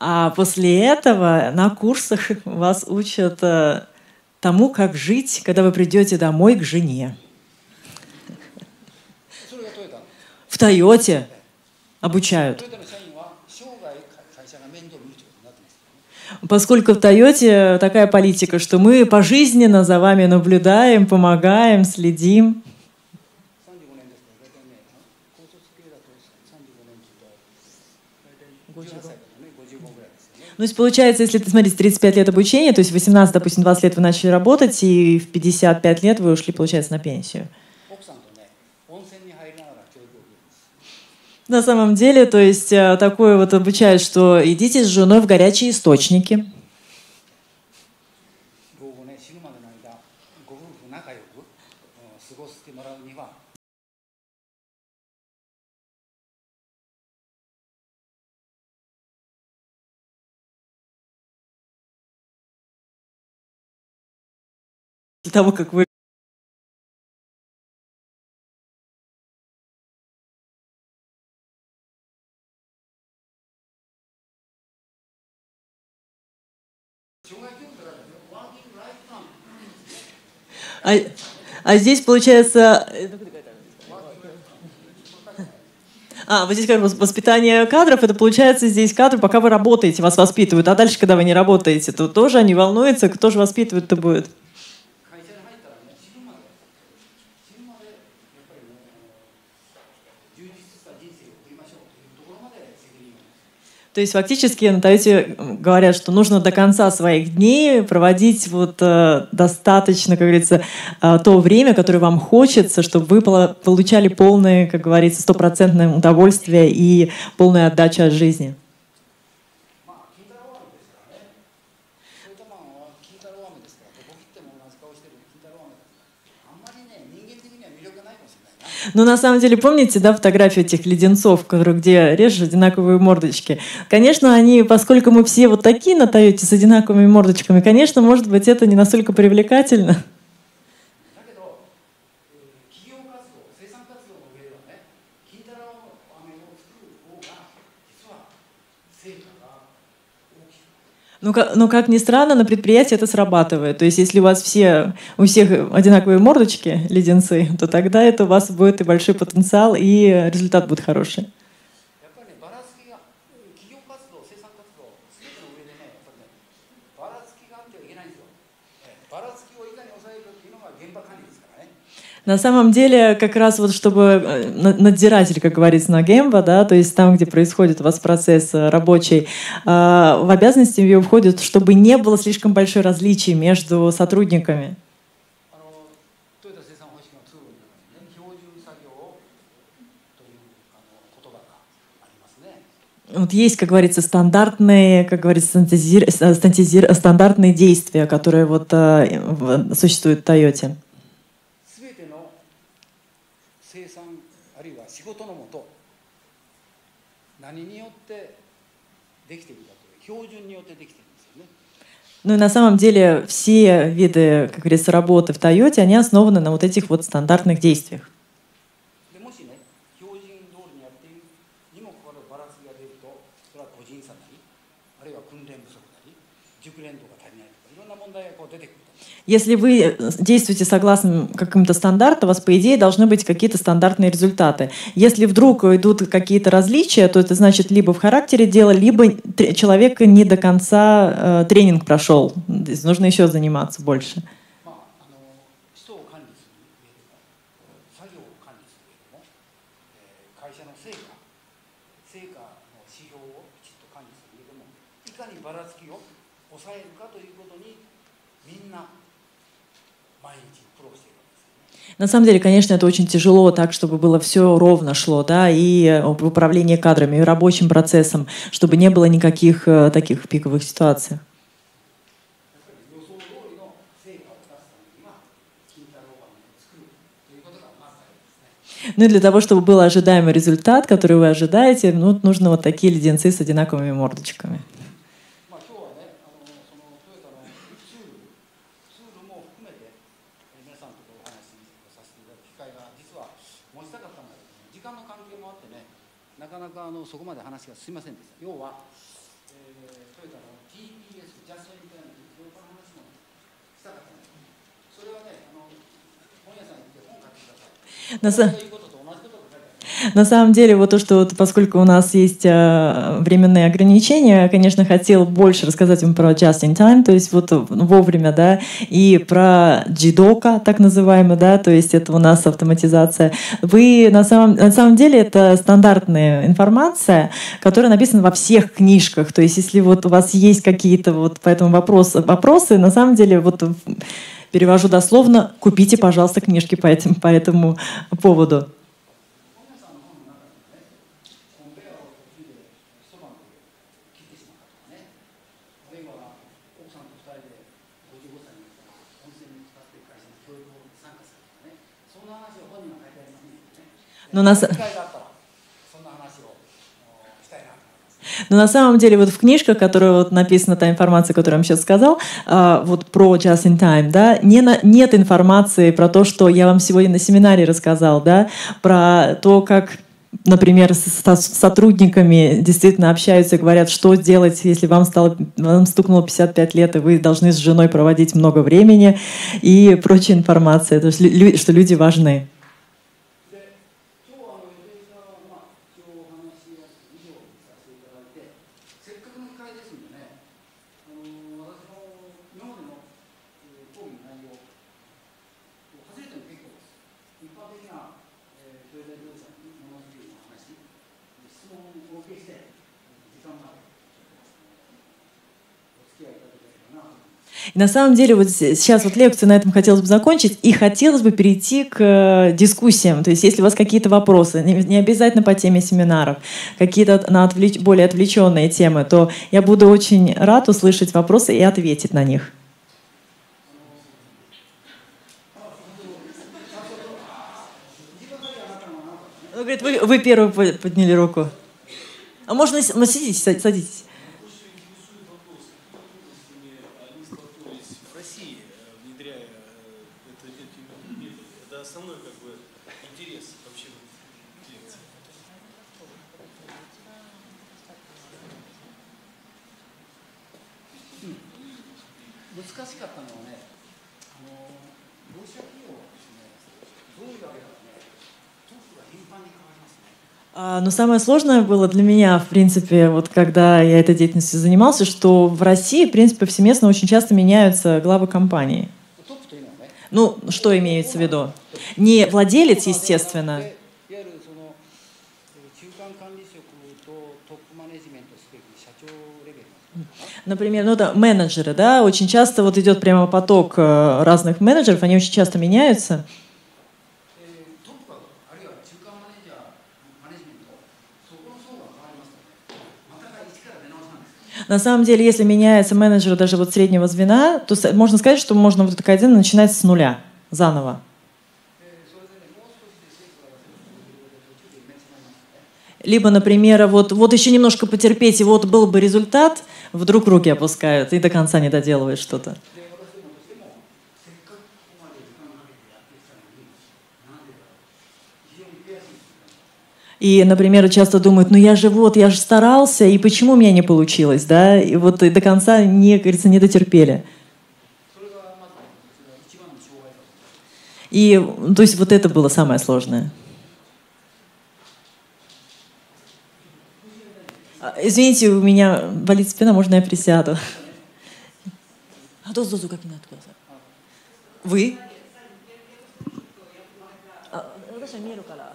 А после этого на курсах вас учат э, тому, как жить, когда вы придете домой к жене. В Тойоте обучают. Поскольку в Тойоте такая политика, что мы пожизненно за вами наблюдаем, помогаем, следим. Ну, то есть получается, если ты, смотрите, 35 лет обучения, то есть 18, допустим, 20 лет вы начали работать, и в 55 лет вы ушли, получается, на пенсию. На самом деле, то есть э, такое вот обучают, что идите с женой в горячие источники. до того, как вы А, а здесь получается... А, вот здесь как воспитание кадров, это получается здесь кадры, пока вы работаете, вас воспитывают. А дальше, когда вы не работаете, то тоже они волнуются, кто же воспитывать-то будет? То есть фактически на Тойоте говорят, что нужно до конца своих дней проводить вот э, достаточно, как говорится, э, то время, которое вам хочется, чтобы вы получали полное, как говорится, стопроцентное удовольствие и полную отдачу от жизни. Но на самом деле, помните, да, фотографию этих леденцов, которые, где режешь одинаковые мордочки? Конечно, они, поскольку мы все вот такие на Тойоте с одинаковыми мордочками, конечно, может быть, это не настолько привлекательно. Ну как, ну, как ни странно, на предприятии это срабатывает. То есть, если у вас все, у всех одинаковые мордочки, леденцы, то тогда это у вас будет и большой потенциал, и результат будет хороший. На самом деле, как раз вот чтобы э, надзиратель, как говорится, на гемба, да, то есть там, где происходит у вас процесс э, рабочий, э, в обязанности ее входит, чтобы не было слишком большое различий между сотрудниками. Вот есть, как говорится, стандартные, как говорится, стандартные действия, которые вот существуют в Тойоте. Ну и на самом деле все виды, как говорится, работы в Тойоте, они основаны на вот этих вот стандартных действиях. Если вы действуете согласно каким-то стандартам, у вас, по идее, должны быть какие-то стандартные результаты. Если вдруг идут какие-то различия, то это значит либо в характере дела, либо тре- человек не до конца э, тренинг прошел. То есть нужно еще заниматься больше. На самом деле, конечно, это очень тяжело так, чтобы было все ровно шло, да, и э, управление кадрами, и рабочим процессом, чтобы не было никаких э, таких пиковых ситуаций. Ну и для того, чтобы был ожидаемый результат, который вы ожидаете, ну, нужно вот такие леденцы с одинаковыми мордочками. なかなかあのそこまで話が進みませんでした。要は、えー、トヨタの TPS ジャストインターネットの話もしたかったんです。それはねあの本屋さんに行って本買ってください。На самом деле, вот то, что вот, поскольку у нас есть э, временные ограничения, я, конечно, хотел больше рассказать вам про just in time, то есть вот вовремя, да, и про джидока, так называемый, да, то есть это у нас автоматизация. Вы на самом, на самом деле это стандартная информация, которая написана во всех книжках, то есть если вот у вас есть какие-то вот по этому вопросу, вопросы, на самом деле вот перевожу дословно, купите, пожалуйста, книжки по, этим, по этому поводу. Но на, но на самом деле вот в книжках, которая вот написана, та информация, которую я вам сейчас сказал, а, вот про Just in Time, да, не на, нет информации про то, что я вам сегодня на семинаре рассказал, да, про то, как например, с, сотрудниками действительно общаются и говорят, что делать, если вам, стало, вам стукнуло 55 лет, и вы должны с женой проводить много времени и прочая информация, то есть, что люди важны. На самом деле вот сейчас вот лекцию на этом хотелось бы закончить, и хотелось бы перейти к э, дискуссиям. То есть если у вас какие-то вопросы, не обязательно по теме семинаров, какие-то на отвлеч... более отвлеченные темы, то я буду очень рад услышать вопросы и ответить на них. Говорит, вы, вы первый подняли руку. А можно садитесь, садитесь. А, но самое сложное было для меня, в принципе, вот когда я этой деятельностью занимался, что в России, в принципе, повсеместно очень часто меняются главы компании. Ну, что имеется в виду? Не владелец, естественно. Например, ну да, менеджеры, да, очень часто вот идет прямо поток э, разных менеджеров, они очень часто меняются. На самом деле, если меняется менеджер даже вот среднего звена, то можно сказать, что можно вот такая отдел начинать с нуля, заново. Либо, например, вот, вот еще немножко потерпеть, и вот был бы результат, вдруг руки опускают и до конца не доделывает что-то. И, например, часто думают, ну я же вот, я же старался, и почему у меня не получилось, да? И вот и до конца, не, говорится, не дотерпели. И, то есть, вот это было самое сложное. А, извините, у меня болит спина, можно я присяду? А Вы? 私は見えるから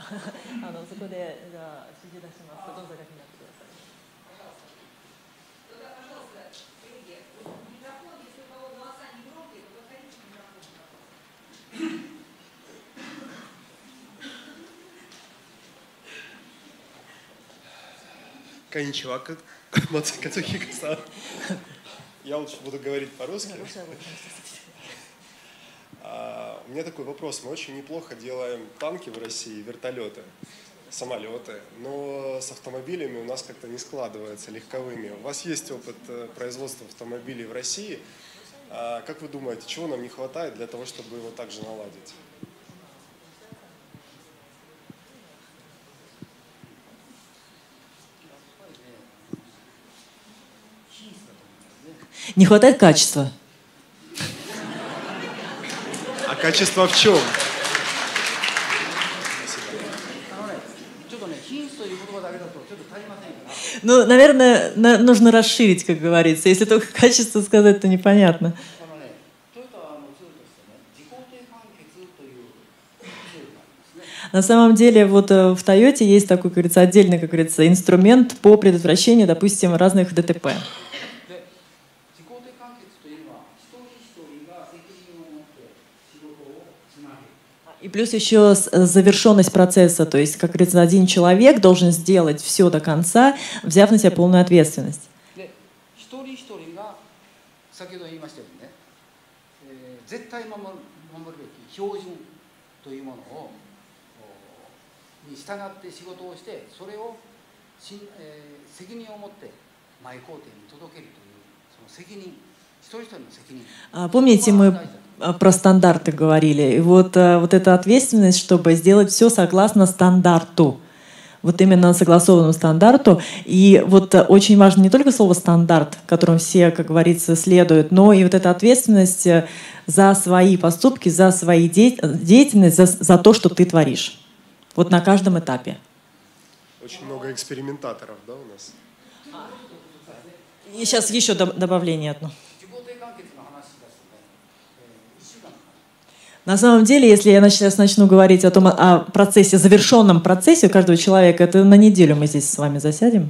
Коничева, Кацухика-сан. Я лучше буду говорить по-русски. А, у меня такой вопрос. Мы очень неплохо делаем танки в России, вертолеты, самолеты, но с автомобилями у нас как-то не складывается, легковыми. У вас есть опыт э, производства автомобилей в России. А, как вы думаете, чего нам не хватает для того, чтобы его также наладить? Не хватает качества. А качество в чем? Ну, наверное, на, нужно расширить, как говорится. Если только качество сказать, то непонятно. На самом деле, вот э, в Тойоте есть такой, как говорится, отдельный, как говорится, инструмент по предотвращению, допустим, разных ДТП. И плюс еще с- э, завершенность процесса, то есть, как говорится, один человек должен сделать все до конца, взяв на себя полную ответственность. で一人一人が先ほど言いましたようにね、えー絶対守る守るべき標準というものをおに従って仕事をしてそれをしん、えー責任を持って前工程に届けるというその責任一人一人の責任 А, Помните, мы э, про стандарты говорили. И вот, э, вот эта ответственность, чтобы сделать все согласно стандарту. Вот именно согласованному стандарту. И вот э, очень важно не только слово стандарт, которым все, как говорится, следуют, но и вот эта ответственность э, за свои поступки, за свои де- деятельность, за, за то, что ты творишь. Вот на каждом этапе. Очень много экспериментаторов, да, у нас? И сейчас еще доб- добавление одно. На самом деле, если я сейчас начну говорить о том, о процессе, завершенном процессе каждого человека, это на неделю мы здесь с вами засядем.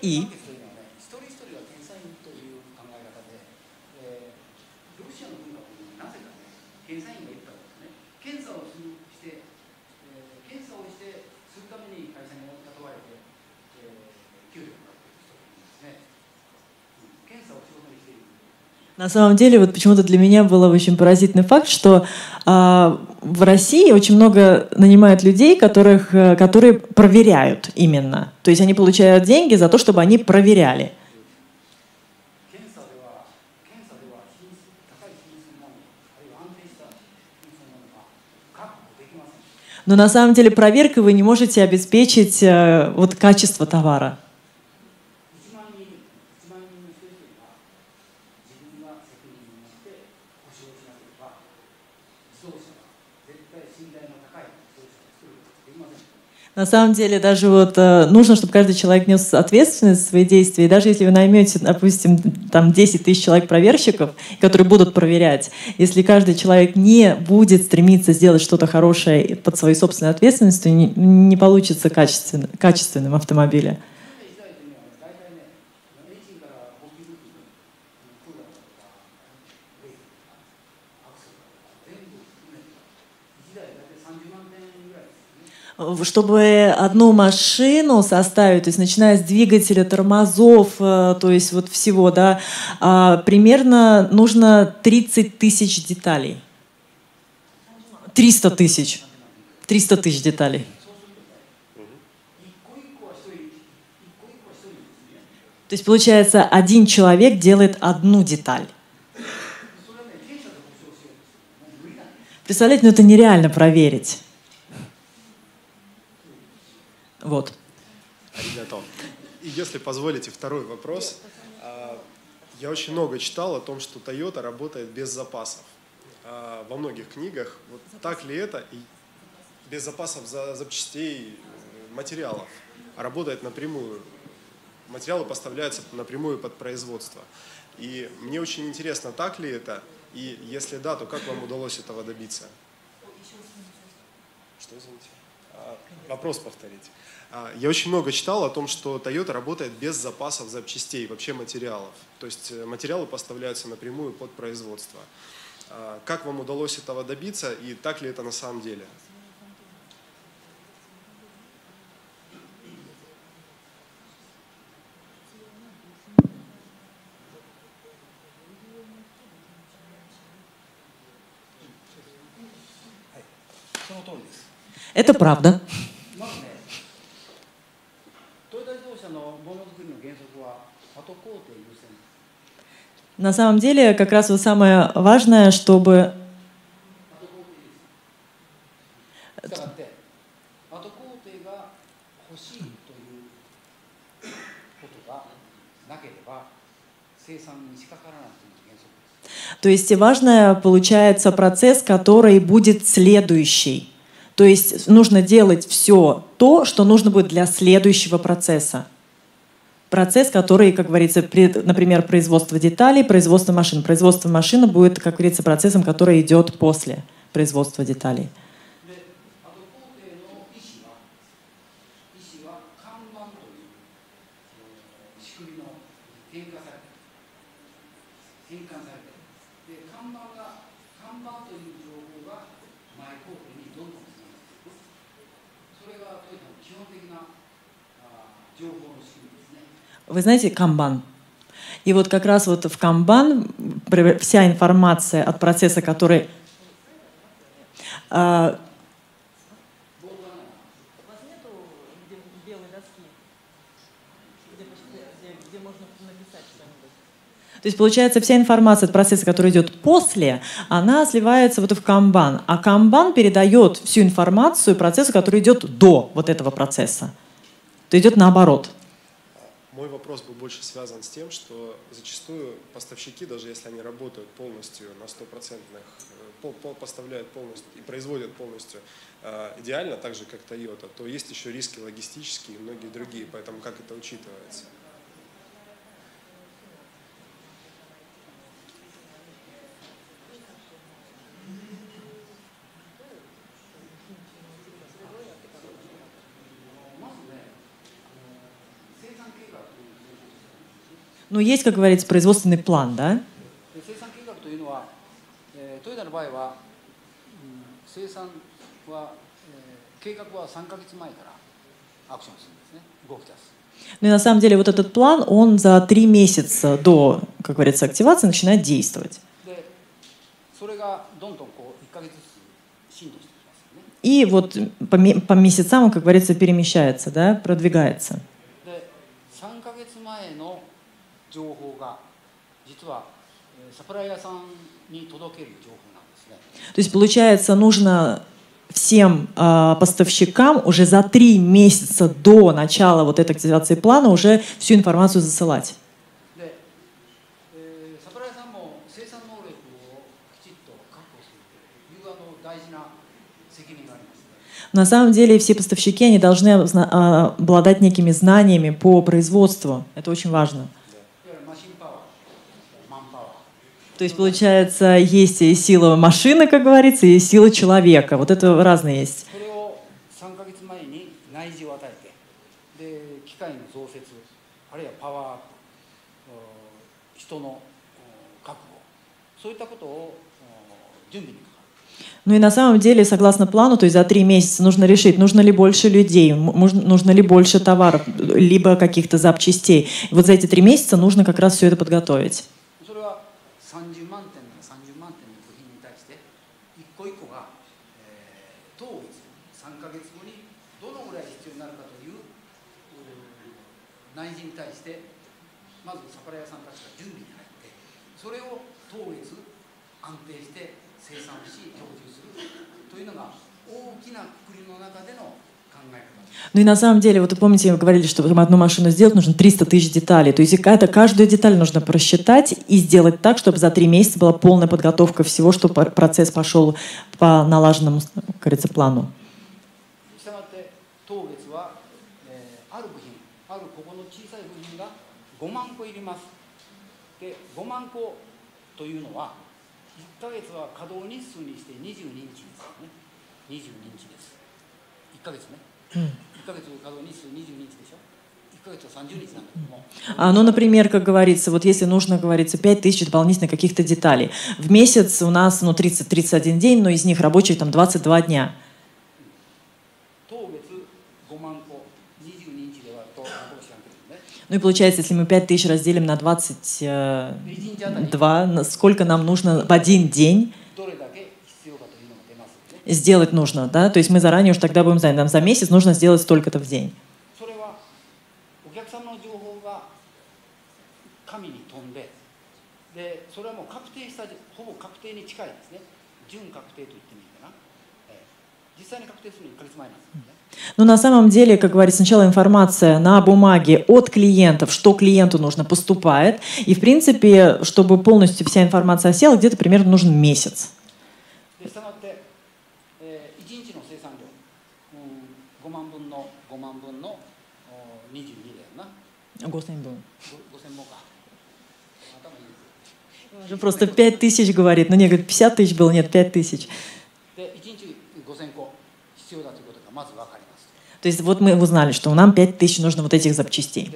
で На самом деле, вот почему-то для меня был очень поразительный факт, что э, в России очень много нанимают людей, которых, э, которые проверяют именно. То есть они получают деньги за то, чтобы они проверяли. Но на самом деле проверкой вы не можете обеспечить э, вот качество товара. На самом деле, даже вот э, нужно, чтобы каждый человек нес ответственность за свои действия. И даже если вы наймете, допустим, там 10 тысяч человек проверщиков, которые будут проверять, если каждый человек не будет стремиться сделать что-то хорошее под своей собственной ответственностью, не, не получится качественно, качественным автомобиля. чтобы одну машину составить, то есть начиная с двигателя, тормозов, э, то есть вот всего, да, а примерно нужно 30 тысяч деталей. 300 тысяч. 300 тысяч деталей. То есть получается, один человек делает одну деталь. Представляете, ну это нереально проверить. Вот. И если позволите, второй вопрос. А, Я очень много читал о том, что Toyota работает без запасов. А, Во многих книгах. Вот так ли это? И без запасов за запчастей, э, материалов. А работает напрямую. Материалы поставляются напрямую под производство. И мне очень интересно, так ли это? И если да, то как вам удалось этого добиться? Что, извините? А, Вопрос повторите. А, Я очень много читал о том, что Toyota работает без запасов запчастей, вообще материалов. То есть э, материалы поставляются напрямую под производство. А, Как вам удалось этого добиться и так ли это на самом деле? Это правда. На самом деле, как раз вот самое важное, чтобы... То есть важное получается процесс, который будет следующий. То есть нужно делать все то, что нужно будет для следующего процесса. Процесс, который, как говорится, при- например, производство деталей, производство машин. Производство машины будет, как говорится, процессом, который идет после производства деталей. Вы знаете, камбан. И вот как раз вот в камбан вся информация от процесса, который... а, То есть получается вся информация от процесса, который идет после, она сливается вот в камбан, а камбан передает всю информацию процессу, который идет до вот этого процесса. То идет наоборот. Мой вопрос был больше связан с тем, что зачастую поставщики, даже если они работают полностью на стопроцентных, э, по- по- поставляют полностью и производят полностью э, идеально, так же как Toyota, то есть еще риски логистические и многие другие, поэтому как это учитывается? Но есть, как говорится, производственный план, да? Ну и на самом деле вот этот план, он за три месяца до, как говорится, активации начинает действовать. И вот по, по месяцам, как говорится, перемещается, да, продвигается. 情報が実はサプライヤーさんに届ける情報なんですね。То есть получается нужно всем э, поставщикам уже за три месяца до начала вот этой активации плана уже всю информацию засылать. Э, На самом деле все поставщики они должны а, обладать некими знаниями по производству. Это очень важно. То есть, получается, есть и сила машины, как говорится, и сила человека. Вот это разные есть. Ну и на самом деле, согласно плану, то есть за три месяца нужно решить, нужно ли больше людей, нужно ли больше товаров, либо каких-то запчастей. Вот за эти три месяца нужно как раз все это подготовить. Ну и на самом деле, вот вы помните, вы говорили, что чтобы одну машину сделать, нужно 300 тысяч деталей. То есть это каждую деталь нужно просчитать и сделать так, чтобы за три месяца была полная подготовка всего, чтобы пр- процесс пошел по налаженному, как говорится, плану. したがって当月は、えーある部品あるここの小さい部品が5万個いりますで5万個というのは1ヶ月は稼働日数にして22日ですよね22日です 1ヶ月ね、1ヶ月稼働日数22日でしょ1ヶ月は30日なんだけども А, ну, например, как говорится, вот если нужно, говорится, 5 тысяч дополнительных каких-то деталей. В месяц у нас, ну, 30-31 день, но из них рабочих там 22 дня. 当月5万個22日で割るとどうしらんけどね Ну и получается, если мы 5 тысяч разделим на 22, で1日あたり на сколько нам нужно в один день сделать нужно, да, то есть мы заранее уже тогда будем знать, нам за месяц нужно сделать столько-то в день. Но ну, на самом деле, как говорится, сначала информация на бумаге от клиентов, что клиенту нужно, поступает. И, в принципе, чтобы полностью вся информация осела, где-то примерно нужен месяц. 5000分。Уже просто 5 тысяч говорит. Ну, не, говорит, 50 тысяч было, нет, 5 тысяч. То есть вот мы узнали, что нам 5 тысяч нужно вот этих запчастей.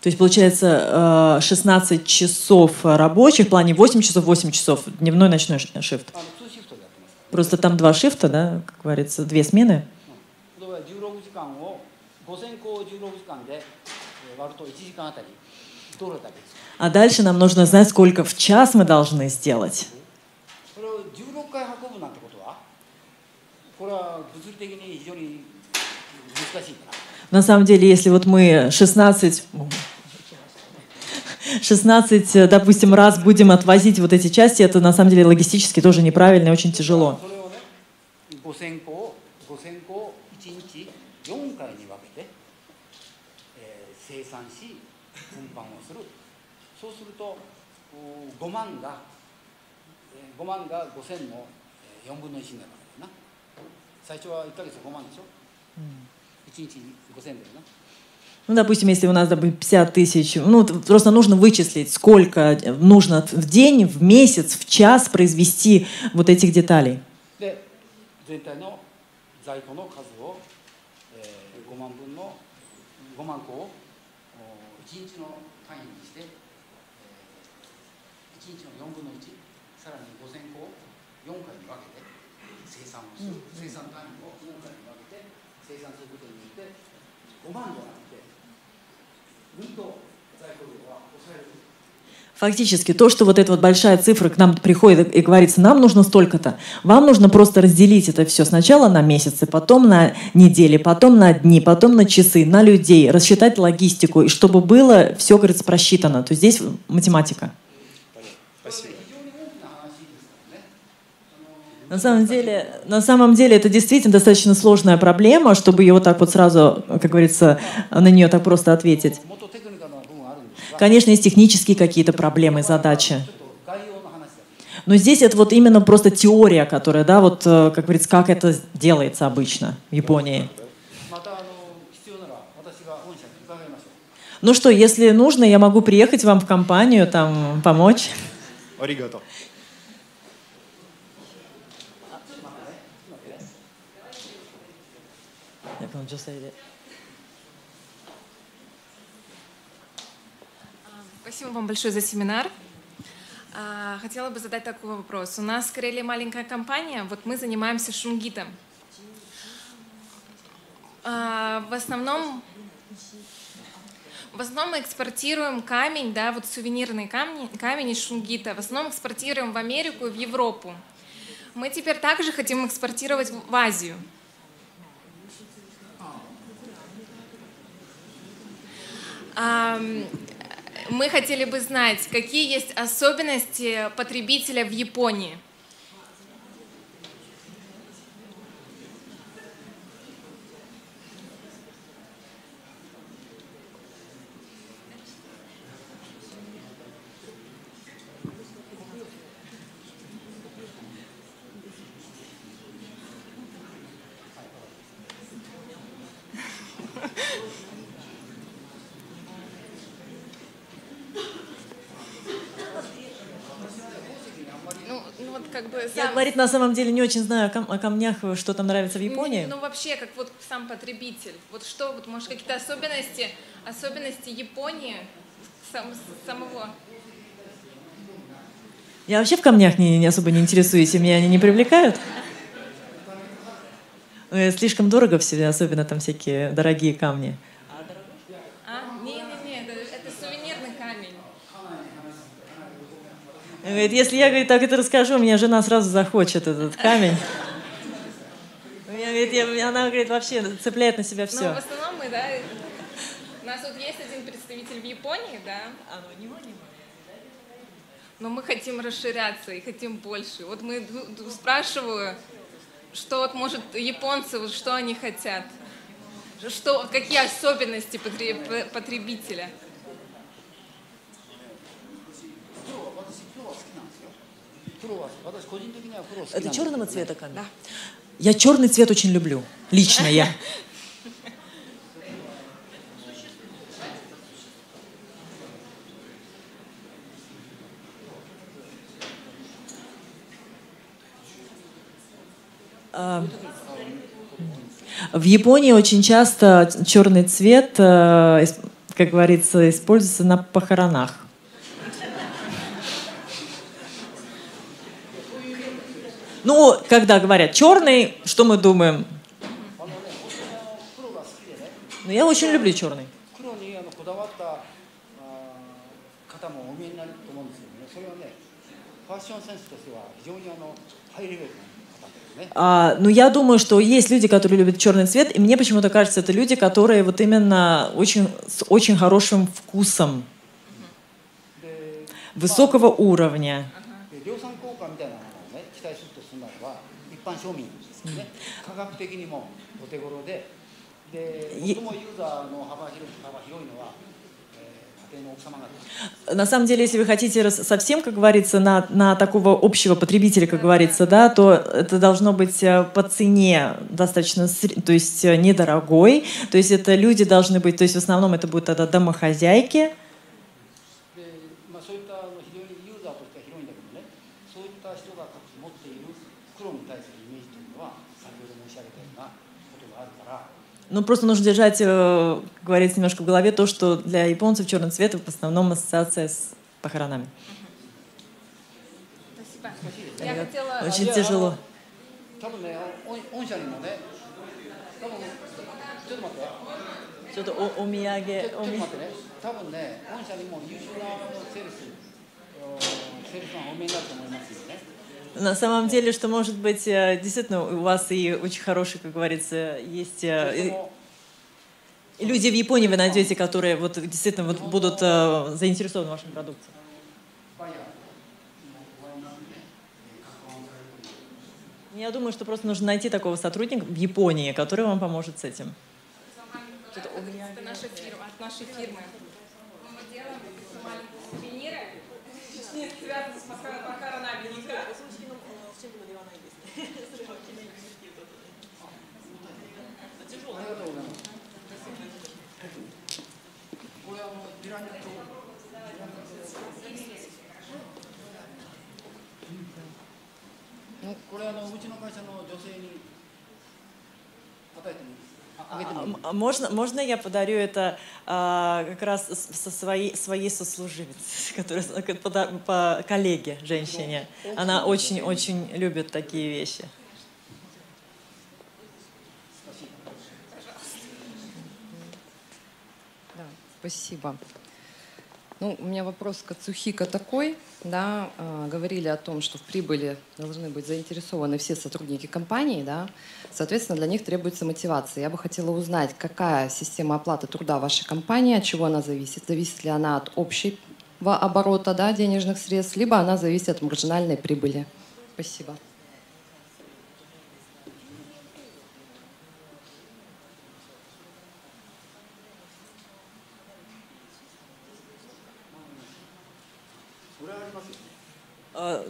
То есть получается э, 16 часов рабочих, в плане 8 часов, 8 часов, дневной, ночной шифт. Просто там два шифта, да, как говорится, две смены. А дальше нам нужно знать, сколько в час мы должны сделать. На самом деле, если вот мы 16, 16, допустим, раз будем отвозить вот эти части, это на самом деле логистически тоже неправильно и очень тяжело. 5万が5万が5000の4分の1になるわけだな。最初は1か月5万でしょ、うん、1日5000だよな。Ну, допустим, если у нас, допустим, 50 тысяч, ну, просто нужно вычислить, сколько э, нужно в день, в месяц, в час произвести вот этих деталей. 5万個を生産をする、生産単位を4回に分けて生産することによって5万じゃなくてぐっと在庫量は抑える Фактически, то, что вот эта вот большая цифра к нам приходит и говорится, нам нужно столько-то, вам нужно просто разделить это все сначала на месяцы, потом на недели, потом на дни, потом на часы, на людей, рассчитать логистику, и чтобы было все, говорится, просчитано. То есть здесь математика. На самом деле, на самом деле это действительно достаточно сложная проблема, чтобы его так вот сразу, как говорится, на нее так просто ответить. Конечно, есть технические какие-то проблемы, задачи. Но здесь это вот именно просто теория, которая, да, вот, э, как говорится, как это делается обычно в Японии. Ну что, если нужно, я могу приехать вам в компанию, там, помочь. Аригато. Спасибо вам большое за семинар. А, Хотела бы задать такой вопрос. У нас в Карелии маленькая компания, вот мы занимаемся шунгитом. А, В основном, в основном мы экспортируем камень, да, вот сувенирный камень, камень из шунгита. В основном экспортируем в Америку и в Европу. Мы теперь также хотим экспортировать в Азию. Мы хотели бы знать, какие есть особенности потребителя в Японии. Ну, ну вот как бы Я, сам- говорит, на самом деле не очень знаю о, кам- о камнях, что там нравится в Японии. Ну вообще, как вот сам потребитель. Вот что, вот может какие-то особенности, особенности Японии сам- самого. Я вообще в камнях не, не особо не интересуюсь, и меня они не привлекают. Э, Слишком дорого все, особенно там всякие дорогие камни. А? Не-не-не, это, это сувенирный камень. Говорит, если я говорит, так это расскажу, у меня жена сразу захочет этот камень. У меня, говорит, я- она говорит, вообще цепляет на себя Но в все. основном мы, да, у нас вот есть один представитель в Японии, да. но мы хотим расширяться и хотим больше. Вот мы спрашиваю, что вот может японцы, вот что они хотят, что, какие особенности потребителя. Это черного цвета камень? Да. Я черный цвет очень люблю. Лично я. В Японии очень часто черный цвет, э, как говорится, используется на похоронах. Ну, когда говорят черный, что мы думаем? Но я очень люблю черный. А, ну, я думаю, что есть люди, которые любят черный цвет, и мне почему-то кажется, это люди, которые вот именно очень, с очень хорошим вкусом высокого уровня. И... На самом деле, если вы хотите совсем, как говорится, на, на такого общего потребителя, как говорится, да, то это должно быть э, по цене достаточно, то есть э, недорогой. То есть это люди должны быть, то есть в основном это будут тогда домохозяйки, Ну, просто нужно держать, э, говорится немножко в голове, то, что для японцев черный цвет в основном ассоциация с похоронами. Спасибо. Я хотела... Очень тяжело. ちょっとおお土産お土産多分ね御社にも優秀なセールスセールスマンお見えになると思いますよね на самом деле, что может быть э, действительно у вас и очень хороший, как говорится, есть э, люди в Японии вы найдете, которые вот действительно вот будут э, заинтересованы в вашем продукте. Я думаю, что просто нужно найти такого сотрудника в Японии, который вам поможет с этим. Это наша фирма, от нашей фирмы. Мы делаем それは記念っていうことで。ありがとうございます。これはもうラッ。これあのうちの会社の女性に与えてもいいです。か。Можно, можно я подарю это а, как раз со своей, своей сослуживец, которая по, по коллеге, женщине. Она очень-очень любит такие вещи. Да, спасибо. Ну, у меня вопрос к Цухика такой. Да, э, говорили о том, что в прибыли должны быть заинтересованы все сотрудники компании. Да, соответственно, для них требуется мотивация. Я бы хотела узнать, какая система оплаты труда вашей компании, от чего она зависит. Зависит ли она от общего оборота да, денежных средств, либо она зависит от маржинальной прибыли. Спасибо.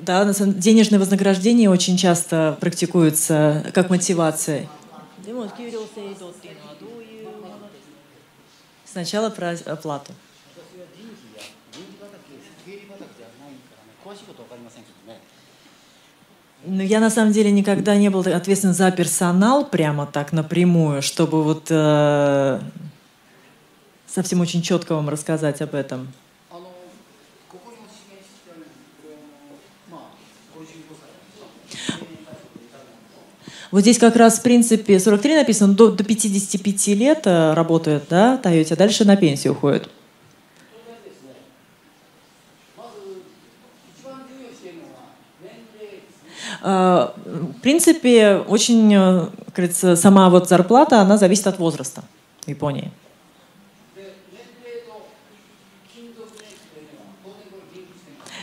Да, денежное вознаграждение очень часто практикуется как мотивация. Сначала про оплату. Но я на самом деле никогда не был ответственен за персонал прямо так напрямую, чтобы вот э, совсем очень четко вам рассказать об этом. Вот здесь как раз в принципе 43 написано, до, до 55 лет э, работает, да, Тойоте, а дальше на пенсию уходит. Э, в принципе, очень, э, кажется, сама вот зарплата, она зависит от возраста в Японии.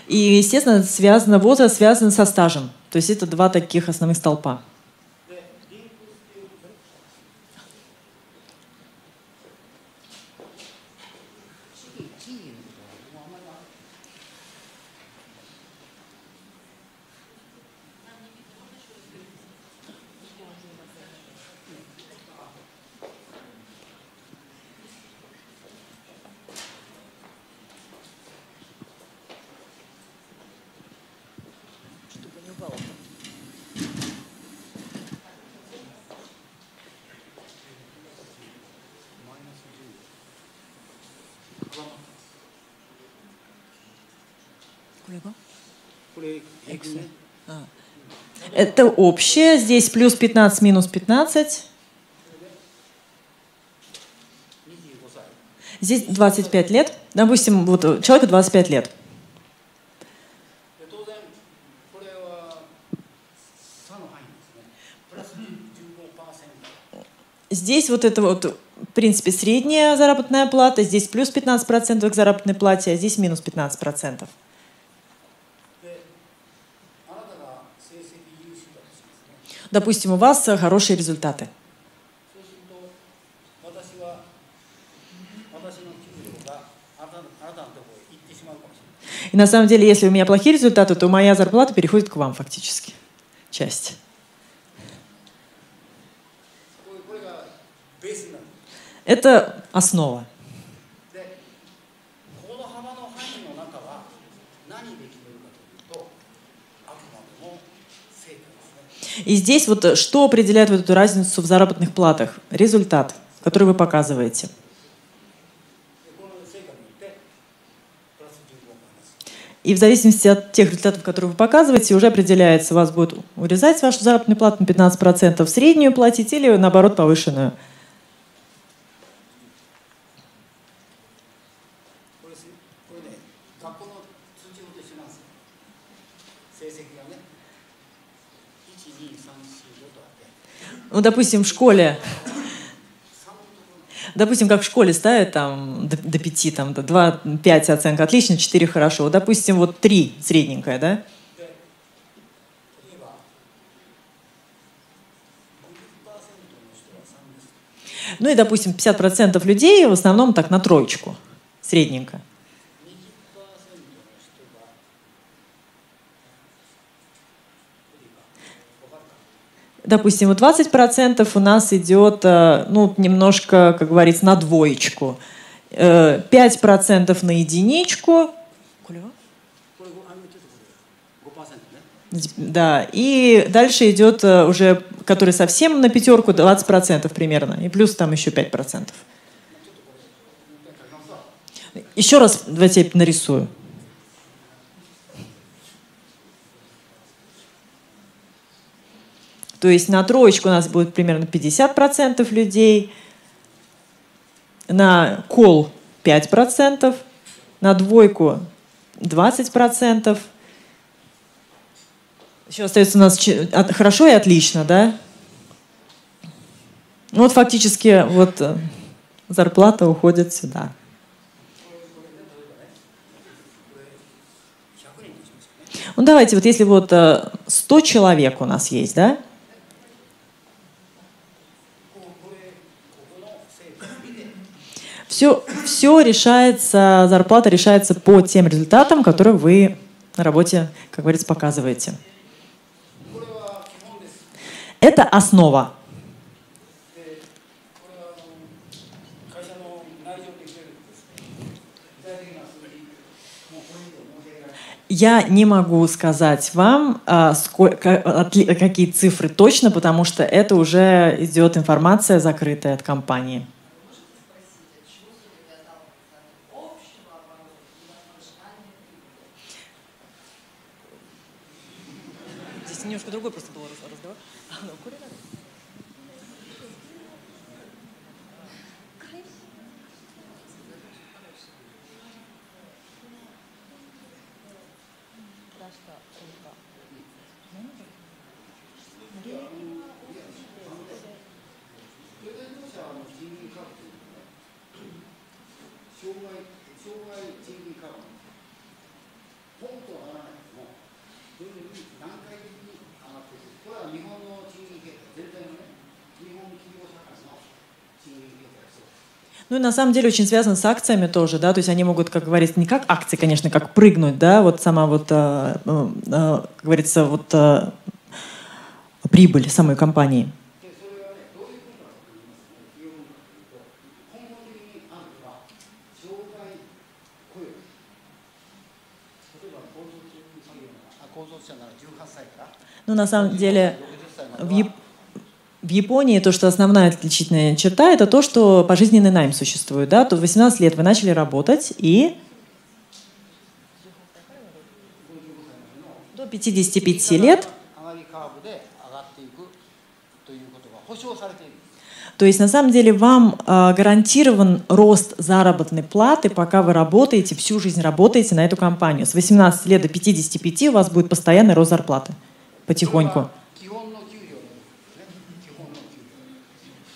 И, естественно, связано, возраст связан со стажем. То есть это два таких основных столпа. Это общее. Здесь плюс 15, минус 15. Здесь 25 лет. Допустим, вот человеку 25 лет. Здесь вот это вот, в принципе, средняя заработная плата, здесь плюс 15% к заработной плате, а здесь минус 15%. Допустим, у вас хорошие результаты. И на самом деле, если у меня плохие результаты, то моя зарплата переходит к вам фактически. Часть. Это основа. И здесь вот э, что определяет вот эту разницу в заработных платах? Результат, который вы показываете. И в зависимости от тех результатов, которые вы показываете, уже определяется, вас будет урезать вашу заработную плату на 15%, среднюю платить или наоборот повышенную. Ну, допустим, в школе, допустим, как в школе ставят там до, до 5, там, до 2, 5 оценка отлично, 4 хорошо. Допустим, вот 3 средненькая, да? Ну и, допустим, 50% людей в основном так на троечку, средненько. Допустим, вот 20% у нас идет, э, ну, немножко, как говорится, на двоечку. 5% э, на единичку. Да, и дальше идет э, уже, который совсем на пятерку, 20% примерно, и плюс там еще 5%. Еще раз давайте я нарисую. То есть на троечку у нас будет примерно 50% людей, на кол 5%, на двойку 20%. Еще остается у нас хорошо и отлично, да? Ну вот фактически вот э, зарплата уходит сюда. Ну давайте, вот если вот 100 э, человек у нас есть, да? Все, все решается, зарплата решается по тем результатам, которые вы на работе, как говорится, показываете. Это основа. Я не могу сказать вам, а, какие цифры точно, потому что это уже идет информация закрытая от компании. Другой просто Ну и на самом деле очень связано с акциями тоже, да, то есть они могут, как говорится, не как акции, конечно, как прыгнуть, да, вот сама вот, э, ну, э, как говорится, вот э, прибыль самой компании. Ну, на самом деле, в Японии в Японии то, что основная отличительная черта, это то, что пожизненный найм существует. Да? То в 18 лет вы начали работать и до 55 лет. То есть на самом деле вам а, гарантирован рост заработной платы, пока вы работаете, всю жизнь работаете на эту компанию. С 18 лет до 55 у вас будет постоянный рост зарплаты потихоньку.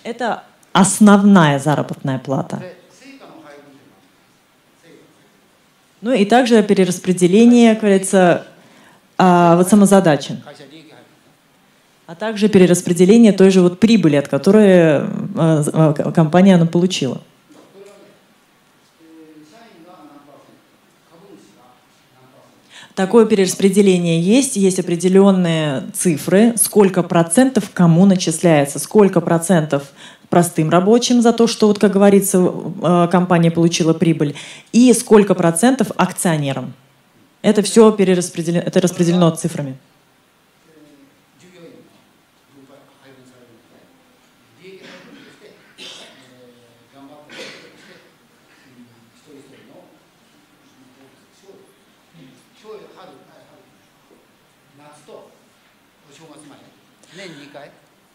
это основная заработная плата. Ну и также перераспределение, как говорится, а, вот самозадачен. А также перераспределение той же вот прибыли, от которой а, а, компания она получила. Такое перераспределение есть, есть определенные цифры, сколько процентов кому начисляется, сколько процентов простым рабочим за то, что, вот, как говорится, э, компания получила прибыль, и сколько процентов акционерам. Это все перераспределено, это распределено цифрами.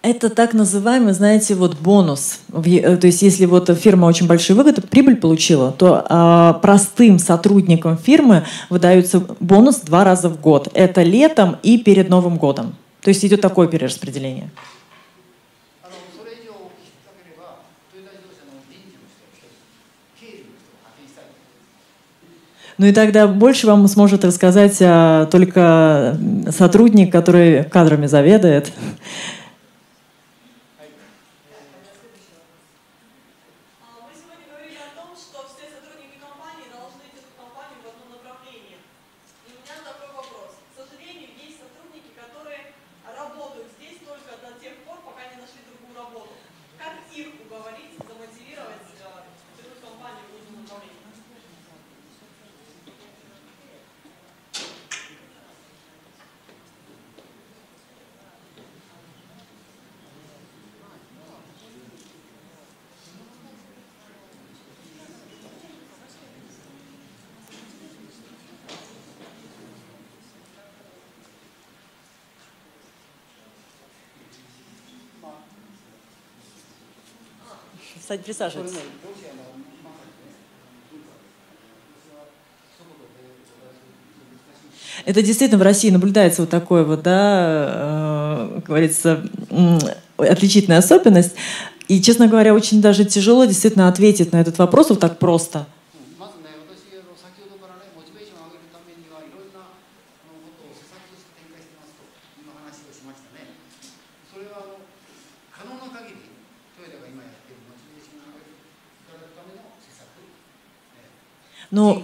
Это так называемый, знаете, вот бонус. Э, то есть, если вот фирма очень большие выгоды, прибыль получила, то э, простым сотрудникам фирмы выдаются бонус два раза в год. Это летом и перед Новым годом. То есть идет такое перераспределение. Ну и тогда больше вам сможет рассказать а, только сотрудник, который кадрами заведает. しい。Это действительно в России наблюдается вот такое вот, да, э, говорится, отличительная особенность. И, честно говоря, очень даже тяжело действительно ответить на этот вопрос вот так просто. Но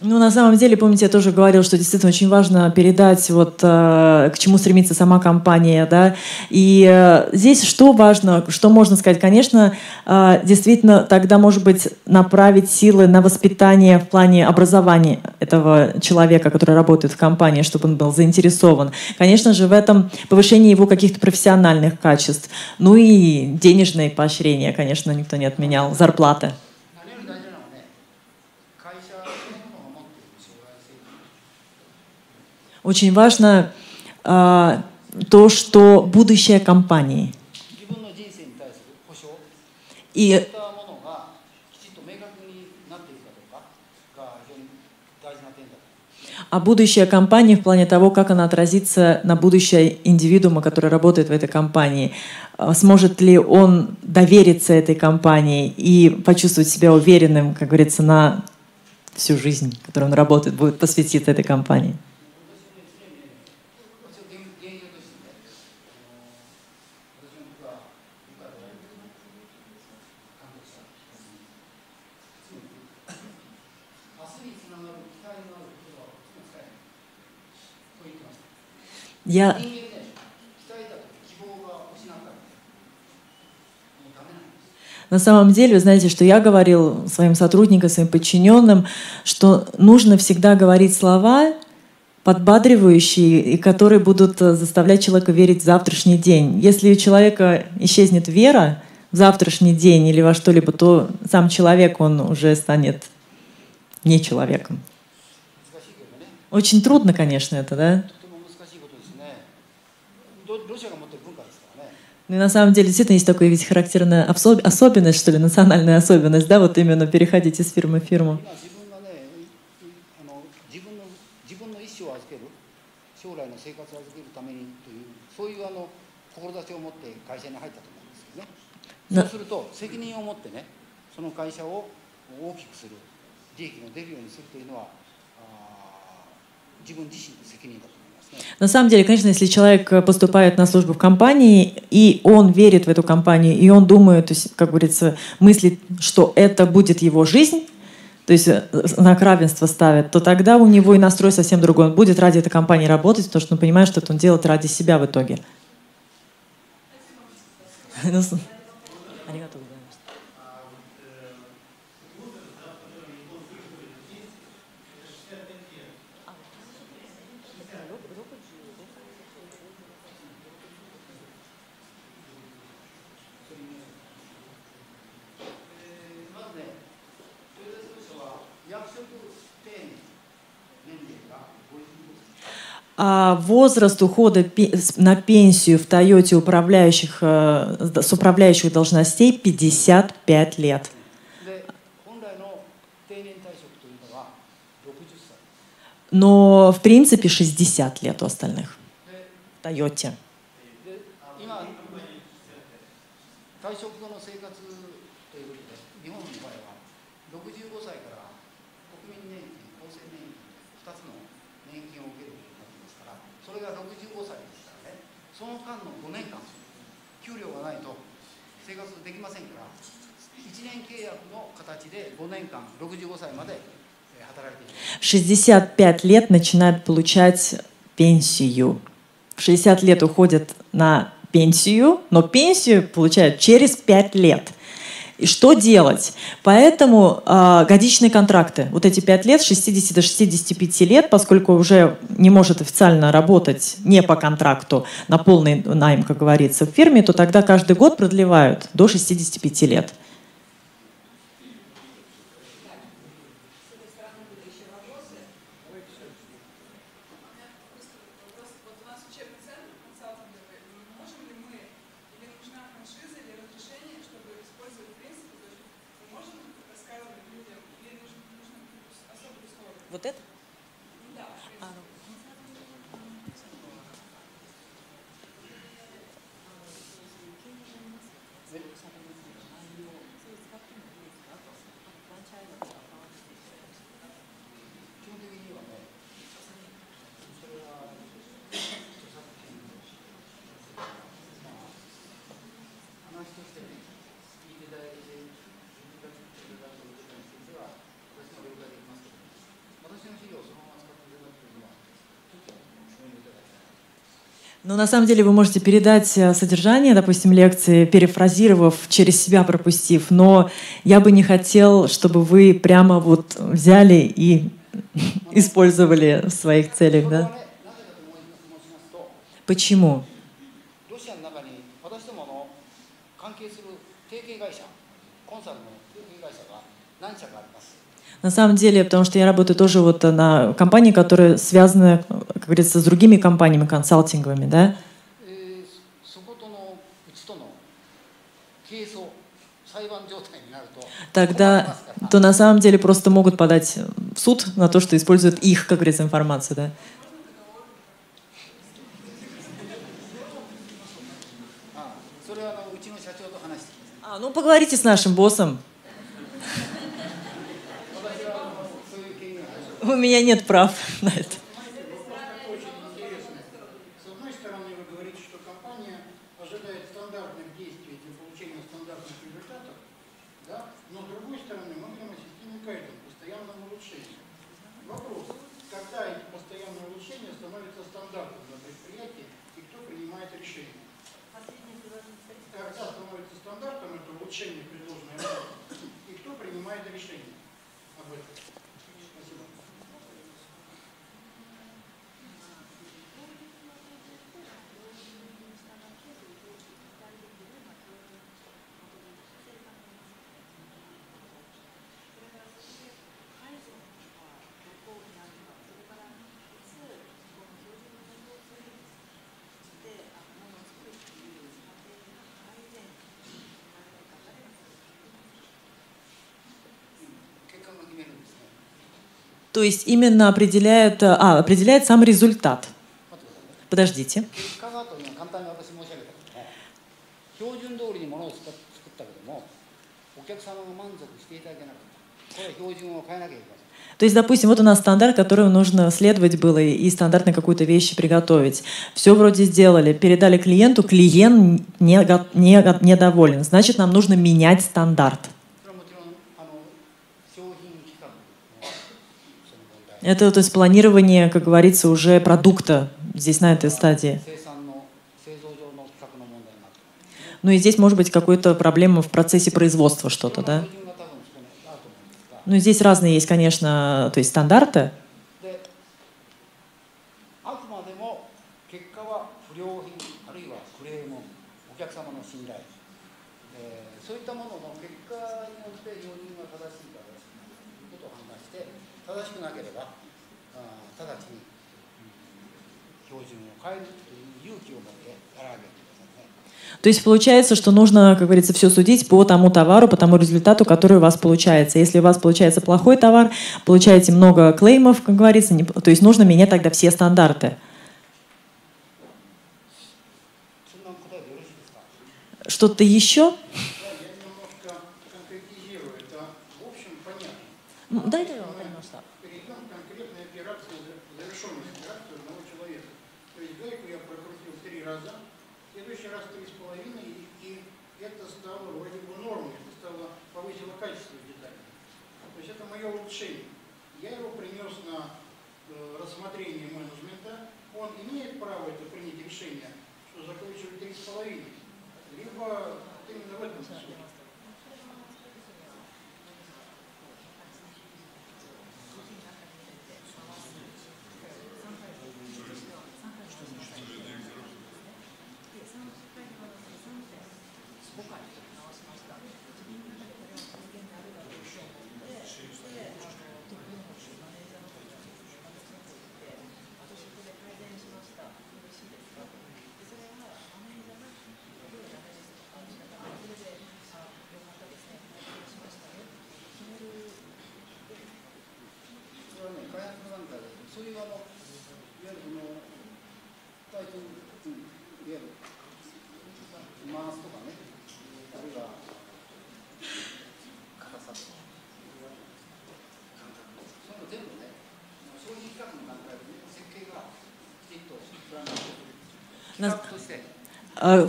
Ну, на самом деле, помните, я тоже говорила, что действительно очень важно передать, вот, э, к чему стремится сама компания, да, и э, здесь что важно, что можно сказать, конечно, э, действительно, тогда, может быть, направить силы на воспитание в плане образования этого человека, который работает в компании, чтобы он был заинтересован. Конечно же, в этом повышении его каких-то профессиональных качеств, ну и денежные поощрения, конечно, никто не отменял, зарплаты. Очень важно а, то, что будущее компании. И а будущее компании в плане того, как она отразится на будущее индивидуума, который работает в этой компании. А, сможет ли он довериться этой компании и почувствовать себя уверенным, как говорится, на всю жизнь, которую он работает, будет посвятить этой компании. Я на самом деле, вы знаете, что я говорил своим сотрудникам, своим подчиненным, что нужно всегда говорить слова, подбадривающие, и которые будут э, заставлять человека верить в завтрашний день. Если у человека исчезнет вера в завтрашний день или во что-либо, то сам человек, он уже станет не человеком. Очень трудно, конечно, это, да? Ну и на самом деле действительно есть такая ведь характерная осо- особенность, что ли, национальная особенность, да, вот именно переходить из фирмы в фирму. 今自分がねあの自分の自分の意思を預ける将来の生活を預けるためにというそういうあの志を持って会社に入ったと思うんですけどねなそうすると責任を持ってねその会社を大きくする利益の出るようにするというのはあー自分自身の責任だと思いますね На самом деле, конечно, если человек э, поступает на службу в компании, и он верит в эту компанию, и он думает, то есть, как говорится, мыслит, что это будет его жизнь, то есть э, знак равенства ставит, то тогда у него и настрой совсем другой. Он будет ради этой компании работать, потому что он понимает, что это он делает ради себя в итоге. Ну, А, возраст ухода на пенсию в Тойоте управляющих, э, с управляющих должностей 55 лет. Но в принципе 60 лет у остальных в Тойоте. 65 лет начинают получать пенсию. В 60 лет уходят на пенсию, но пенсию получают через 5 лет. И что делать? Поэтому э, годичные контракты, вот эти 5 лет, 60 до 65 лет, поскольку уже не может официально работать не по контракту на полный найм, как говорится, в фирме, то тогда каждый год продлевают до 65 лет. на самом деле вы можете передать э, содержание, допустим, лекции, перефразировав, через себя пропустив, но я бы не хотел, чтобы вы прямо вот взяли и использовали в своих целях, да? Почему? На самом деле, потому что я работаю тоже вот э, на компании, которая связана, как говорится, с другими компаниями консалтинговыми, да. Тогда то на самом деле просто могут подать в суд на то, что используют их, как говорится, информацию, да. А, ну поговорите с нашим боссом. У меня нет прав на это. То есть именно определяет, а, определяет сам результат. Подождите. То есть, допустим, вот у нас стандарт, которому нужно следовать было и стандартно какую-то вещь приготовить. Все вроде сделали, передали клиенту, клиент не, не, недоволен. Значит, нам нужно менять стандарт. Это то есть планирование, как говорится, уже продукта здесь на этой стадии. Ну и здесь может быть какая-то проблема в процессе производства что-то, да? Ну и здесь разные есть, конечно, то есть стандарты. То есть получается, что нужно, как говорится, все судить по тому товару, по тому результату, который у вас получается. Если у вас получается плохой товар, получаете много клеймов, как говорится, не, то есть нужно менять тогда все стандарты. Что-то еще? Да, да, в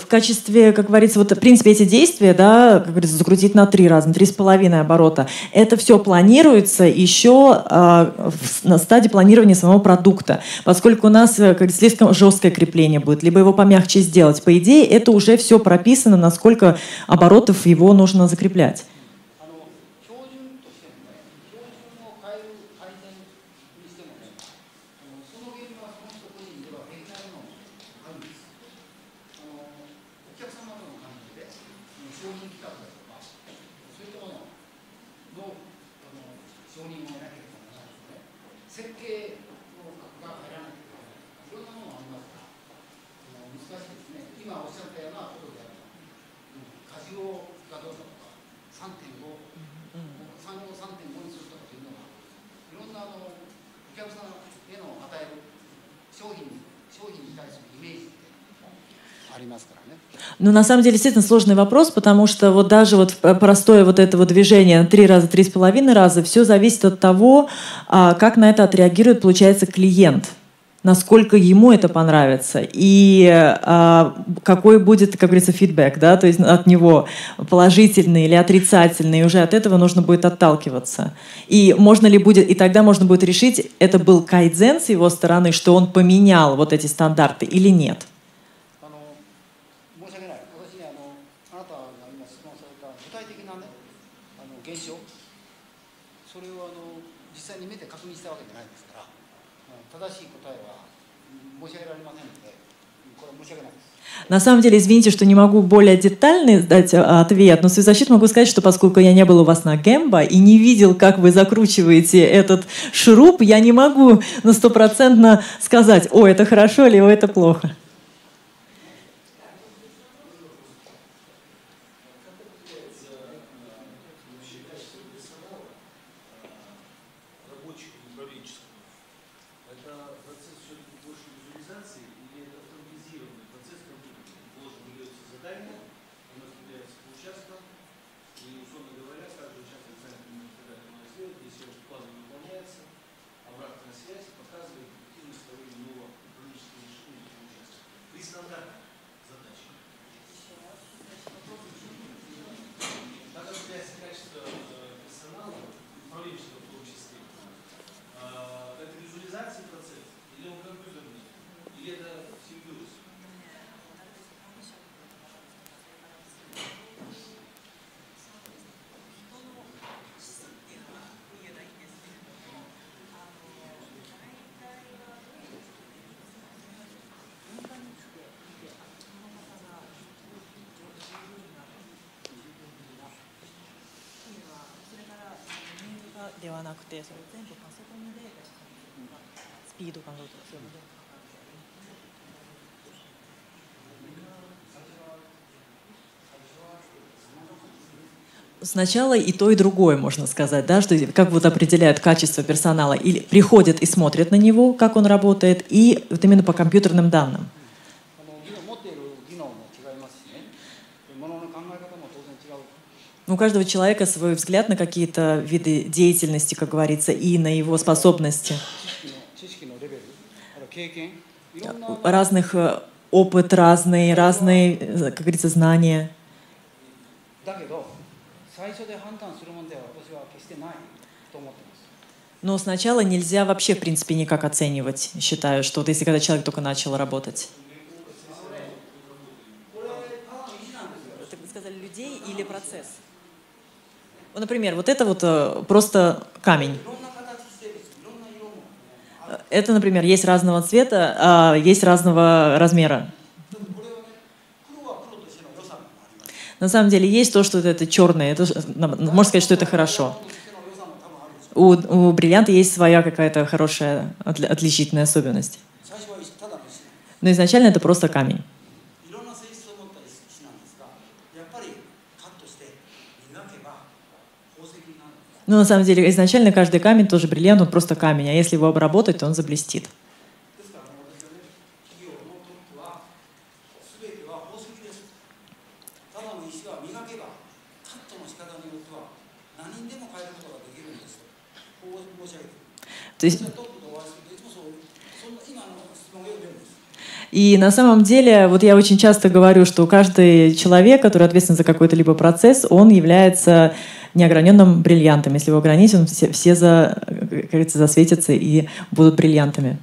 качестве, как говорится, вот в принципе эти действия, да, как говорится, закрутить на три раза, на три с половиной оборота, это все планируется еще э, на стадии планирования самого продукта, поскольку у нас как говорится, слишком жесткое крепление будет, либо его помягче сделать. По идее, это уже все прописано, насколько оборотов его нужно закреплять. Ну, на самом деле, действительно сложный вопрос, потому что вот даже вот э, простое вот это вот движение три раза, три с половиной раза, все зависит от того, а, как на это отреагирует, получается, клиент насколько ему это понравится и а, какой будет, как говорится, фидбэк, да, то есть от него положительный или отрицательный, и уже от этого нужно будет отталкиваться. И можно ли будет, и тогда можно будет решить, это был кайдзен с его стороны, что он поменял вот эти стандарты или нет. На самом деле, извините, что не могу более детальный дать а, ответ, но в свою защиту могу сказать, что поскольку я не был у вас на Гембо и не видел, как вы закручиваете этот шуруп, я не могу на стопроцентно сказать, о, это хорошо или о, это плохо. рабочего, управленческого, это процесс все-таки больше визуализации или это автоматизированный процесс компьютера? Должен выдается задание, оно распределяется по участкам, и, условно говоря, каждый участок знает, когда это надо сделать, если он план не выполняется, обратная связь показывает эффективность того или иного управленческого решения этого участка. При стандартной задаче. Так как меняется качество э, персонала, управленческого в том числе, а, это визуализация процесса, или он компьютерный, или это симбиоз? Сначала и то, и другое, можно сказать, да, что как вот определяют качество персонала. Или приходят и смотрят на него, как он работает, и вот именно по компьютерным данным. Ну, у каждого человека свой взгляд на какие-то виды деятельности, как говорится, и на его способности. Разных э, опыт разные, разные, э, как говорится, знания. Но сначала нельзя вообще, в принципе, никак оценивать, считаю, что вот если когда человек только начал работать. Вы сказали людей или процесс? Вот, Например, вот это вот э, просто камень. Э, Это, например, есть разного цвета, а есть разного размера. на самом деле есть то, что это, это черное, это, можно сказать, что это хорошо. У, у бриллианта есть своя какая-то хорошая отличительная особенность. Но изначально это просто камень. Но на самом деле изначально каждый камень тоже бриллиант, он просто камень, а если его обработать, то он заблестит. То есть... И на самом деле, вот я очень часто говорю, что каждый человек, который ответственен за какой-то либо процесс, он является неограненным бриллиантом. Если его ограничить, он все, все за, как говорится, засветятся и будут бриллиантами.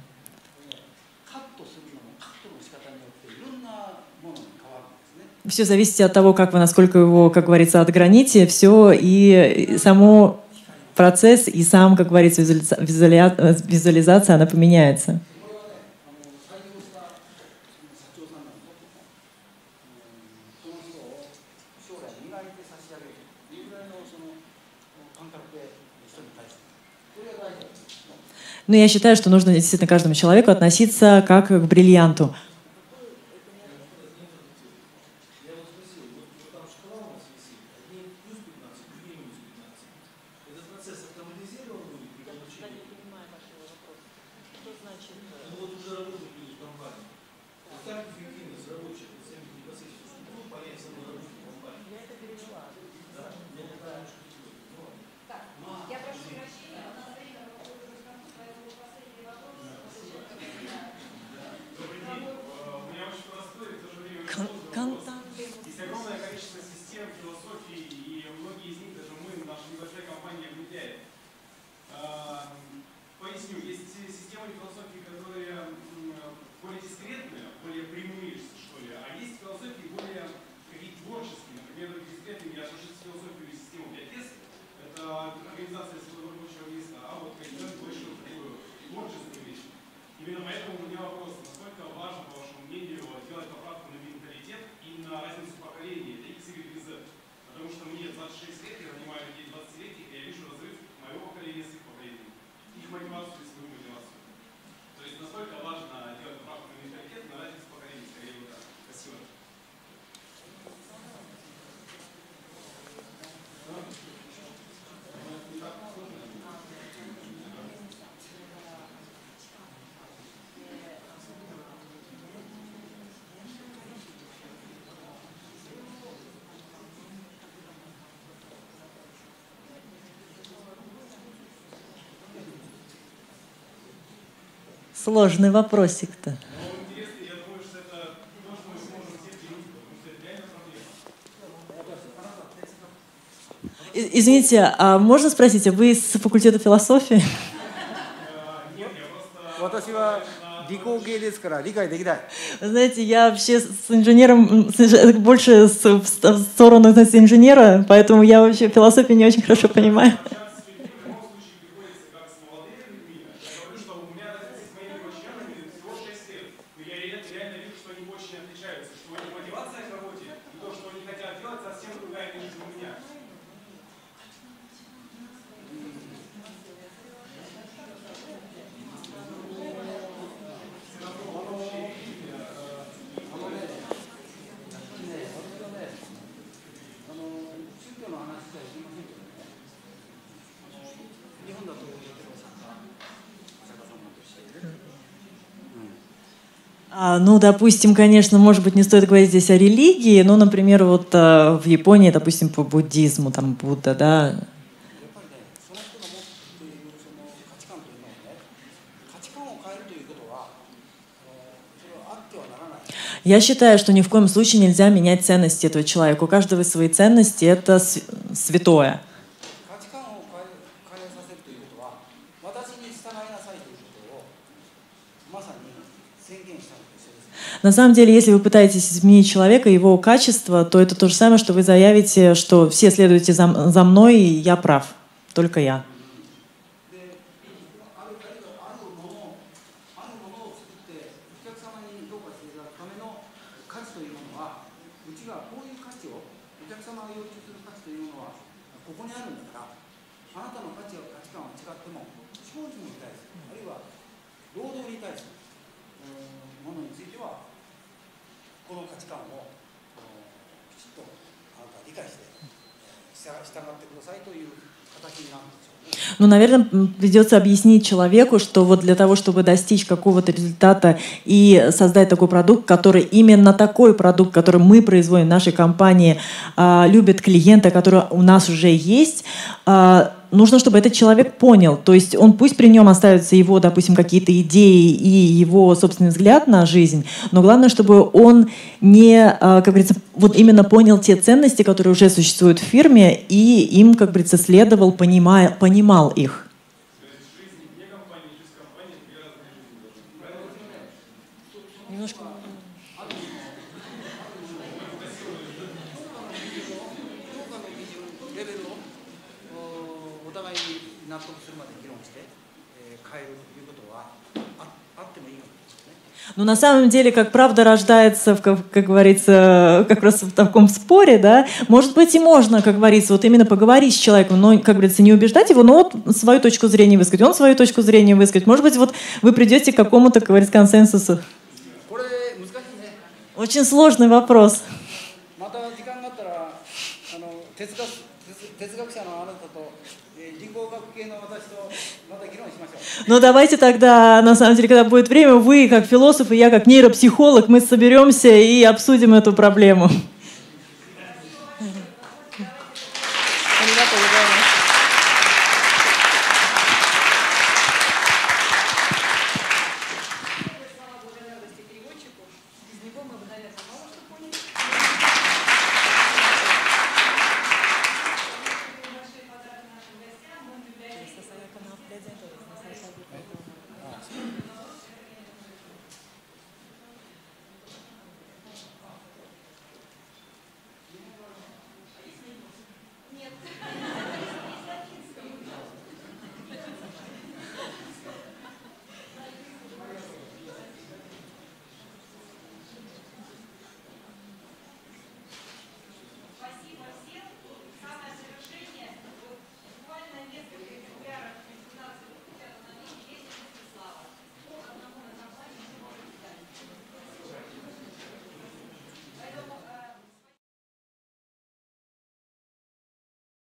Все зависит от того, как вы, насколько его, как говорится, отграните, все и само процесс, и сам, как говорится, визуаля... визуализация, она поменяется. Ну, я считаю, что нужно действительно каждому человеку относиться как к бриллианту. Сложный вопросик-то. Извините, а можно спросить, а вы с факультета философии? Вы знаете, я вообще с инженером, больше в сторону знаете, инженера, поэтому я вообще философию не очень хорошо понимаю. ну, допустим, конечно, может быть, не стоит говорить здесь о религии, но, например, вот э, в Японии, допустим, по буддизму, там, Будда, да, Я считаю, что ни в коем случае нельзя менять ценности этого человека. У каждого свои ценности — это святое. На самом деле, если вы пытаетесь изменить человека, его качество, то это то же самое, что вы заявите, что все следуете за, за мной, и я прав, только я. ну, наверное, придется объяснить человеку, что вот для того, чтобы достичь какого-то результата и создать такой продукт, который именно такой продукт, который мы производим в нашей компании, а, любит клиента, который у нас уже есть, а, нужно, чтобы этот человек понял. То есть он пусть при нем остаются его, допустим, какие-то идеи и его собственный взгляд на жизнь, но главное, чтобы он не, а, как говорится, вот именно понял те ценности, которые уже существуют в фирме, и им, как говорится, следовал, понимая, понимал их. Но на самом деле, как правда рождается, как, как говорится, как раз в таком споре, да, может быть и можно, как говорится, вот именно поговорить с человеком, но, как говорится, не убеждать его, но вот свою точку зрения высказать, он свою точку зрения высказать. Может быть, вот вы придете к какому-то, как говорится, консенсусу. Очень сложный вопрос. Но давайте тогда, на самом деле, когда будет время, вы как философ и я как нейропсихолог, мы соберемся и обсудим эту проблему.